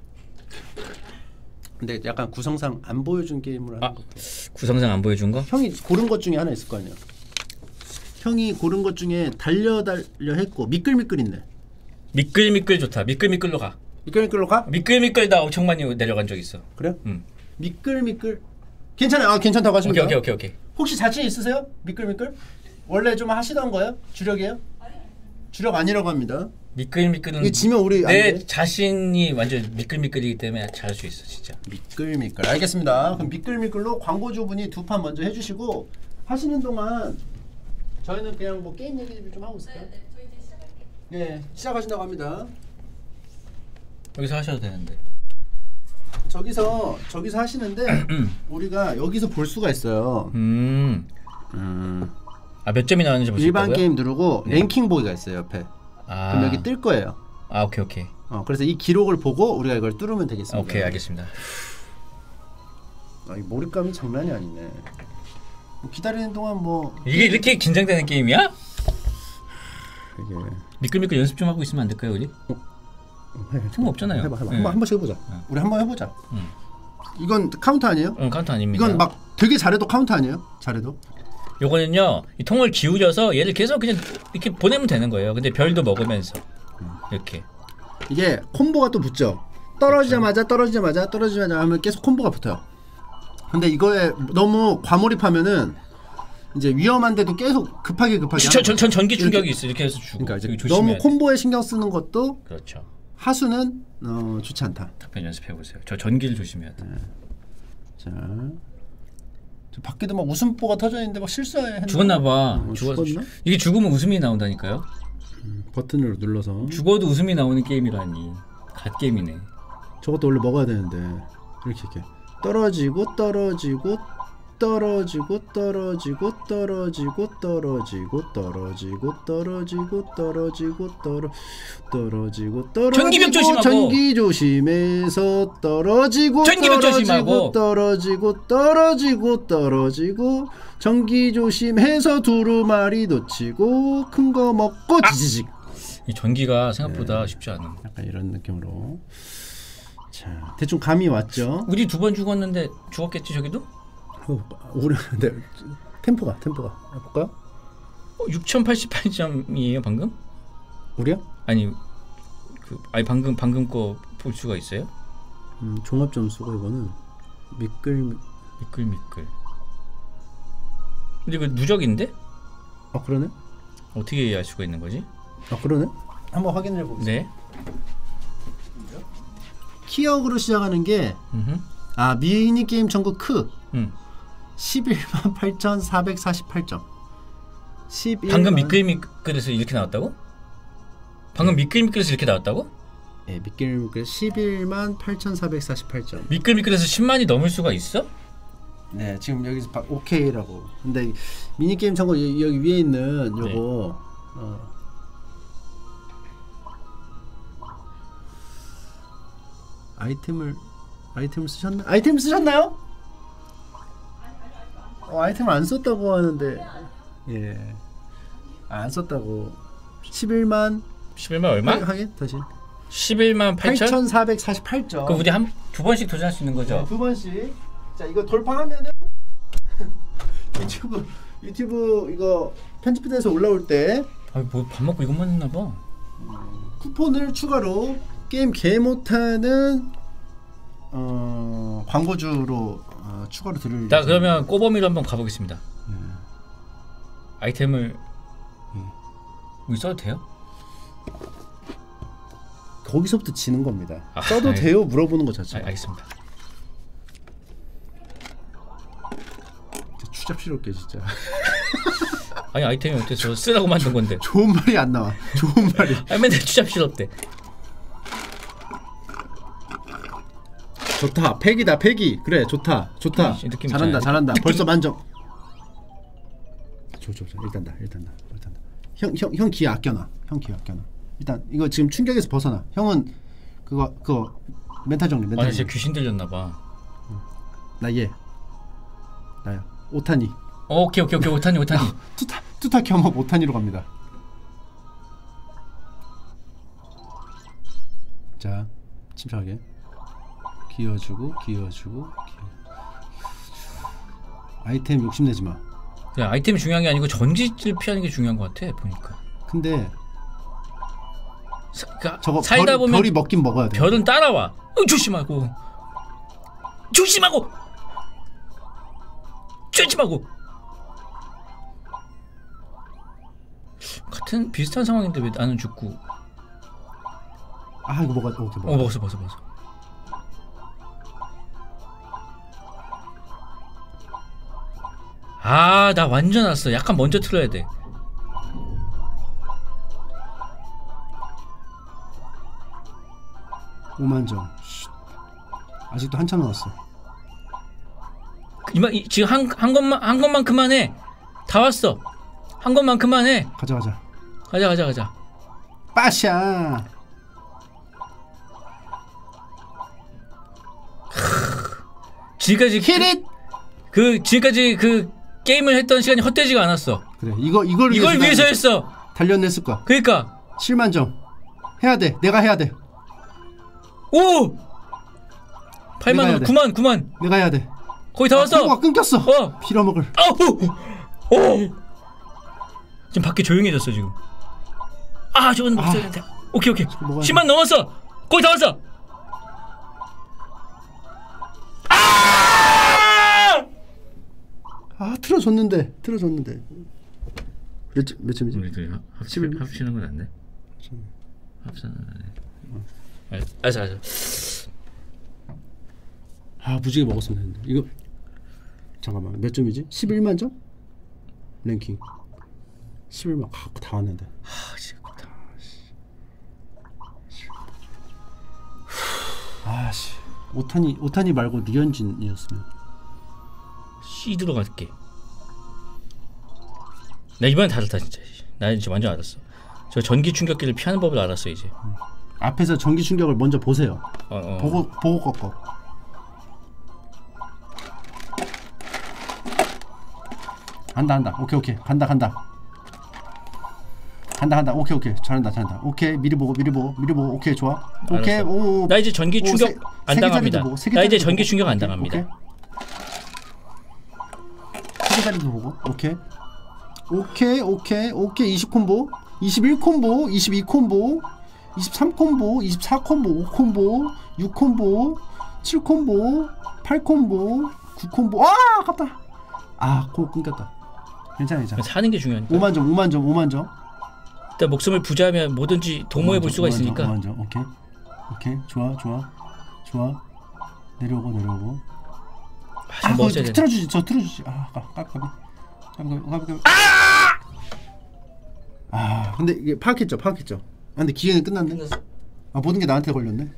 S1: 근데 약간 구성상 안 보여준 게임으로 하는
S2: 아
S1: 거.
S2: 구성상 안 보여준 거?
S1: 형이 고른 것 중에 하나 있을 거 아니야. 형이 고른 것 중에 달려 달려 했고 미끌미끌 있네.
S2: 미끌미끌 좋다. 미끌미끌로 가.
S1: 미끌미끌로 가?
S2: 미끌미끌 나 엄청 많이 내려간 적 있어.
S1: 그래요?
S2: 응.
S1: 미끌미끌 괜찮아요. 아 괜찮다고 하시면
S2: 오케이
S1: 돼요.
S2: 오케이 오케이 오케이.
S1: 혹시 자신 있으세요? 미끌미끌? 원래 좀 하시던 거예요? 주력이에요? 주력 아니라고 합니다.
S2: 미끌미끌은
S1: 이게 지면 우리
S2: 안내
S1: 돼.
S2: 자신이 완전 미끌미끌이기 때문에 잘할 수 있어 진짜.
S1: 미끌미끌 알겠습니다. 그럼 미끌미끌로 광고주분이 두 판 먼저 해주시고 하시는 동안 저희는 그냥 뭐 게임 얘기 좀 하고 있을까요? 네 시작하신다고 합니다.
S2: 여기서 하셔도 되는데.
S1: 저기서 저기서 하시는데 우리가 여기서 볼 수가 있어요.
S2: 음.
S1: 음,
S2: 아 몇 점이 나왔는지 볼수
S1: 일반
S2: 있다고요?
S1: 게임 누르고 랭킹 보기가 있어요 옆에.
S2: 아.
S1: 그럼 여기 뜰 거예요.
S2: 아 오케이 오케이.
S1: 어, 그래서 이 기록을 보고 우리가 이걸 뚫으면 되겠습니다.
S2: 아, 오케이 알겠습니다.
S1: 아, 이 몰입감이 장난이 아니네. 뭐 기다리는 동안 뭐
S2: 이게 이렇게 긴장되는 게임이야?
S1: 이게
S2: 미끌미끌 연습 좀 하고 있으면 안 될까요 우리?
S1: 해,
S2: 상관없잖아요.
S1: 해봐, 해봐.
S2: 네.
S1: 한번 한 번씩 해보자. 우리 한번 해보자.
S2: 음.
S1: 이건 카운트 아니에요?
S2: 응 카운트 아닙니다.
S1: 이건 막 되게 잘해도 카운트 아니에요? 잘해도?
S2: 요거는요 이 통을 기울여서 얘를 계속 그냥 이렇게 보내면 되는 거예요. 근데 별도 먹으면서 이렇게
S1: 이게 콤보가 또 붙죠. 떨어지자마자 떨어지자마자 떨어지자마자 하면 계속 콤보가 붙어요. 근데 이거에 너무 과몰입하면은 이제 위험한데도 계속 급하게 급하게.
S2: 전, 전, 전 전기. 충격이 있어 이렇게 해서 주고
S1: 그러니까 이제 너무. 콤보에 신경 쓰는 것도
S2: 그렇죠.
S1: 하수는 어, 좋지 않다.
S2: 답변 연습해 보세요. 저 전기를 조심해야 돼.
S1: 자, 저 밖에도 막 웃음보가 터져 있는데 막 실수해.
S2: 죽었나 봐.
S1: 어,
S2: 죽었
S1: 죽었나?
S2: 이게 죽으면 웃음이 나온다니까요.
S1: 버튼을 눌러서.
S2: 죽어도 웃음이 나오는 게임이라니. 갓 게임이네.
S1: 저것도 원래 먹어야 되는데 이렇게 이렇게 떨어지고 떨어지고 떨어지고 떨어지고 떨어지고 떨어지고 떨어지고 떨어지고 떨어지고 떨어 떨어지고 떨어지고
S2: 전기벽 조심하고.
S1: 전기 조심해서 떨어지고
S2: 전기벽
S1: 떨어지고
S2: 조심하고.
S1: 떨어지고 떨어지고 떨어지고 전기 조심해서 두루마리 놓치고 큰 거 먹고
S2: 아!
S1: 지지직
S2: 이 전기가 생각보다 쉽지 않아.
S1: 약간 이런 느낌으로 자 대충 감이 왔죠
S2: 우리 두 번 죽었는데 죽었겠지 저기도?
S1: 어, 우리 네, 템포가 템포가 볼까요?
S2: 어, 6,088점이에요 방금?
S1: 우리야?
S2: 아니 그 아니 방금 방금 거 볼 수가 있어요?
S1: 음, 종합 점수가 이거는 미끌
S2: 미끌 미끌. 근데 이거 누적인데?
S1: 아 그러네?
S2: 어떻게 알 수가 있는 거지?
S1: 아 그러네? 한번 확인해 보겠습니다.
S2: 네.
S1: 키역으로 시작하는 게
S2: 음흠.
S1: 아 미니 게임 천국 크
S2: 음.
S1: 11만 8,448점. 11만
S2: 방금 미끌미끌에서 이렇게 나왔다고? 방금 미끌미끌에서 이렇게 나왔다고?
S1: 예, 미끌미끌 11만 8,448점.
S2: 미끌미끌에서 10만이 넘을 수가 있어?
S1: 네, 지금 여기서 바, 오케이라고. 근데 미니 게임 여- 여기 위에 있는 요거
S2: 네.
S1: 어. 아이템을 아이템을 쓰셨나? 아이템 쓰셨나요? 어, 아이템을 안 썼다고 하는데 예. 안 썼다고. 11만
S2: 11만 얼마?
S1: 하- 하긴 다시
S2: 11만 8천?
S1: 8,448점.
S2: 그 우리 한 두 번씩 도전할 수 있는 거죠?
S1: 네, 두 번씩. 자 이거 돌파하면은 유튜브 유튜브 이거 편집돼서 올라올 때
S2: 아니 뭐밥 먹고 이것만 했나 봐.
S1: 쿠폰을 추가로 게임 개 못하는 어, 광고주로 어, 추가로 드릴.
S2: 자. 그러면 꼬범이로 한번 가보겠습니다. 아이템을 여기 써도 돼요?
S1: 거기서부터 지는 겁니다.
S2: 아,
S1: 써도
S2: 알-
S1: 돼요? 물어보는 거
S2: 아,
S1: 자체.
S2: 알겠습니다.
S1: 진짜 추잡스럽게 진짜.
S2: 아니 아이템이 어때서 쓰라고 만든 건데.
S1: 좋은 말이 안 나와. 좋은 말이.
S2: 아 맨날 추잡스럽대.
S1: 좋다. 팩이다. 팩이. 그래. 좋다. 좋다.
S2: 이 느낌
S1: 잘한다.
S2: 있잖아요.
S1: 잘한다. 벌써 만점. 좋죠. 좋. 일단 나. 일단 나. 일단 나. 형형형 기회 아껴놔. 형 기회 아껴놔. 일단 이거 지금 충격에서 벗어나. 형은 그거 그거 멘탈 정리. 멘탈
S2: 아니
S1: 정리.
S2: 진짜 귀신 들렸나 봐.
S1: 나 얘. 나야. 오타니.
S2: 어, 오케이 오케이 오케이 오타니 오타니.
S1: 투타 투타 겸업 오타니로 갑니다. 자, 침착하게. 기어주고 기어주고 기어. 아이템 욕심 내지 마.
S2: 야, 아이템이 중요한 게 아니고 전기질 피하는 게 중요한 것 같아 보니까.
S1: 근데
S2: 사, 그러니까
S1: 저거
S2: 살다
S1: 별,
S2: 보면
S1: 별이 먹긴 먹어야 돼.
S2: 별은 따라와. 어, 조심하고. 조심하고. 조심하고. 같은 비슷한 상황인데 왜 나는 죽고?
S1: 아 이거. 오케이
S2: 어
S1: 먹어.
S2: 먹었어 먹었어 먹었어. 아, 나 완전 왔어. 약간 먼저 틀어야 돼.
S1: 오만 점. 쉿. 아직도 한참 남았어.
S2: 이만 이, 지금 한, 한 것만 한 것만큼만 해. 다 왔어. 한 것만큼만 해.
S1: 가자 가자.
S2: 가자 가자 가자.
S1: 빠샤.
S2: 지금까지
S1: 히릿.
S2: 그, 그 지금까지 그 게임을 했던 시간이 헛되지가 않았어.
S1: 그래 이거 이걸
S2: 이걸
S1: 위해서
S2: 위해서
S1: 난
S2: 했어.
S1: 단련했을 거야.
S2: 그러니까
S1: 7만 점. 해야 돼. 내가 해야 돼.
S2: 오 8만
S1: 내가 해야
S2: 원,
S1: 돼.
S2: 9만 9만
S1: 내가 해야 돼.
S2: 거의 다 왔어.
S1: 가 끊겼어.
S2: 어.
S1: 빌어먹을.
S2: 아우! 오! 지금 밖에 조용해졌어 지금. 아 저건
S1: 아.
S2: 먹어야 되는데. 오케이 오케이.
S1: 먹어야
S2: 10만 넘었어. 거의 다 왔어. 아!
S1: 아 틀어줬는데 틀어줬는데. 몇, 점- 몇 점이지?
S2: 우리 둘이 합,
S1: 십일 만?
S2: 합치는 건 안 돼. 합치는 안 돼. 알았어 알았어.
S1: 아 무지개 먹었으면 되는데 이거 잠깐만 몇 점이지? 11만 점? 랭킹 11만 아, 다 왔는데
S2: 아 진짜 다.
S1: 아씨 오타니 오타니 말고 류현진이었으면
S2: C 들어갈게. 나 이번엔 다르다 진짜. 나 이제 완전 알았어. 저 전기 충격기를 피하는 법을 알았어 이제.
S1: 앞에서 전기 충격을 먼저 보세요.
S2: 어, 어.
S1: 보고 보고 꺾어. 간다 한다. 오케이 오케이 간다 간다. 간다 간다. 오케이 오케이 잘한다 잘한다. 오케이 미리 보고 미리 보고 미리 보고 오케이 좋아. 오케이
S2: 알았어.
S1: 오.
S2: 나 이제 전기
S1: 오,
S2: 충격
S1: 세- 안세
S2: 당합니다. 나 이제 전기. 충격 안 당합니다.
S1: 오케이. 세 개짜리도 보고. 오케이. 오케이 오케이 오케이. 20 콤보 21 콤보 22 콤보 23 콤보 24 콤보 5 콤보 6 콤보 7 콤보 8 콤보 9 콤보. 아 아깝다. 아코 끊겼다. 괜찮아 괜찮아.
S2: 사는 게 중요하니까.
S1: 5만 점 5만 점 5만 점.
S2: 일단 목숨을 부지하면 뭐든지 도모해 볼 수가 있으니까.
S1: 5만 점. 오케이. 오케이. 좋아 좋아. 좋아. 내려오고 내려오고
S2: 아,
S1: 아,
S2: 돼.
S1: 틀어주지 저 틀어주지 아 까- 까비 까비 까비 까비 까비 아 근데 이게 파악했죠 파악했죠 아 근데 기회는 끝났네 아 모든 게 나한테 걸렸네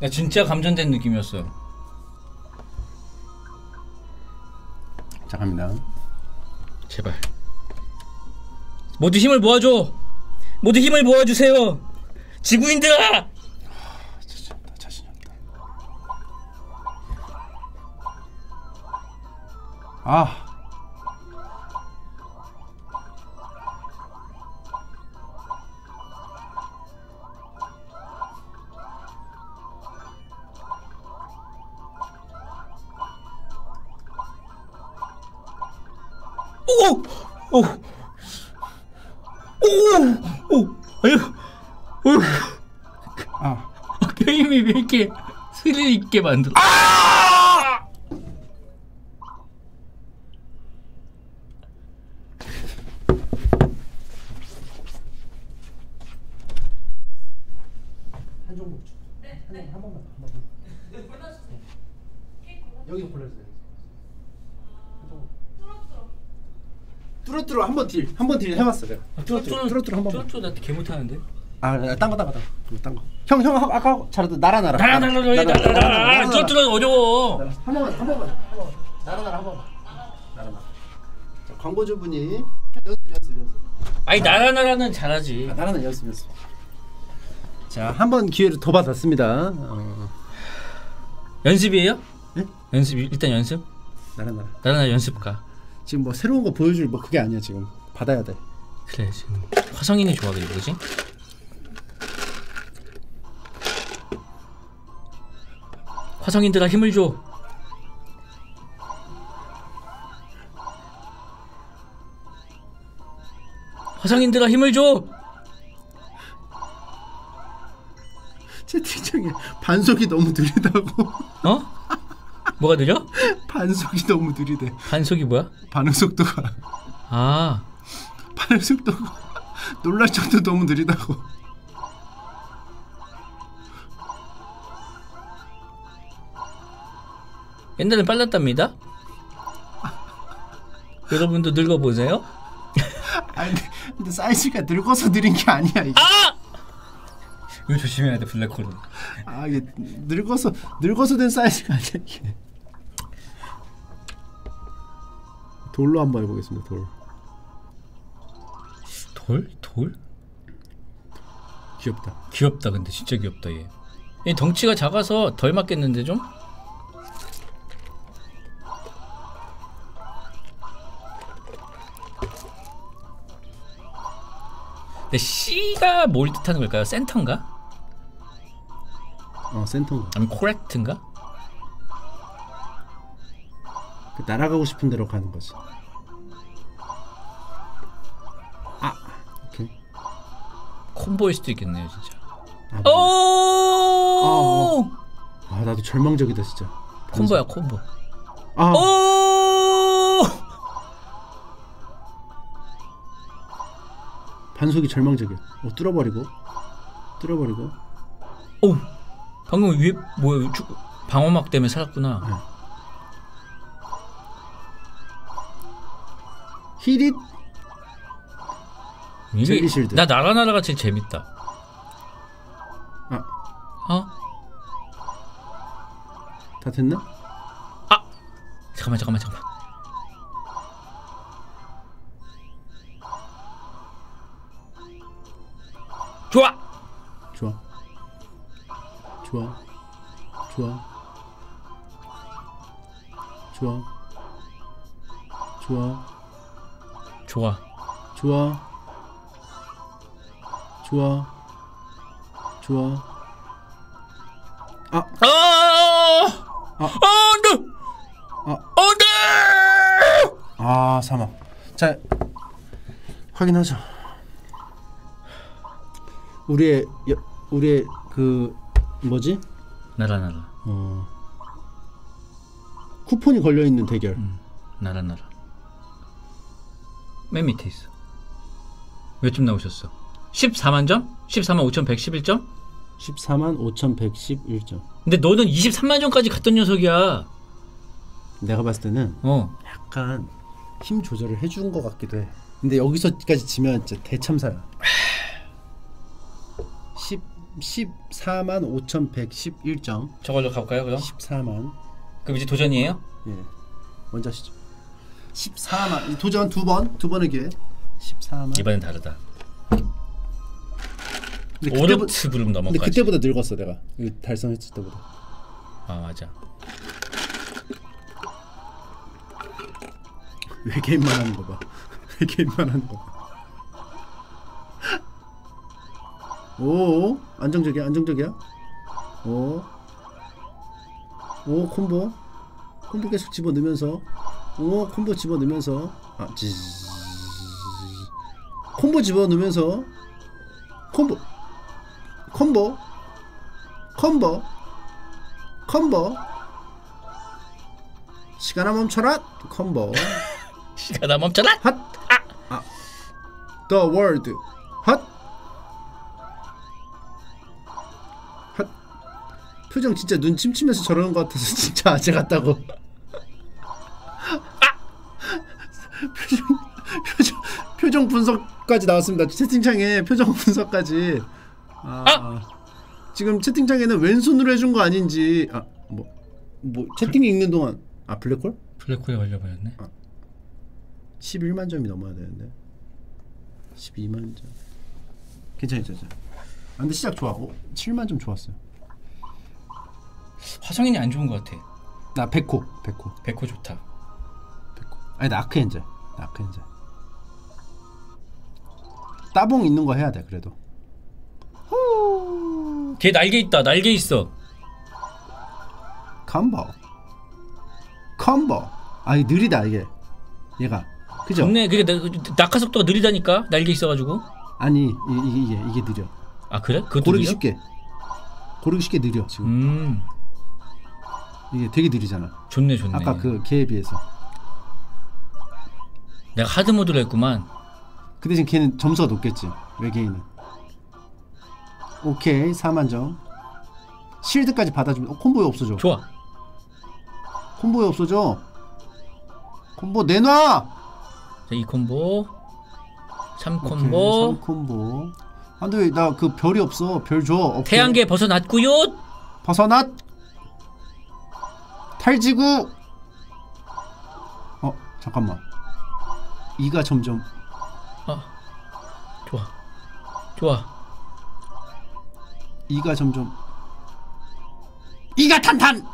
S2: 나 진짜 감전된 느낌이었어.
S1: 자 갑니다
S2: 제발. 모두 힘을 모아줘. 모두 힘을 모아주세요. 지구인들아.
S1: 자신 없다 자신 없다 아
S2: 오, 오, 오, 오, 아유, 오,
S1: 아.
S2: 게임이 왜 이렇게 스릴 있게 만들어?
S1: 한 종목 줘. 한, 한 번만 한 번만. 여기서 골라주세요. 뚜루뚜루 한번 딜, 한 번 딜 해봤어 내가. 뚜루뚜루, 뚜루뚜루 한 번만.
S2: 뚜루뚜루 나개 못하는데.
S1: 아, 딴 거, 딴 거, 딴 거, 딴 거. 형, 형 아까 잘했다. 나라 나라.
S2: 나라 나라 나라 나라 나라. 뚜루뚜루 어려워.
S1: 한 번만, 한 번만, 한 번만. 나라 나라 한 번만. 나라 나라. 자, 광고주분이 연습, 연습, 연습.
S2: 아니 나라 나라는 잘하지.
S1: 아, 나라는 연습, 연습. 자, 한 번 기회를 더 받았습니다. 어,
S2: 연습이에요?
S1: 네?
S2: 연습 일단 연습.
S1: 나라 나라.
S2: 나라 나라 연습가.
S1: 지금 뭐 새로운 거 보여줄 뭐 그게 아니야 지금. 받아야 돼.
S2: 그래 지금 화성인이 좋아하겠지, 그지? 화성인들아 힘을 줘. 화성인들아 힘을 줘.
S1: 채팅창에 반속이 너무 느리다고.
S2: 어? 뭐가 느려?
S1: 반속이 너무 느리대.
S2: 반속이 뭐야?
S1: 반응 속도가
S2: 아,
S1: 반응 속도가 놀랄 정도 너무 느리다고.
S2: 옛날엔 빨랐답니다. 여러분도 늙어 보세요.
S1: 아니 근데, 근데 사이즈가 늙어서 느린 게 아니야 이게.
S2: 아! 이거 조심해야 돼 블랙홀은.
S1: 아 이게 늙어서 늙어서 된 사이즈가 아니야 이게. 돌로 한번 해보겠습니다. 돌.
S2: 돌? 돌?
S1: 귀엽다.
S2: 귀엽다 근데 진짜 귀엽다 얘. 얘 덩치가 작아서 덜 맞겠는데 좀? 근데 C가 뭘 뜻하는 걸까요? 센터인가?
S1: 어 센터인가.
S2: 아니면 코렉트인가?
S1: 그 날아가고 싶은 대로 가는 거지. 아 오케이.
S2: 콤보일 수도 있겠네요 진짜.
S1: 아,
S2: 오!
S1: 어, 아 나도 절망적이다 진짜.
S2: 콤보야 콤보.
S1: 아
S2: 오!
S1: 반속이 절망적이야. 어 뚫어버리고 뚫어버리고.
S2: 오! 방금 위에 뭐야? 주- 방어막 때문에 살았구나.
S1: 네. 히릿 젤리 실드.
S2: 나 나라 나라가 제일 재밌다. 어?
S1: 다 됐나?
S2: 아 잠깐만 잠깐만 잠깐만 좋아.
S1: 좋아. 좋아. 좋아. 좋아. 좋아
S2: 좋아.
S1: 좋아. 좋아. 아, 아
S2: 아. 안돼
S1: 아.
S2: 안돼
S1: 아, 사망. 자, 확인하자. 우리의 여, 우리의 그 뭐지?
S2: 나라 나라
S1: 어. 쿠폰이 걸려 있는 대결.
S2: 나라 나라 맨 밑에 있어 몇 점 나오셨어? 14만 점? 14만 5,111점?
S1: 14만 5,111점.
S2: 근데 너는 23만 점까지 갔던 녀석이야
S1: 내가 봤을 때는
S2: 어
S1: 약간 힘 조절을 해준 것 같기도 해. 근데 여기서까지 지면 진짜 대참사야. 10 14만 5,111점.
S2: 저걸로 가볼까요 그럼?
S1: 14만.
S2: 그럼 이제 도전이에요?
S1: 예. 먼저 하시죠. 14만. 도전 두 번. 두 번의 기회. 14만.
S2: 이번엔 다르다
S1: 근데
S2: 오르트 그룹
S1: 근데
S2: 넘어까지
S1: 그때보다 늙었어 내가. 달성했을 때보다.
S2: 아 맞아
S1: 외계인만 하는 거 봐. 외계인만 하는 거 오, 안정적이야, 안정적이야. 오, 오 콤보, 콤보 계속 집어 넣으면서, 오 콤보 집어 넣으면서, 아, 지, 콤보 집어 넣으면서, 콤보, 콤보, 콤보, 콤보. 시간아 멈춰라, 콤보.
S2: 시간아 멈춰라
S1: 핫! 아! The world 표정 진짜 눈 침치면서 저러는 것 같아서 진짜 아재 같다고. 표정 표정 표정 분석까지 나왔습니다. 채팅창에 표정 분석까지. 아, 지금 채팅창에는 왼손으로 해준 거 아닌지. 아 뭐 뭐 채팅 읽는 동안. 아 블랙홀?
S2: 블랙홀에 걸려버렸네.
S1: 11만 점이 넘어야 되는데. 12만 점. 괜찮아 괜찮아 아, 근데 시작 좋아. 어, 7만 점 좋았어요
S2: 화성인이 안 좋은 것 같아.
S1: 나 백호 백호.
S2: 백호 좋다.
S1: 백호. 아니 나 아크엔젤 나 아크엔젤. 따봉 있는 거 해야 돼 그래도.
S2: 걔 날개 있다. 날개 있어.
S1: 컴보 컴보 아니 느리다 이게. 얘가. 그죠?
S2: 좋네. 그게 나- 낙하 속도가 느리다니까? 날개 있어가지고.
S1: 아니 이- 이게 이게 이게 느려.
S2: 아 그래?
S1: 고르기
S2: 느려?
S1: 쉽게. 고르기 쉽게 느려 지금.
S2: 음
S1: 이게 되게 느리잖아.
S2: 좋네 좋네.
S1: 아까 그 걔에 비해서.
S2: 내가 하드 모드로 했구만.
S1: 그 대신 걔는 점수가 높겠지 외계인은. 오케이 4만 점. 실드까지 받아주면 어, 콤보에 없어져.
S2: 좋아.
S1: 콤보에 없어져. 콤보 내놔!
S2: 자, 이 콤보. 3 콤보.
S1: 3 콤보. 안돼 아, 나그 별이 없어. 별 줘. 오케이.
S2: 태양계 벗어났구요.
S1: 벗어났 탈지구. 어 잠깐만. 이가 점점.
S2: 아 좋아. 좋아.
S1: 이가 점점. 이가 탄탄!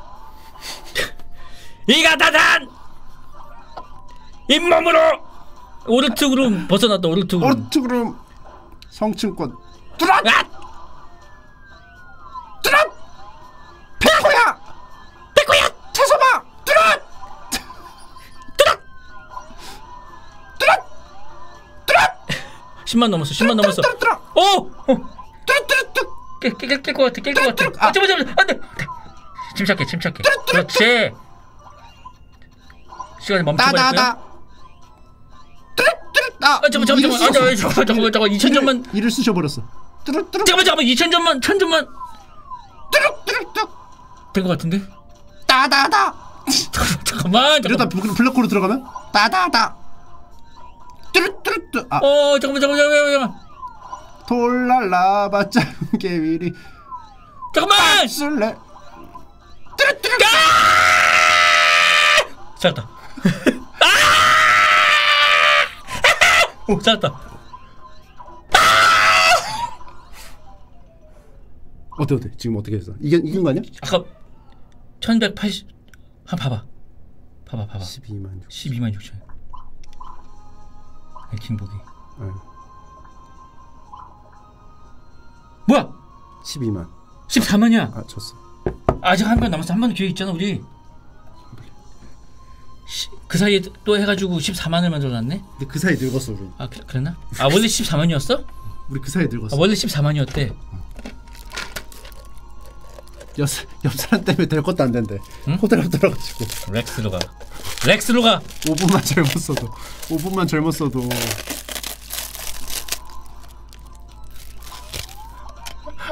S2: 이가 다단 잇몸으로 오르트 그룹 벗어났다 오르트 그룹
S1: 어트그룹 성층권.
S2: 아!
S1: 뚜랏
S2: 10만 넘었어 10만 넘었어. 오!
S1: 뚜렷뚜렷뚜
S2: 깰깰깰것 같아 깰것 같아. 아. 잠깐만 잠깐만. 안돼 침착해 침착해. 그렇지. 시간이 멈춰버렸고요?
S1: 아.
S2: 아 잠깐만 잠깐만 아, 잠깐만. 잠깐만 잠깐만 잠깐만. 2천 점만.
S1: 이를 쓰셔버렸어. 뚜렷
S2: 잠깐만 잠깐만. 2천 점만 1천 점만.
S1: 뚜렷 뚜렷 뚜렷
S2: 된것 같은데?
S1: 따다다
S2: 잠깐만
S1: 이러다
S2: 잠깐만
S1: 블- 블랙홀로 들어가면? 따다다 뚜렷 뚜렷 뚜 아,
S2: 어 잠깐만 잠깐만 잠깐만 잠깐만
S1: 돌랄라 바짱 개위리
S2: 잠깐만!
S1: 쓸래?
S2: 살았다. 아! 오, 살았다.
S1: 어때 어때? 지금 어떻게 했어? 이긴 이긴 거 아니야?
S2: 아까 1180. 한 봐봐. 봐봐, 봐봐.
S1: 12만 6.
S2: 12만 6천. 킹보기.
S1: 네.
S2: 뭐야?
S1: 12만.
S2: 14만이야.
S1: 아 졌어.
S2: 아직 한 번 남았어. 한 번 기회 있잖아, 우리. 시- 그 사이에 또 해가지고 14만을 만들어놨네.
S1: 근데 그 사이 늙었어 우리.
S2: 아 그, 그랬나? 아 원래 14만이었어?
S1: 우리 그 사이 늙었어.
S2: 아, 원래 14만이었대.
S1: 옆, 옆 사람 때문에 될 것도 안 된대. 호텔 들어가지고
S2: 렉스로 가. 렉스로 가.
S1: 5분만 잘못 써도 5분만 잘못 써도.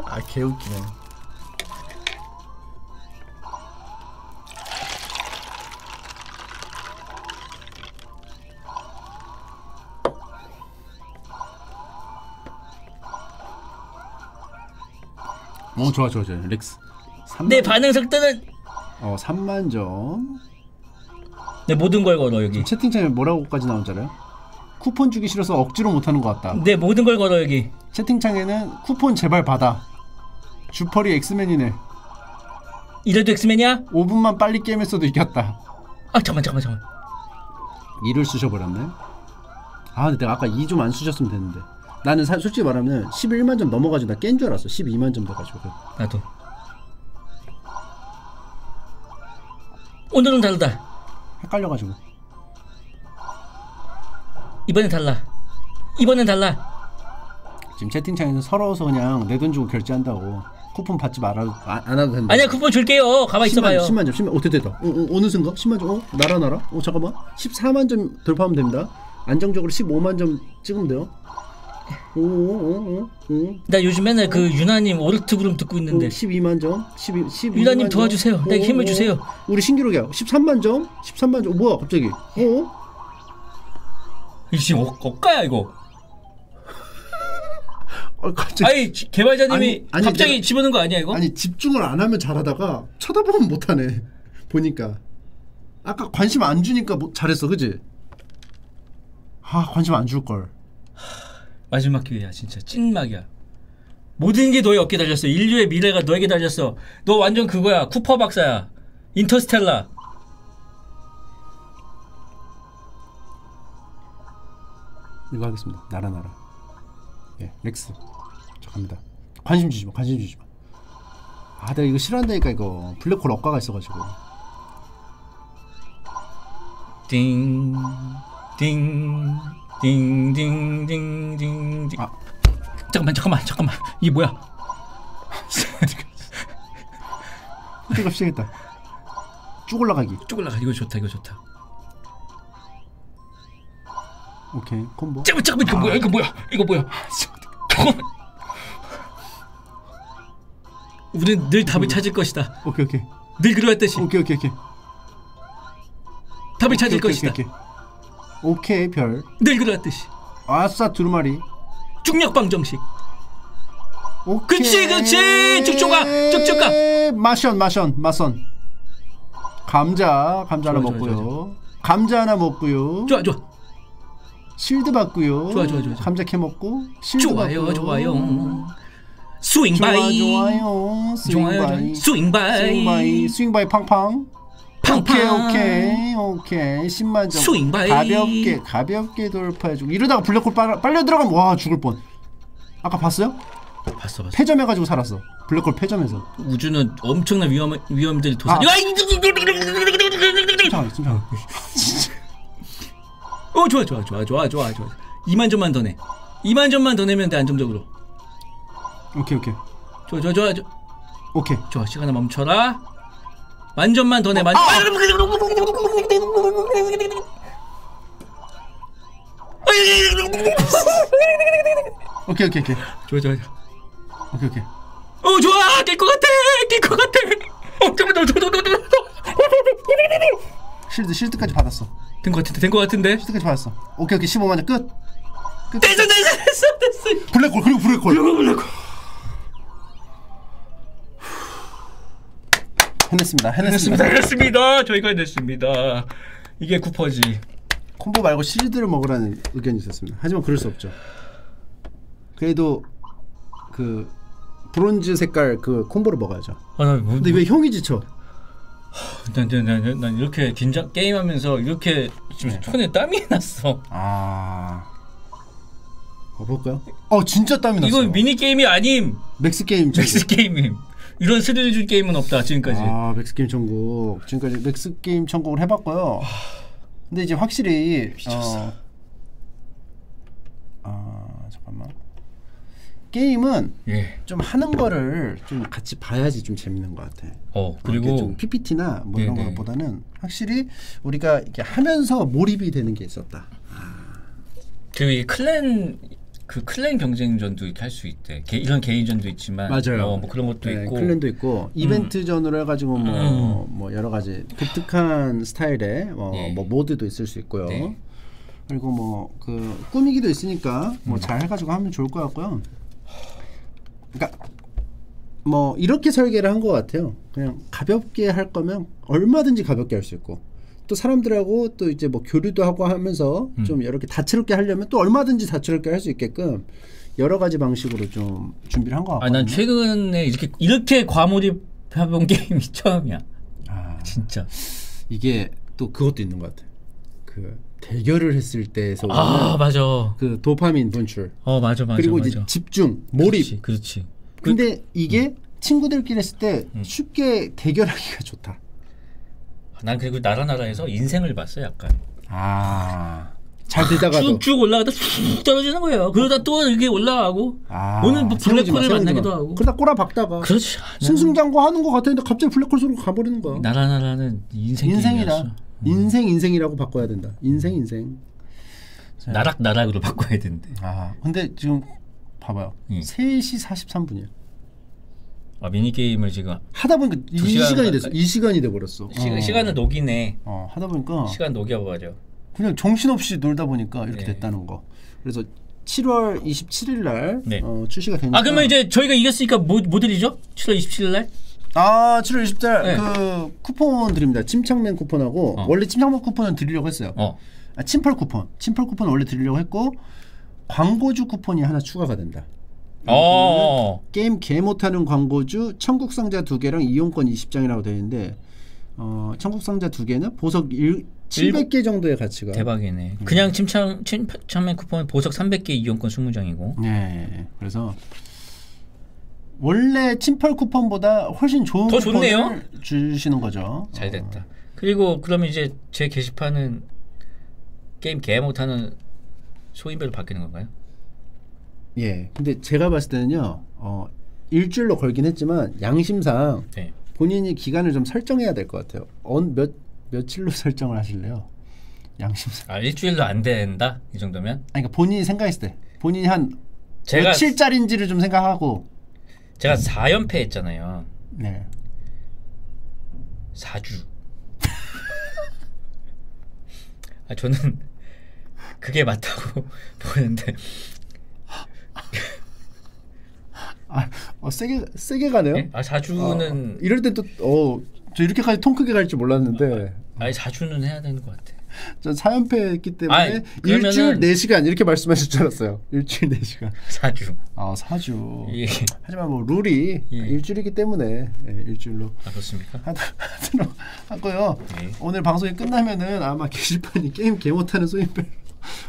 S1: 아 개웃기네. 어 좋아 좋아 좋아. 렉스. 3만,
S2: 내 반응 속도는?
S1: 어 3만 점
S2: 내 모든 걸 걸어 여기.
S1: 채팅창에 뭐라고까지 나온 줄 알아요? 쿠폰 주기 싫어서 억지로 못하는 것 같다.
S2: 내 모든 걸 걸어 여기.
S1: 채팅창에는 쿠폰 제발 받아. 주펄이 엑스맨이네.
S2: 이래도 엑스맨이야?
S1: 5분만 빨리 게임했어도 이겼다.
S2: 아 잠만 잠만 잠만.
S1: 2를 쓰셔버렸네. 아 근데 내가 아까 2 좀안 쓰셨으면 됐는데. 나는 사, 솔직히 말하면 11만 점 넘어가지고 나 깬 줄 알았어. 12만 점 돼가지고.
S2: 나도. 오늘은 다르다.
S1: 헷갈려가지고.
S2: 이번엔 달라. 이번엔 달라.
S1: 지금 채팅창에서 서러워서 그냥 내 돈 주고 결제한다고. 쿠폰 받지 말아도 아, 안 와도 된다.
S2: 아니야 쿠폰 줄게요. 가만
S1: 10만,
S2: 있어봐요.
S1: 10만 점, 10만. 어, 됐다, 됐다. 어, 어, 어느 순간? 10만 점. 어, 나라 나라. 어, 잠깐만. 14만 점 돌파하면 됩니다. 안정적으로 15만 점 찍으면 돼요.
S2: 나 요즘 맨날 그 유나님 오르트 그룹 듣고 있는데
S1: 12만 점, 12, 12만
S2: 유나님 도와주세요. 내게 힘을 주세요.
S1: 우리 신기록이야. 13만 점, 13만 점. 어, 뭐야, 갑자기? 어?
S2: 이거 지금 어, 억가야 이거.
S1: 어, 갑자기.
S2: 아니 지- 개발자님이
S1: 아니, 아니,
S2: 갑자기
S1: 내가-
S2: 집어넣은 거 아니야 이거?
S1: 아니 집중을 안 하면 잘하다가 쳐다보면 못하네. 보니까 아까 관심 안 주니까 뭐, 잘했어, 그지? 아 관심 안 줄 걸.
S2: 마지막 기회야 진짜 찐막이야. 모든 게 너의 어깨에 달렸어. 인류의 미래가 너에게 달렸어. 너 완전 그거야. 쿠퍼 박사야. 인터스텔라.
S1: 이거 하겠습니다. 나라 나라. 예, 렉스. 자 갑니다. 관심 주지 마. 관심 주지 마. 아, 내가 이거 싫어한다니까 이거 블랙홀 억가가 있어가지고.
S2: 띵. 띵. 띵.
S1: 아.
S2: 잠깐만 잠깐만 잠깐만. 이게 뭐야?
S1: 호텔가 시작했다. 쭉 올라가기.
S2: 쭉 올라가. 이거 좋다. 이거 좋다.
S1: 오케이 콤보.
S2: 잠깐만 잠깐만 이거 뭐야? 이거 뭐야? 이거 뭐야? 잠깐만. 우리는 늘 답을 찾을 것이다.
S1: 오케이 오케이
S2: 늘 그러했듯이
S1: 오케이 오케이 오케이.
S2: 답을 찾을
S1: 오케이,
S2: 것이다.
S1: 오케이, 오케이. 별.
S2: 늘 그러했듯이
S1: 아싸 두루마리.
S2: 중력방 정식.
S1: 오케이.
S2: 그치, 그치. 쭉쭉 가, 쭉쭉 가.
S1: 마션 마션 마선. 감자 감자 하나
S2: 좋아, 좋아,
S1: 먹고요. 감자 하나 먹고요.
S2: 좋아 좋아
S1: 실드 받고요.
S2: 좋아, 좋아, 좋아, 좋아.
S1: 감자 캐 먹고 실드
S2: 좋아요
S1: 받고요.
S2: 좋아요. swing-by
S1: 좋아 좋아요. swing-by swing-by swing-by 팡팡. 오케이 오케이 오케이 10만 점.
S2: swing-by.
S1: 가볍게 가볍게 돌파해주고 이러다가 블랙홀 빨려, 빨려 들어가면 와 죽을 뻔. 아까 봤어요?
S2: 봤어 봤어
S1: 패점해가지고 살았어. 블랙홀 패점해서.
S2: 우주는 엄청난 위험 위험들이 도사.
S1: 아.
S2: 아.
S1: 진짜 진짜.
S2: 어 좋아 좋아 좋아 좋아 좋아 좋아. 2만 점만 더 내. 2만 점만 더 내면 돼 안정적으로.
S1: 오케이 오케이
S2: 좋아 좋아 좋아 좋아.
S1: 오케이.
S2: 좋아 시간을 멈춰라. 만점만 더 내. 만.
S1: 오케이 오케이 오케이
S2: 좋아 좋아. 좋아.
S1: 오케이 오케이.
S2: 어 좋아 깰것 같아 깰것 같아. 어 잠깐만
S1: 실드 실드까지 받았어.
S2: 된 것 같은데 된 것 같은데.
S1: 실드까지 받았어. 오케이 오케이 15만 점 끝.
S2: 됐어 됐어 됐어 됐어.
S1: 블랙홀 그리고 블랙홀.
S2: 블랙홀 블랙홀.
S1: 해냈습니다. 해냈습니다.
S2: 해냈습니다. 저희가 해냈습니다. 이게 쿠퍼지.
S1: 콤보 말고 시리즈를 먹으라는 의견이 있었습니다. 하지만 그럴 수 없죠. 그래도 그 브론즈 색깔 그 콤보를 먹어야죠.
S2: 아, 나, 뭐,
S1: 근데 왜 형이 지쳐?
S2: 난, 난, 난, 난 이렇게 긴장 게임하면서 이렇게 지금 손에 땀이 났어.
S1: 아. 어, 볼까요? 어, 진짜 땀이 났어.
S2: 이건 미니 게임이 아님.
S1: max 게임
S2: max 게임임. 이런 스릴 준 게임은 없다 지금까지.
S1: 아, max 게임 천국. 지금까지 max 게임 천국을 해봤고요. 근데 이제 확실히
S2: 미쳤어.
S1: 어, 아 잠깐만. 게임은
S2: 예.
S1: 좀 하는 거를 좀 같이 봐야지 좀 재밌는 것 같아.
S2: 어
S1: 이렇게
S2: 그리고
S1: 좀 PPT나 뭐 이런
S2: 네네.
S1: 것보다는 확실히 우리가 이렇게 하면서 몰입이 되는 게 있었다.
S2: 그이 클랜 그 클랜 경쟁전도 이렇게 할 수 있대. 개, 이런 개인전도 있지만 어, 뭐 그런 것도
S1: 네,
S2: 있고.
S1: 클랜도 있고 이벤트전으로 해가지고 뭐, 뭐 여러 가지 독특한 스타일의 뭐,
S2: 예.
S1: 뭐 모드도 있을 수 있고요.
S2: 네.
S1: 그리고 뭐 그 꾸미기도 있으니까 뭐 잘 해가지고 하면 좋을 것 같고요. 그러니까 뭐 이렇게 설계를 한 것 같아요. 그냥 가볍게 할 거면 얼마든지 가볍게 할 수 있고 또 사람들하고 또 이제 뭐 교류도 하고 하면서 좀 이렇게 다채롭게 하려면 또 얼마든지 다채롭게 할 수 있게끔 여러 가지 방식으로 좀 준비를 한것 같거든요.
S2: 아난 최근에 이렇게 이렇게 과몰입해본 게임이 처음이야.
S1: 아,
S2: 진짜.
S1: 이게 또 그것도 있는 것 같아요. 그 대결을 했을 때에서
S2: 아 맞아.
S1: 그 도파민 분출
S2: 어 맞아 맞아.
S1: 그리고
S2: 맞아.
S1: 이제 집중 몰입.
S2: 그렇지. 그렇지.
S1: 근데 이게 친구들끼리 했을 때
S2: 음.
S1: 쉽게 대결하기가 좋다.
S2: 난 그리고 나라 나라에서 인생을 봤어 약간.
S1: 아. 잘 되다가도
S2: 쭉쭉 올라가다 쭉 떨어지는 거예요. 그러다 또 이게 올라가고
S1: 아,
S2: 오늘 뭐 블랙홀을 만나기도
S1: 마.
S2: 하고.
S1: 그러다 꼬라 박다가
S2: 그렇지. 아,
S1: 승승장구 하는 것 같았는데 갑자기 블랙홀 속으로 가버리는 거야.
S2: 나라 나라는 인생
S1: 인생이다.
S2: 게임이었어.
S1: 인생 인생이라고 바꿔야 된다. 인생 인생.
S2: 나락 나락으로 바꿔야 된대.
S1: 아 근데 지금 봐봐요.
S2: 예.
S1: 3시 43분이야.
S2: 아 미니 게임을 지금
S1: 하다 보니까
S2: 이두 시간
S1: 시간이 됐어.
S2: 이
S1: 시간이 돼 버렸어.
S2: 시, 시간을 녹이네.
S1: 어, 하다 보니까
S2: 시간 녹여버려.
S1: 그냥 정신없이 놀다 보니까 이렇게
S2: 네.
S1: 됐다는 거. 그래서 7월 27일 날
S2: 네.
S1: 어, 출시가 되니까
S2: 아 그러면 이제 저희가 이겼으니까 뭐, 뭐 드리죠? 7월 27일 날?
S1: 아 7월 20일
S2: 네.
S1: 그 쿠폰 드립니다. 침착맨 쿠폰하고
S2: 어.
S1: 원래 침착맨 쿠폰은 드리려고 했어요.
S2: 어.
S1: 아, 침펄 쿠폰. 침펄 쿠폰 원래 드리려고 했고 광고주 쿠폰이 하나 추가가 된다.
S2: 어.
S1: 게임 개 못하는 광고주 천국 상자 두 개랑 이용권 20장이라고 되어 있는데 어, 천국 상자 두 개는 보석 1, 700개 정도의 가치가
S2: 대박이네. 그냥 침착 침착맨 쿠폰 보석 300개 이용권 20장이고.
S1: 네, 그래서 원래 침펄 쿠폰보다 훨씬 좋은
S2: 더 좋네요.
S1: 주시는 거죠.
S2: 잘 됐다. 그리고 그러면 이제 제 게시판은 게임 개 못하는 소인배로 바뀌는 건가요?
S1: 예, 근데 제가 봤을 때는요, 어, 일주일로 걸긴 했지만 양심상
S2: 네.
S1: 본인이 기간을 좀 설정해야 될 것 같아요. 언, 몇 며칠로 설정을 하실래요? 양심상.
S2: 아 일주일도 안 된다 이 정도면?
S1: 아니, 그러니까 본인이 생각했을 때 본인이 한
S2: 제가
S1: 며칠짜리인지를 좀 생각하고.
S2: 제가 4연패 했잖아요.
S1: 네.
S2: 4주. 아 저는 그게 맞다고 보는데
S1: 아, 어, 세게 세게 가네요.
S2: 예? 아 4주는
S1: 이럴 때 또 어, 저 이렇게까지 통 크게 갈 줄 몰랐는데.
S2: 아니 4주는 해야 되는 것 같아.
S1: 전 사연패했기 때문에
S2: 아이, 그러면은-
S1: 일주일 4시간 이렇게 말씀하실 줄 알았어요. 일주일 4시간.
S2: 4주.
S1: 아, 4주.
S2: 예.
S1: 하지만 뭐 룰이
S2: 예.
S1: 일주일이기 때문에 예, 일주일로
S2: 아 그렇습니까?
S1: 하도록 하고요.
S2: 예.
S1: 오늘 방송이 끝나면은 아마 게시판이 게임 개 못하는 소인별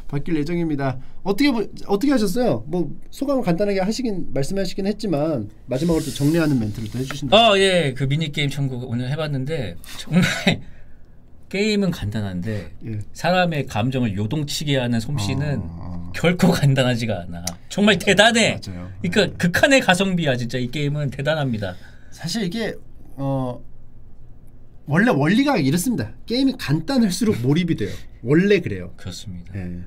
S1: 바뀔 예정입니다. 어떻게 보- 어떻게 하셨어요? 뭐 소감을 간단하게 하시긴 말씀하시긴 했지만 마지막으로 또 정리하는 멘트를 또 해주신다.
S2: 어, 예. 그 미니 게임 천국 오늘 해봤는데 정말 게임은 간단한데
S1: 예.
S2: 사람의 감정을 요동치게 하는 솜씨는
S1: 어,
S2: 결코 간단하지가 않아. 정말 대단해.
S1: 맞아요.
S2: 그러니까 극한의 가성비야 진짜 이 게임은 대단합니다.
S1: 사실 이게 어 원래 원리가 이렇습니다. 게임이 간단할수록 몰입이 돼요. 원래 그래요.
S2: 그렇습니다.
S1: 예.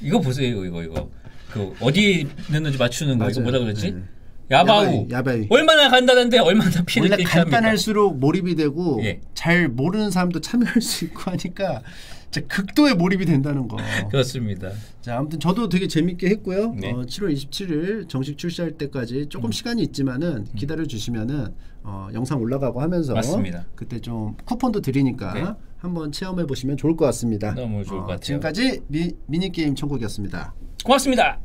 S2: 이거 보세요 이거 이거 그 어디 넣는지 맞추는 거 이거 뭐라 그러지?
S1: 예.
S2: 야바우.
S1: 야바이.
S2: 얼마나 간단한데 얼마나 피를
S1: 원래? 간단할수록 몰입이 되고
S2: 예.
S1: 잘 모르는 사람도 참여할 수 있고 하니까 극도의 몰입이 된다는 거.
S2: 그렇습니다.
S1: 자 아무튼 저도 되게 재밌게 했고요.
S2: 네.
S1: 어, 7월 27일 정식 출시할 때까지
S2: 음.
S1: 조금 시간이 있지만은 기다려 주시면은 어, 영상 올라가고 하면서
S2: 맞습니다.
S1: 그때 좀 쿠폰도 드리니까
S2: 네.
S1: 한번 체험해 보시면 좋을 것 같습니다.
S2: 너무 좋을 것 같아요.
S1: 지금까지 미, 미니 게임 천국이었습니다.
S2: 고맙습니다.